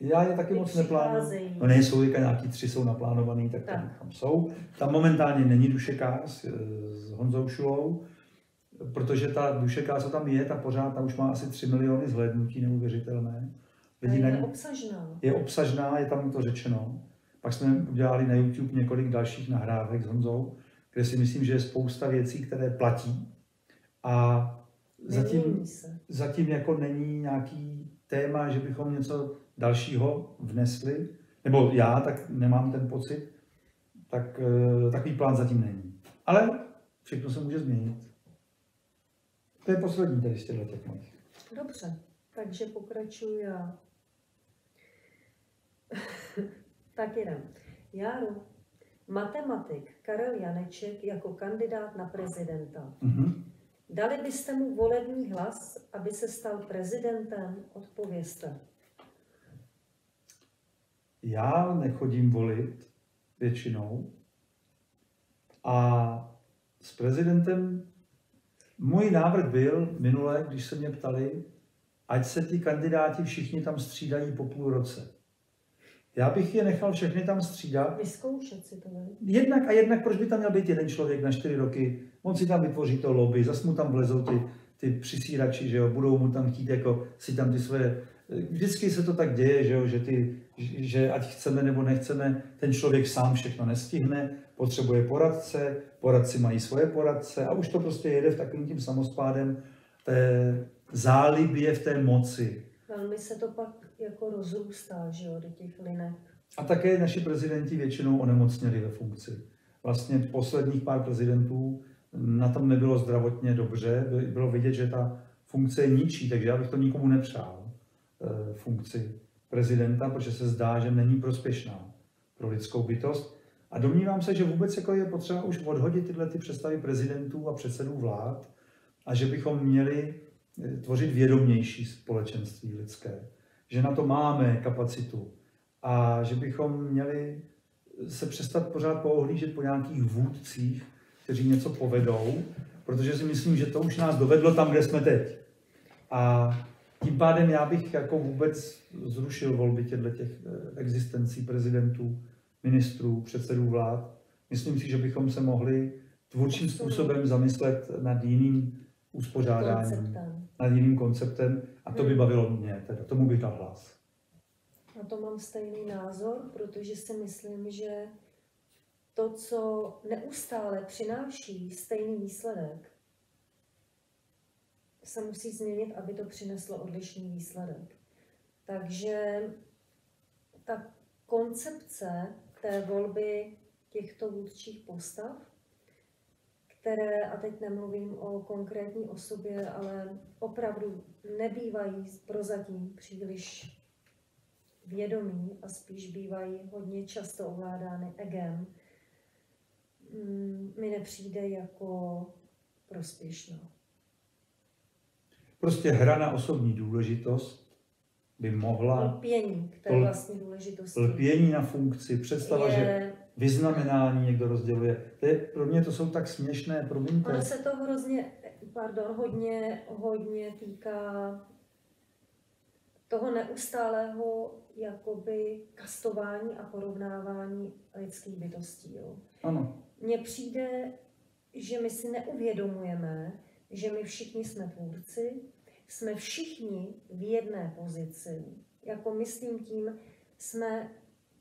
Já je taky Ty moc neplánuju. No nejsou, teďka nějaký tři jsou naplánovaný, tak, Tak. tak. tam jsou. Tam momentálně není dušekář s, s Honzou Šulou, protože ta dušekář, co tam je, ta pořád, ta už má asi 3 miliony zhlédnutí neuvěřitelné. Lidi na je ní obsažná. je obsažná, je tam to řečeno. Pak jsme udělali na YouTube několik dalších nahrávek s Honzou, kde si myslím, že je spousta věcí, které platí. A zatím, zatím jako není nějaký téma, že bychom něco dalšího vnesli, nebo já tak nemám ten pocit, tak eh, takový plán zatím není. Ale všechno se může změnit. To je poslední tady z těchto těch mojich. Dobře, takže pokračuju já. tak jdem. Járu, matematik Karel Janeček jako kandidát na prezidenta. Mhm. Dali byste mu volební hlas, aby se stal prezidentem? Odpovězte. Já nechodím volit většinou a s prezidentem můj návrh byl minule, když se mě ptali, ať se ti kandidáti všichni tam střídají po půl roce. Já bych je nechal všechny tam střídat. Vyzkoušet si to, ne? Jednak a jednak, proč by tam měl být jeden člověk na čtyři roky? On si tam vytvoří to lobby, zas mu tam vlezou ty, ty přisírači, že jo, budou mu tam chtít jako si tam ty svoje... Vždycky se to tak děje, že jo, že, ty, že ať chceme nebo nechceme, ten člověk sám všechno nestihne, potřebuje poradce, poradci mají svoje poradce a už to prostě jede v takovým tím samospádem té zálibě v té moci. Velmi se to pak jako rozrůstá, že jo, do těch linek. A také naši prezidenti většinou onemocněli ve funkci. Vlastně posledních pár prezidentů na tom nebylo zdravotně dobře, By- bylo vidět, že ta funkce je ničí, takže já bych to nikomu nepřál, funkci prezidenta, protože se zdá, že není prospěšná pro lidskou bytost. A domnívám se, že vůbec jako je potřeba už odhodit tyhle ty představy prezidentů a předsedů vlád a že bychom měli eh, tvořit vědomější společenství lidské. Že na to máme kapacitu a že bychom měli se přestat pořád poohlížet po nějakých vůdcích, kteří něco povedou, protože si myslím, že to už nás dovedlo tam, kde jsme teď. A tím pádem já bych jako vůbec zrušil volby těchto těch eh, existencí prezidentů, ministrů, předsedů vlád. Myslím si, že bychom se mohli tvůrčím způsobem zamyslet nad jiným uspořádáním, Konceptem. nad jiným konceptem a to by Hmm. bavilo mě, teda tomu bych dal hlas. Na to mám stejný názor, protože si myslím, že to, co neustále přináší stejný výsledek, se musí změnit, aby to přineslo odlišný výsledek. Takže ta koncepce té volby těchto vůdčích postav, které, a teď nemluvím o konkrétní osobě, ale opravdu nebývají prozatím příliš vědomí a spíš bývají hodně často ovládány egem, mm, mi nepřijde jako prospěšná. Prostě hra na osobní důležitost by mohla Lpění k té vlastní důležitosti lpění na funkci, představa, že je, vyznamenání někdo rozděluje. To je, pro mě to jsou tak směšné, promiňte. ono se to hrozně, pardon, hodně, hodně týká toho neustálého jakoby kastování a porovnávání lidských bytostí. Jo. Ano, Mně přijde že my si neuvědomujeme, že my všichni jsme tvůrci, jsme všichni v jedné pozici. Jako myslím tím, jsme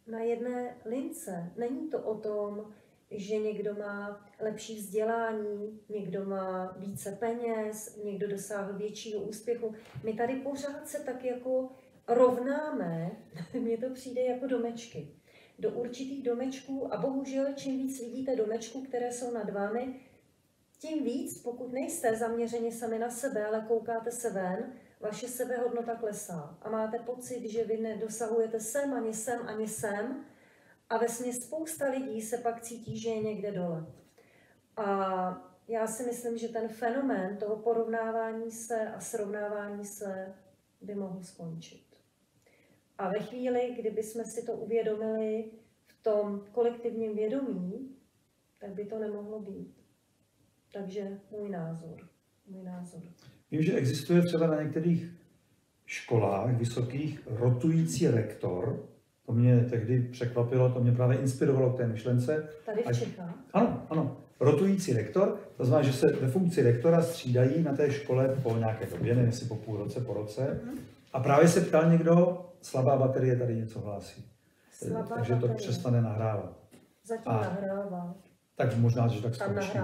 na jedné lince. Není to o tom, že někdo má lepší vzdělání, někdo má více peněz, někdo dosáhl většího úspěchu. My tady pořád se tak jako rovnáme, mně to přijde jako domečky, do určitých domečků a bohužel čím víc vidíte domečků, které jsou nad vámi, tím víc, pokud nejste zaměřeni sami na sebe, ale koukáte se ven, vaše sebehodnota klesá a máte pocit, že vy nedosahujete sem, ani sem, ani sem a ve spousta lidí se pak cítí, že je někde dole. A já si myslím, že ten fenomén toho porovnávání se a srovnávání se by mohl skončit. A ve chvíli, kdyby jsme si to uvědomili v tom kolektivním vědomí, tak by to nemohlo být. Takže můj názor. Můj názor. Vím, že existuje třeba na některých školách vysokých rotující rektor. To mě tehdy překvapilo, to mě právě inspirovalo k té myšlence. Tady v Čechách? Ano, ano. Rotující rektor, to znamená, že se ve funkci rektora střídají na té škole po nějaké době, nevím jestli po půl roce, po roce. Uh-huh. A právě se ptal někdo, slabá baterie tady něco hlásí. Slabá Takže baterie. to přestane nahrávat. Zatím a, nahrává. Tak možná, že tak skončí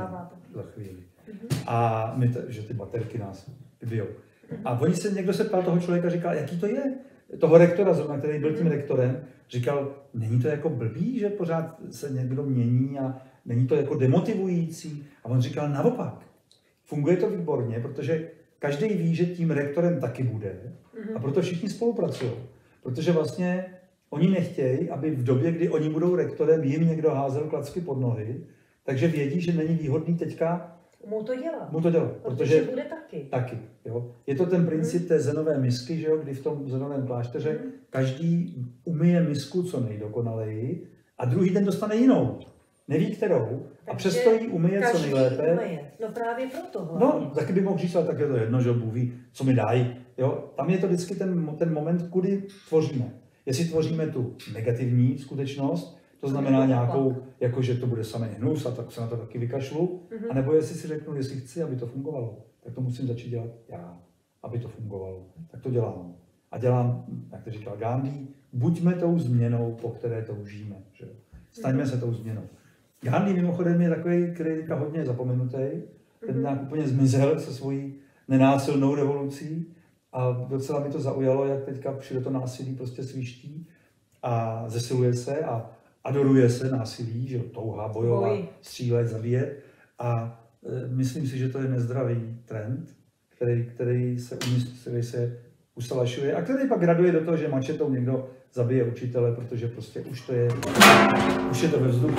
za chvíli. Uh-huh. A my, t- že ty baterky nás vybijou. Uh-huh. A oni se, někdo se ptal toho člověka, říkal, jaký to je? Toho rektora zrovna, který byl tím rektorem, říkal, není to jako blbý, že pořád se někdo mění a není to jako demotivující? A on říkal, naopak, funguje to výborně, protože každý ví, že tím rektorem taky bude a mhm. proto všichni spolupracují. Protože vlastně oni nechtějí, aby v době, kdy oni budou rektorem, jim někdo házel klacky pod nohy, takže vědí, že není výhodný teďka mu to dělat. Mu to dělat, protože, protože bude taky. Taky, jo. Je to ten princip té zenové misky, že jo, kdy v tom zenovém klášteře hmm. každý umyje misku co nejdokonaleji a druhý den dostane jinou. Neví kterou a přesto ji umyje co nejlépe. No právě proto. No, taky by mohl říct, ale tak je to jedno, že Bůh ví, co mi dají. Jo? Tam je to vždycky ten, ten moment, kudy tvoříme. Jestli tvoříme tu negativní skutečnost, to znamená nějakou, jako že to bude samý hnus a tak se na to taky vykašlu, mm-hmm. anebo jestli si řeknu, jestli chci, aby to fungovalo, tak to musím začít dělat já, aby to fungovalo. Tak to dělám. A dělám, jak to říkal Gandhi, buďme tou změnou, po které toužíme. Že? Staňme mm-hmm. se tou změnou. Gandhi mimochodem je takový, který je hodně zapomenutý, ten mm-hmm. nějak úplně zmizel se svojí nenásilnou revolucí a docela mi to zaujalo, jak teďka přijde to násilí prostě sviští a zesiluje se a adoruje se násilí, že touha bojovat, Boj. střílet, zabíjet a e, myslím si, že to je nezdravý trend, který, který, se, který se ustalašuje a který pak graduje do toho, že mačetou někdo zabije učitele, protože prostě už to je, už je to ve vzduchu.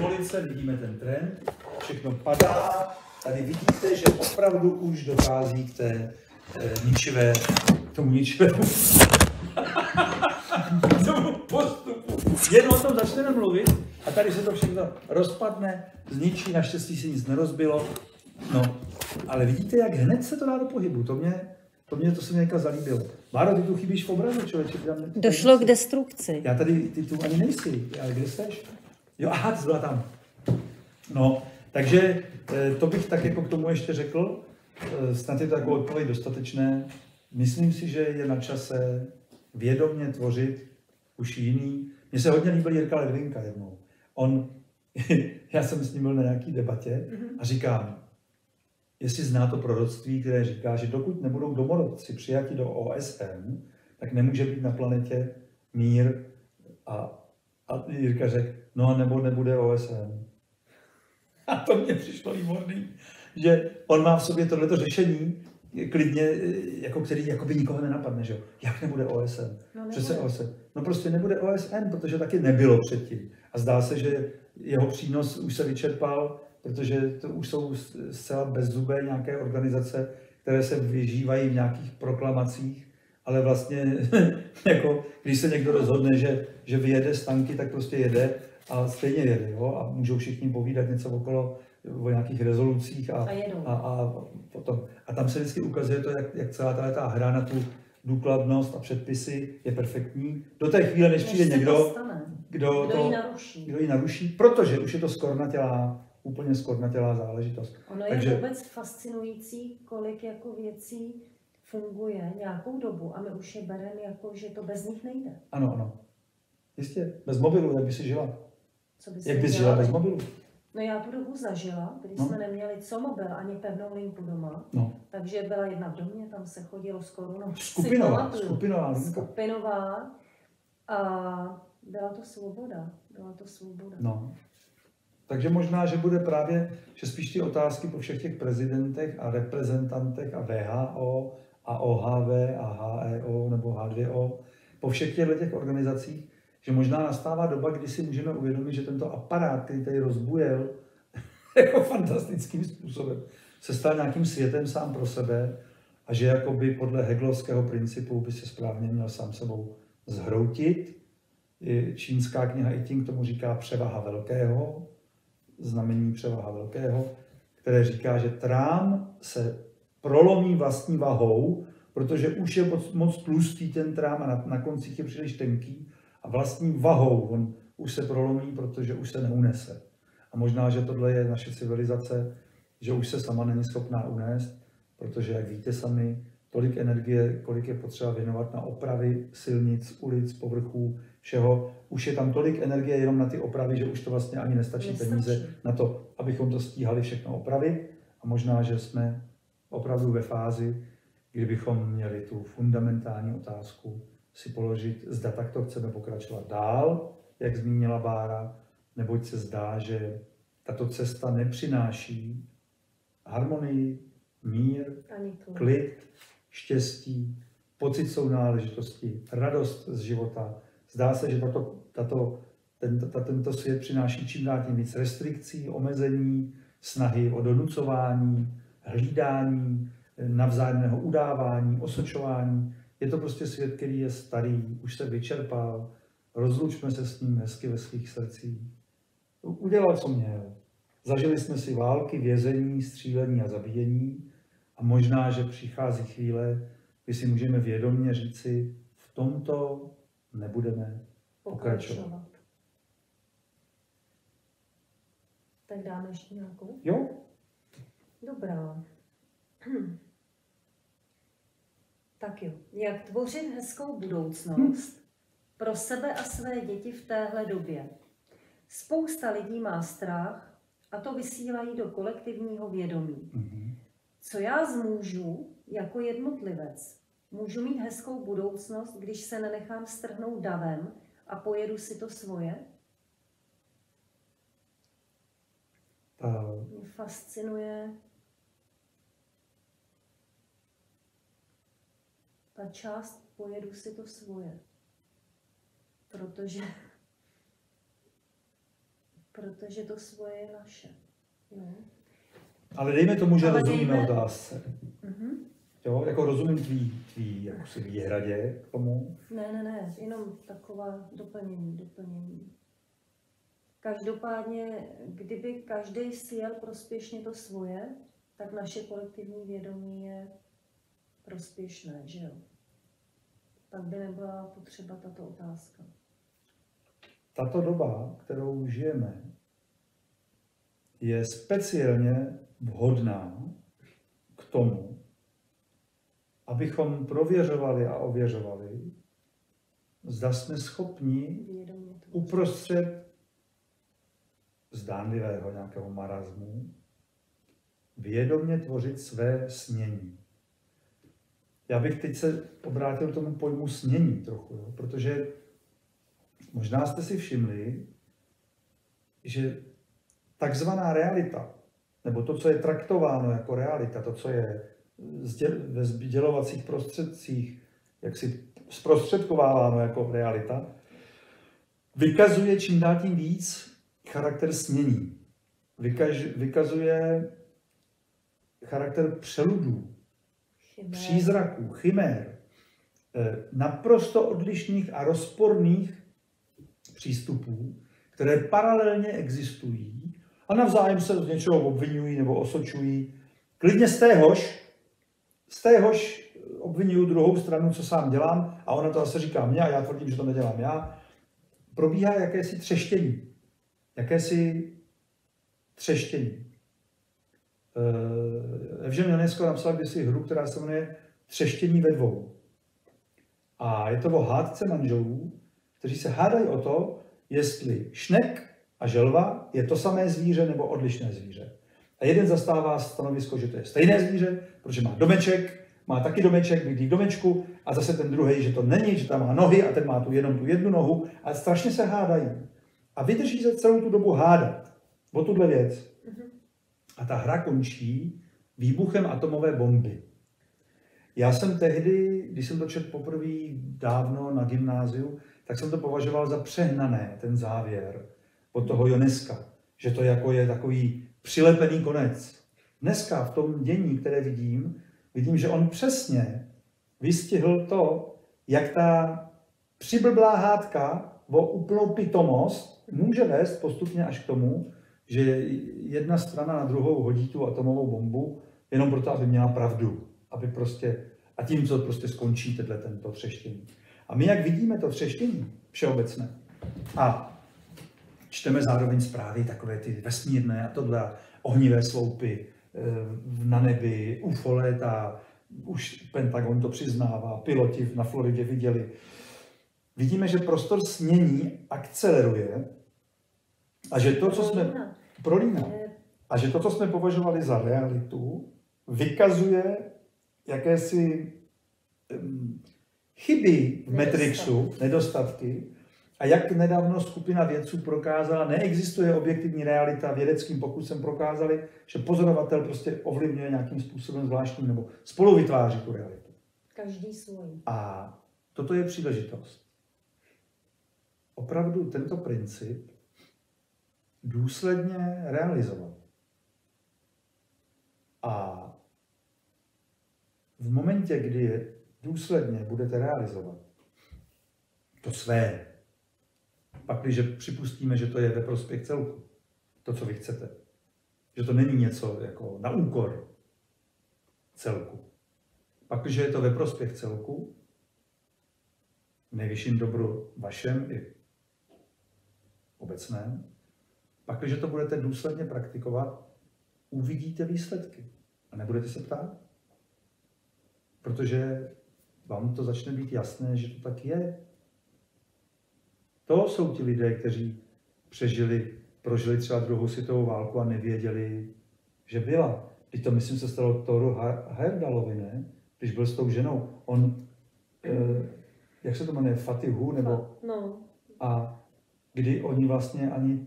No, vidíte, vidíme ten trend, všechno padá, tady vidíte, že opravdu už dochází k té e, ničivé, tomu ničivému Jen o tom začneme mluvit a tady se to všechno rozpadne, zničí, naštěstí se nic nerozbilo. No, ale vidíte, jak hned se to dá do pohybu. To mě, to mě to se mě někde zalíbilo. Máro, ty tu chybíš v obrazu, člověče. Došlo k destrukci. Já tady, ty tu ani nejsi, ale kde jsi? Jo, aha, ty byla tam. No, takže eh, to bych tak jako k tomu ještě řekl. Eh, snad je to jako odpověď dostatečné. Myslím si, že je na čase vědomně tvořit už jiný. Mně se hodně líbil Jirka Ledvinka jednou. On, já jsem s ním byl na nějaký debatě a říkám, jestli zná to proroctví, které říká, že dokud nebudou domorodci přijati do OSN, tak nemůže být na planetě mír. A, a Jirka řekl, no a nebo nebude OSN. A to mě přišlo výborný, že on má v sobě tohleto řešení, klidně, jako který jako by nikoho nenapadne, že jo. Jak nebude OSN? No, Přece OSN. No prostě nebude OSN, protože taky nebylo předtím. A zdá se, že jeho přínos už se vyčerpal, protože to už jsou zcela bezzubé nějaké organizace, které se vyžívají v nějakých proklamacích, ale vlastně, jako, když se někdo rozhodne, že, že vyjede z tanky, tak prostě jede a stejně jede, jo? a můžou všichni povídat něco okolo o nějakých rezolucích a, a, a, potom. A tam se vždycky ukazuje to, jak, jak celá ta, ta hra na tu důkladnost a předpisy je perfektní. Do té chvíle, než přijde někdo, kdo, kdo, to, ji naruší. kdo ji naruší, protože už je to skoro na těla, úplně skornatělá záležitost. Ono je Takže... vůbec fascinující, kolik jako věcí funguje nějakou dobu a my už je bereme jako, že to bez nich nejde. Ano, ano. Jistě. Bez mobilu, jak by si žila? Co by jak bys žila bez mobilu? No já tu dobu zažila, když no. jsme neměli co mobil, ani pevnou linku doma. No. Takže byla jedna v domě, tam se chodilo s korunou. Skupinová, skupinová. Skupinová. A byla to svoboda. Byla to svoboda. No. Takže možná, že bude právě, že spíš ty otázky po všech těch prezidentech a reprezentantech a VHO a OHV a HEO nebo H2O, po všech těchto těch organizacích, že možná nastává doba, kdy si můžeme uvědomit, že tento aparát, který tady rozbujel jako fantastickým způsobem, se stal nějakým světem sám pro sebe a že jakoby podle heglovského principu by se správně měl sám sebou zhroutit. Čínská kniha I tím k tomu říká převaha velkého, znamení převaha velkého, které říká, že trám se prolomí vlastní vahou, protože už je moc, moc tlustý ten trám a na, na koncích je příliš tenký a vlastní vahou on už se prolomí, protože už se neunese. A možná, že tohle je naše civilizace, že už se sama není schopná unést, protože, jak víte sami, tolik energie, kolik je potřeba věnovat na opravy silnic, ulic, povrchů, všeho, už je tam tolik energie jenom na ty opravy, že už to vlastně ani nestačí, nestačí. peníze na to, abychom to stíhali všechno opravit. A možná, že jsme opravdu ve fázi, kdybychom měli tu fundamentální otázku si položit, zda takto chceme pokračovat dál, jak zmínila Bára, neboť se zdá, že tato cesta nepřináší harmonii, mír, klid, štěstí, pocit sounáležitosti, radost z života. Zdá se, že tato, tato, tento, tento svět přináší čím dál tím víc restrikcí, omezení, snahy o donucování, hlídání, navzájemného udávání, osočování. Je to prostě svět, který je starý, už se vyčerpal, rozlučme se s ním hezky ve svých srdcích. Udělal, co měl. Zažili jsme si války, vězení, střílení a zabíjení a možná, že přichází chvíle, kdy si můžeme vědomně říci, v tomto nebudeme pokračovat. pokračovat. Tak dáme ještě nějakou? Jo. Dobrá. Tak jo. Jak tvořit hezkou budoucnost pro sebe a své děti v téhle době? Spousta lidí má strach a to vysílají do kolektivního vědomí. Mhm. Co já zmůžu jako jednotlivec? Můžu mít hezkou budoucnost, když se nenechám strhnout davem a pojedu si to svoje? Mě fascinuje ta část pojedu si to svoje. Protože, protože to svoje je naše. Jo? Ale dejme tomu, že Ale rozumíme dejme... otázce. Uh-huh. Jo, jako rozumím tvý, tvý jako si výhradě k tomu. Ne, ne, ne, jenom taková doplnění, doplnění. Každopádně, kdyby každý si jel prospěšně to svoje, tak naše kolektivní vědomí je prospěšné, že jo? Pak by nebyla potřeba tato otázka. Tato doba, kterou žijeme, je speciálně vhodná k tomu, abychom prověřovali a ověřovali, zda jsme schopni uprostřed zdánlivého nějakého marazmu vědomě tvořit své snění. Já bych teď se obrátil k tomu pojmu snění trochu, jo? protože možná jste si všimli, že takzvaná realita, nebo to, co je traktováno jako realita, to, co je ve sdělovacích prostředcích, jak si zprostředkováváno jako realita, vykazuje čím dál tím víc charakter snění. Vykaž, vykazuje charakter přeludů, Chimér. přízraků, chimér, eh, naprosto odlišných a rozporných přístupů, které paralelně existují a navzájem se z něčeho obvinují nebo osočují. Klidně z téhož, z téhož obvinuju druhou stranu, co sám dělám, a ona to zase říká mě a já tvrdím, že to nedělám já. Probíhá jakési třeštění, jakési třeštění. Uh, Evžen Janesko napsal kdysi hru, která se jmenuje Třeštění ve dvou. A je to o hádce manželů, kteří se hádají o to, jestli šnek a želva je to samé zvíře nebo odlišné zvíře. A jeden zastává stanovisko, že to je stejné zvíře, protože má domeček, má taky domeček, bydlí v domečku, a zase ten druhý, že to není, že tam má nohy a ten má tu jenom tu jednu nohu a strašně se hádají. A vydrží se celou tu dobu hádat o tuhle věc. A ta hra končí výbuchem atomové bomby. Já jsem tehdy, když jsem to četl poprvé dávno na gymnáziu, tak jsem to považoval za přehnané, ten závěr od toho Joneska. Že to jako je takový přilepený konec. Dneska v tom dění, které vidím, vidím, že on přesně vystihl to, jak ta přiblblá hádka o úplnou pitomost může vést postupně až k tomu, že jedna strana na druhou hodí tu atomovou bombu, jenom proto, aby měla pravdu. Aby prostě, a tím, co prostě skončí tenhle tento třeštění. A my, jak vidíme to třeštění všeobecné, a čteme zároveň zprávy takové ty vesmírné a tohle, ohnivé sloupy eh, na nebi, UFO léta, už Pentagon to přiznává, piloti na Floridě viděli. Vidíme, že prostor snění akceleruje a že to, co jsme... Prolíná. A že to, co jsme považovali za realitu, vykazuje jakési chyby v Matrixu, nedostatky, a jak nedávno skupina vědců prokázala, neexistuje objektivní realita, vědeckým pokusem prokázali, že pozorovatel prostě ovlivňuje nějakým způsobem zvláštním nebo spolu vytváří tu realitu. Každý svůj. A toto je příležitost. Opravdu tento princip důsledně realizovat. A v momentě, kdy důsledně budete realizovat to své, pak, když připustíme, že to je ve prospěch celku, to, co vy chcete, že to není něco jako na úkor celku. Pak, když je to ve prospěch celku, v nejvyšším dobru vašem i obecném, pak, když to budete důsledně praktikovat, uvidíte výsledky a nebudete se ptát. Protože vám to začne být jasné, že to tak je. To jsou ti lidé, kteří přežili, prožili třeba druhou světovou válku a nevěděli, že byla. Teď to, myslím, se stalo Toru Herdalovi, ne? Když byl s tou ženou. On, eh, jak se to jmenuje, Fatihu, nebo... No. A kdy oni vlastně ani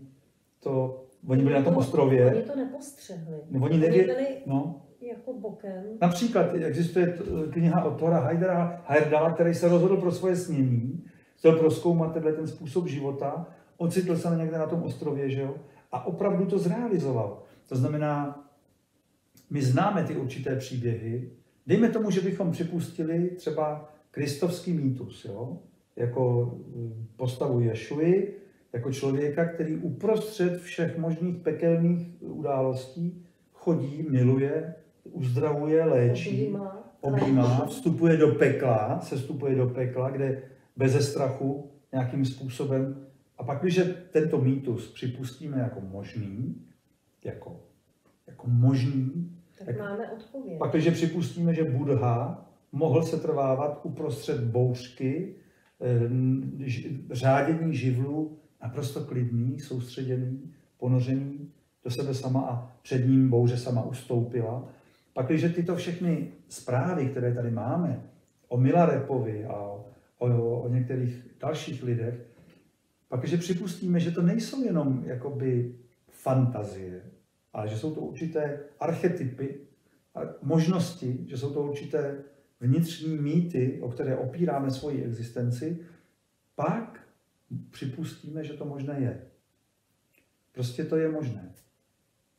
to, oni byli na tom ostrově. Oni to nepostřehli. No, oni nevě... byli no. jako bokem. Například existuje kniha od Tora Heidera, Heyerdala, který se rozhodl pro svoje snění, chtěl proskoumat tenhle ten způsob života, ocitl se někde na tom ostrově, že jo? A opravdu to zrealizoval. To znamená, my známe ty určité příběhy, dejme tomu, že bychom připustili třeba kristovský mýtus, jo? jako hm, postavu Ješuji, jako člověka, který uprostřed všech možných pekelných událostí chodí, miluje, uzdravuje, léčí, objímá, vstupuje do pekla, se vstupuje do pekla, kde beze strachu nějakým způsobem. A pak, když tento mýtus připustíme jako možný, jako, jako možný, tak, tak máme odpověď. Pak, když připustíme, že Buddha mohl se trvávat uprostřed bouřky, eh, řádění živlu, naprosto klidný, soustředěný, ponořený do sebe sama a před ním bouře sama ustoupila. Pak, když tyto všechny zprávy, které tady máme, o Milarepovi a o, o, o některých dalších lidech, pak, když připustíme, že to nejsou jenom jakoby fantazie, ale že jsou to určité archetypy, možnosti, že jsou to určité vnitřní mýty, o které opíráme svoji existenci, pak připustíme, že to možné je. Prostě to je možné.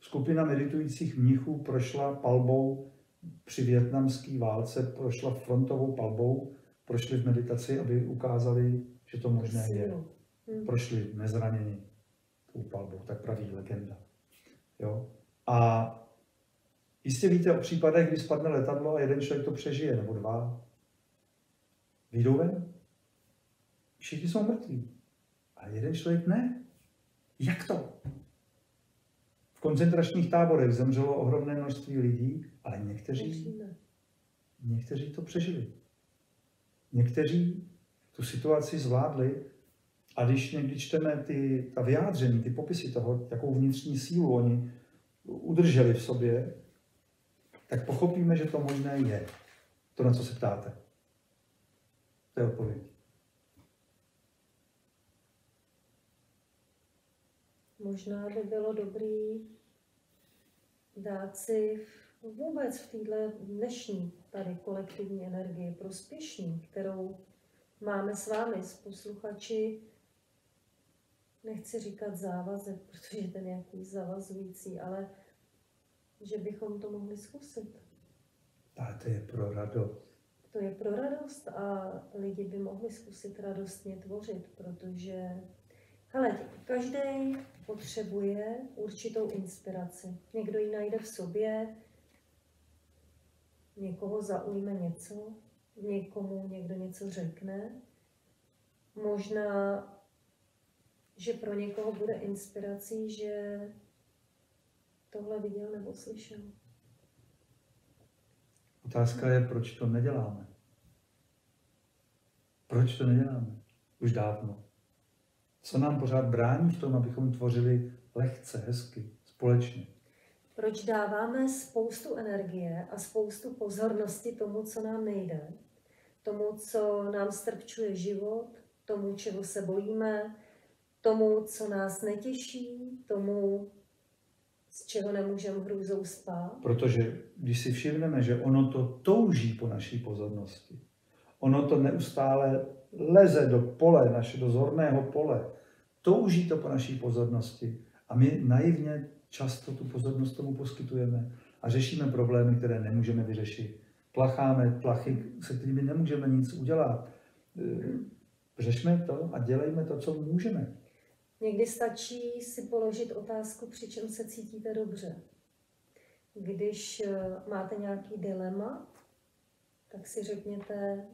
Skupina meditujících mnichů prošla palbou při větnamské válce, prošla frontovou palbou, prošli v meditaci, aby ukázali, že to možné je. Hmm. Prošli nezraněni tou palbou, tak praví legenda. Jo? A jistě víte o případech, kdy spadne letadlo a jeden člověk to přežije, nebo dva. Výjdou ven? Všichni jsou mrtví. A jeden člověk ne. Jak to? koncentračních táborech zemřelo ohromné množství lidí, ale někteří, někteří to přežili. Někteří tu situaci zvládli a když někdy čteme ty, ta vyjádření, ty popisy toho, jakou vnitřní sílu oni udrželi v sobě, tak pochopíme, že to možné je. To, na co se ptáte. To je odpověď. Možná by bylo dobrý dát si vůbec v této dnešní tady kolektivní energii prospěšní, kterou máme s vámi, s posluchači, nechci říkat závazek, protože ten je nějaký zavazující, ale že bychom to mohli zkusit. Ale to je pro radost. To je pro radost a lidi by mohli zkusit radostně tvořit, protože hele, každý potřebuje určitou inspiraci. Někdo ji najde v sobě, někoho zaujme něco, někomu někdo něco řekne. Možná, že pro někoho bude inspirací, že tohle viděl nebo slyšel. Otázka je, proč to neděláme. Proč to neděláme? Už dávno. Co nám pořád brání v tom, abychom tvořili lehce, hezky, společně? Proč dáváme spoustu energie a spoustu pozornosti tomu, co nám nejde, tomu, co nám strpčuje život, tomu, čeho se bojíme, tomu, co nás netěší, tomu, z čeho nemůžeme hrůzou spát. Protože když si všimneme, že ono to touží po naší pozornosti, ono to neustále leze do pole, naše, do zorného pole, touží to po naší pozornosti a my naivně často tu pozornost tomu poskytujeme a řešíme problémy, které nemůžeme vyřešit. Placháme plachy, se kterými nemůžeme nic udělat. E, řešme to a dělejme to, co můžeme. Někdy stačí si položit otázku, při čem se cítíte dobře. Když eh, máte nějaký dilema, tak si řekněte,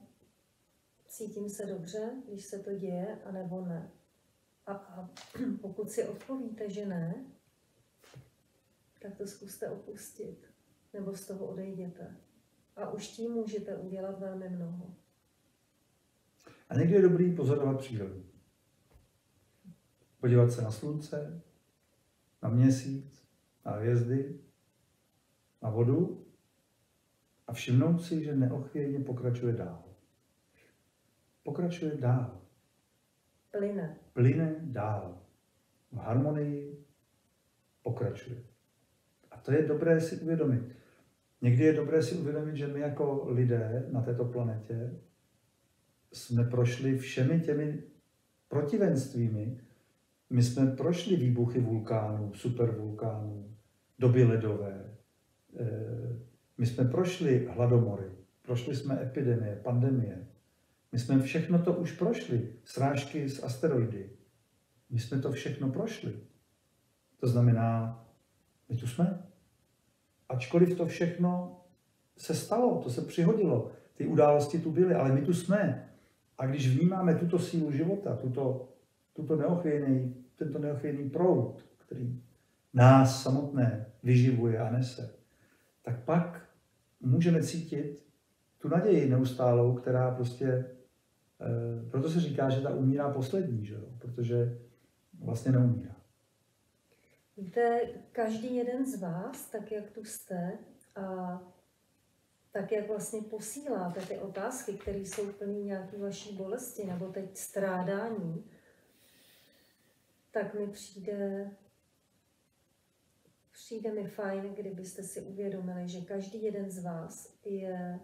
cítím se dobře, když se to děje, anebo ne. A, a pokud si odpovíte, že ne, tak to zkuste opustit, nebo z toho odejděte. A už tím můžete udělat velmi mnoho. A někdy je dobrý pozorovat přírodu podívat se na slunce, na měsíc, na hvězdy, na vodu a všimnout si, že neochvějně pokračuje dál. Pokračuje dál. Plyne. Plyne dál. V harmonii pokračuje. A to je dobré si uvědomit. Někdy je dobré si uvědomit, že my jako lidé na této planetě jsme prošli všemi těmi protivenstvími, my jsme prošli výbuchy vulkánů, supervulkánů, doby ledové. Eh, my jsme prošli hladomory, prošli jsme epidemie, pandemie. My jsme všechno to už prošli, srážky z asteroidy. My jsme to všechno prošli. To znamená, my tu jsme. Ačkoliv to všechno se stalo, to se přihodilo, ty události tu byly, ale my tu jsme. A když vnímáme tuto sílu života, tuto tuto neochvějný, tento neochvějný proud, který nás samotné vyživuje a nese, tak pak můžeme cítit tu naději neustálou, která prostě, proto se říká, že ta umírá poslední, že jo? protože vlastně neumírá. Víte, každý jeden z vás, tak jak tu jste, a tak jak vlastně posíláte ty otázky, které jsou plné nějaké vaší bolesti nebo teď strádání, tak mi přijde, přijde mi fajn, kdybyste si uvědomili, že každý jeden z vás je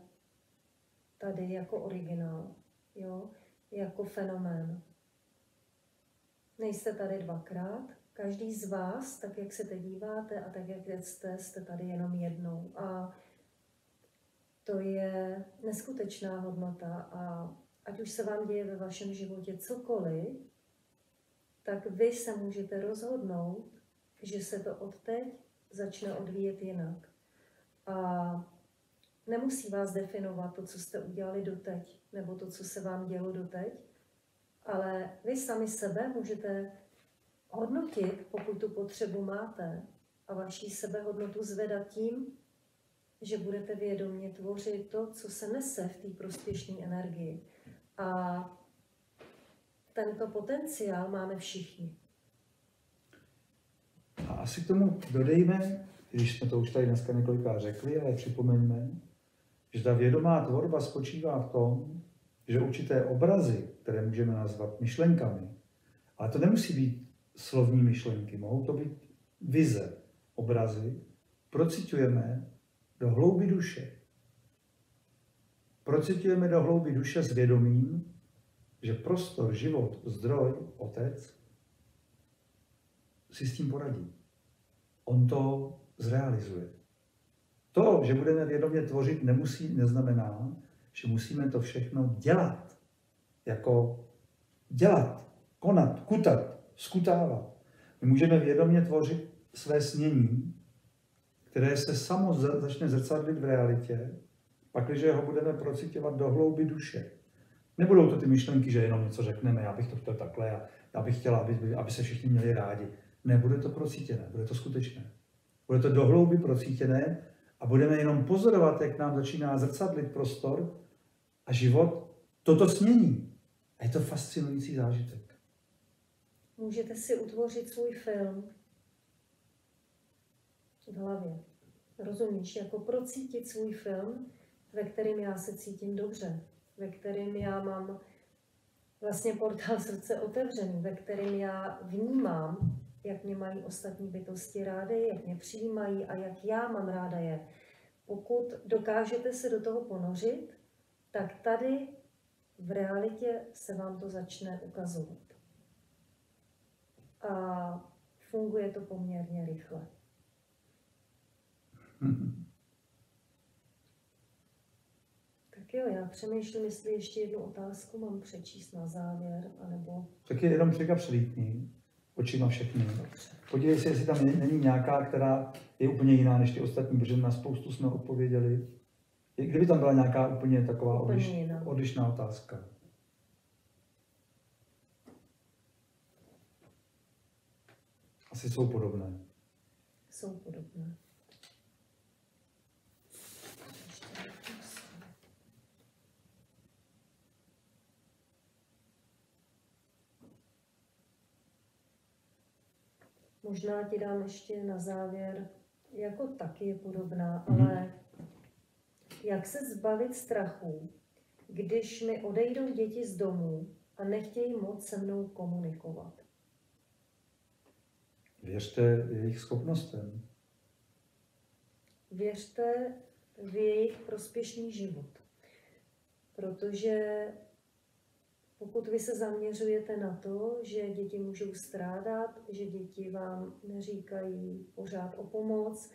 tady jako originál, jo? jako fenomén. Nejste tady dvakrát, každý z vás, tak jak se teď díváte a tak jak jste, jste tady jenom jednou. A to je neskutečná hodnota a ať už se vám děje ve vašem životě cokoliv, tak vy se můžete rozhodnout, že se to od teď začne odvíjet jinak. A nemusí vás definovat to, co jste udělali doteď, nebo to, co se vám dělo doteď, ale vy sami sebe můžete hodnotit, pokud tu potřebu máte, a vaší sebehodnotu zvedat tím, že budete vědomě tvořit to, co se nese v té prospěšné energii. A tento potenciál máme všichni. A asi k tomu dodejme, když jsme to už tady dneska několikrát řekli, ale připomeňme, že ta vědomá tvorba spočívá v tom, že určité obrazy, které můžeme nazvat myšlenkami, ale to nemusí být slovní myšlenky, mohou to být vize, obrazy, procitujeme do hlouby duše. Procitujeme do hlouby duše s vědomím, že prostor, život, zdroj, otec si s tím poradí. On to zrealizuje. To, že budeme vědomě tvořit, nemusí, neznamená, že musíme to všechno dělat. Jako dělat, konat, kutat, skutávat. My můžeme vědomě tvořit své snění, které se samo začne zrcadlit v realitě, pakliže ho budeme procitovat do hlouby duše. Nebudou to ty myšlenky, že jenom něco řekneme, já bych to chtěl takhle, a já bych chtěla, aby, aby se všichni měli rádi. Nebude to procítěné, bude to skutečné. Bude to do hlouby procítěné a budeme jenom pozorovat, jak nám začíná zrcadlit prostor a život toto smění. A je to fascinující zážitek. Můžete si utvořit svůj film v hlavě. Rozumíš? Jako procítit svůj film, ve kterém já se cítím dobře, ve kterém já mám vlastně portál srdce otevřený, ve kterém já vnímám, jak mě mají ostatní bytosti rády, jak mě přijímají a jak já mám ráda je. Pokud dokážete se do toho ponořit, tak tady v realitě se vám to začne ukazovat. A funguje to poměrně rychle. Tak jo, já přemýšlím, jestli ještě jednu otázku mám přečíst na závěr, anebo... Tak je jenom překa přelítní, očima všechny. Podívej se, jestli tam není nějaká, která je úplně jiná než ty ostatní, protože na spoustu jsme odpověděli. Kdyby tam byla nějaká úplně taková odliš, odlišná otázka. Asi jsou podobné. Jsou podobné. Možná ti dám ještě na závěr, jako taky je podobná, mm-hmm. ale jak se zbavit strachu, když mi odejdou děti z domu a nechtějí moc se mnou komunikovat? Věřte jejich schopnostem. Věřte v jejich prospěšný život. Protože pokud vy se zaměřujete na to, že děti můžou strádat, že děti vám neříkají pořád o pomoc,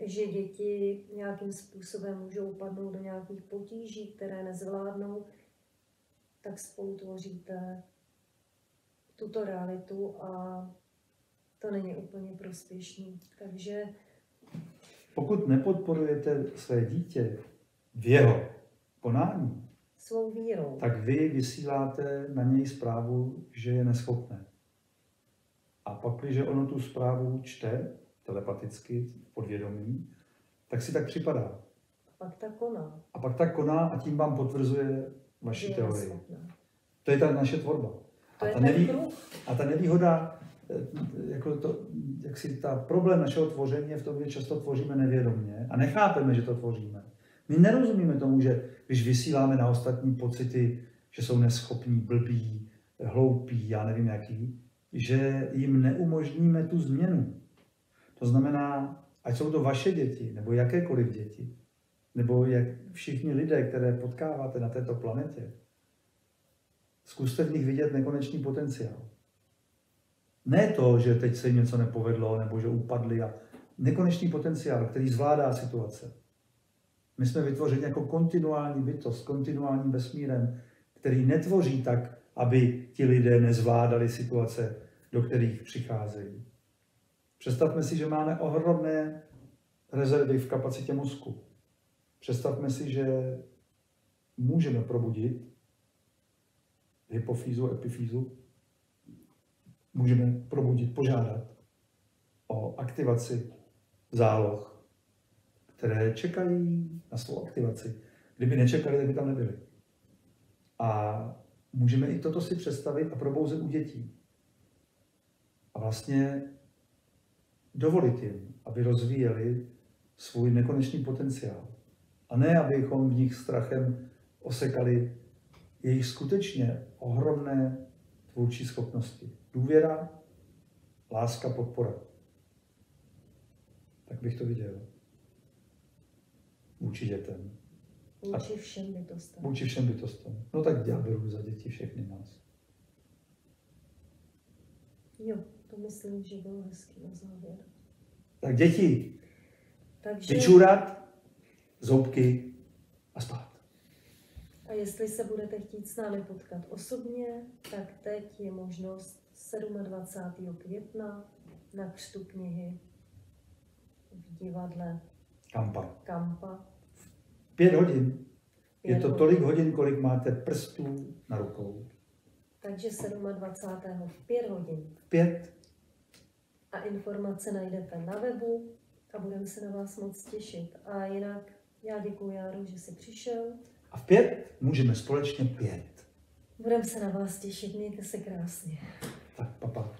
že děti nějakým způsobem můžou padnout do nějakých potíží, které nezvládnou, tak spolu tvoříte tuto realitu a to není úplně prospěšný. Takže... Pokud nepodporujete své dítě v jeho konání, svou vírou. Tak vy vysíláte na něj zprávu, že je neschopné. A pak, když ono tu zprávu čte telepaticky podvědomí, tak si tak připadá. A pak tak koná. A pak tak koná a tím vám potvrzuje vaši teorii. To je ta naše tvorba. To a, ta nevý... a ta nevýhoda, eh, jako to, jak si ta problém našeho tvoření je v tom, že často tvoříme nevědomně a nechápeme, že to tvoříme. My nerozumíme tomu, že když vysíláme na ostatní pocity, že jsou neschopní, blbí, hloupí, já nevím jaký, že jim neumožníme tu změnu. To znamená, ať jsou to vaše děti, nebo jakékoliv děti, nebo jak všichni lidé, které potkáváte na této planetě, zkuste v nich vidět nekonečný potenciál. Ne to, že teď se jim něco nepovedlo, nebo že upadli, a nekonečný potenciál, který zvládá situace. My jsme vytvořeni jako kontinuální bytost, kontinuálním vesmírem, který netvoří tak, aby ti lidé nezvládali situace, do kterých přicházejí. Představme si, že máme ohromné rezervy v kapacitě mozku. Představme si, že můžeme probudit hypofýzu, epifýzu, můžeme probudit, požádat o o aktivaci záloh, které čekají na svou aktivaci. Kdyby nečekali, tak by tam nebyli. A můžeme i toto si představit a probouzet u dětí. A vlastně dovolit jim, aby rozvíjeli svůj nekonečný potenciál. A ne, abychom v nich strachem osekali jejich skutečně ohromné tvůrčí schopnosti. Důvěra, láska, podpora. Tak bych to viděl. Vůči dětem. Vůči všem bytostem. Vůči všem bytostem. No tak ďábelů za děti všechny nás. Jo, to myslím, že bylo hezký na závěr. Tak děti, Takže, vyčůrat, zoubky a spát. a jestli se budete chtít s námi potkat osobně, tak teď je možnost 27. května na křtu knihy v divadle Kampa. Kampa. Pět hodin. Je Pět to hodin. tolik hodin, kolik máte prstů na rukou. Takže 27. v 5 hodin. Pět. A informace najdete na webu a budeme se na vás moc těšit. A jinak já děkuji Járu, že jsi přišel. A v pět můžeme společně pět. Budeme se na vás těšit, mějte se krásně. Tak, papa.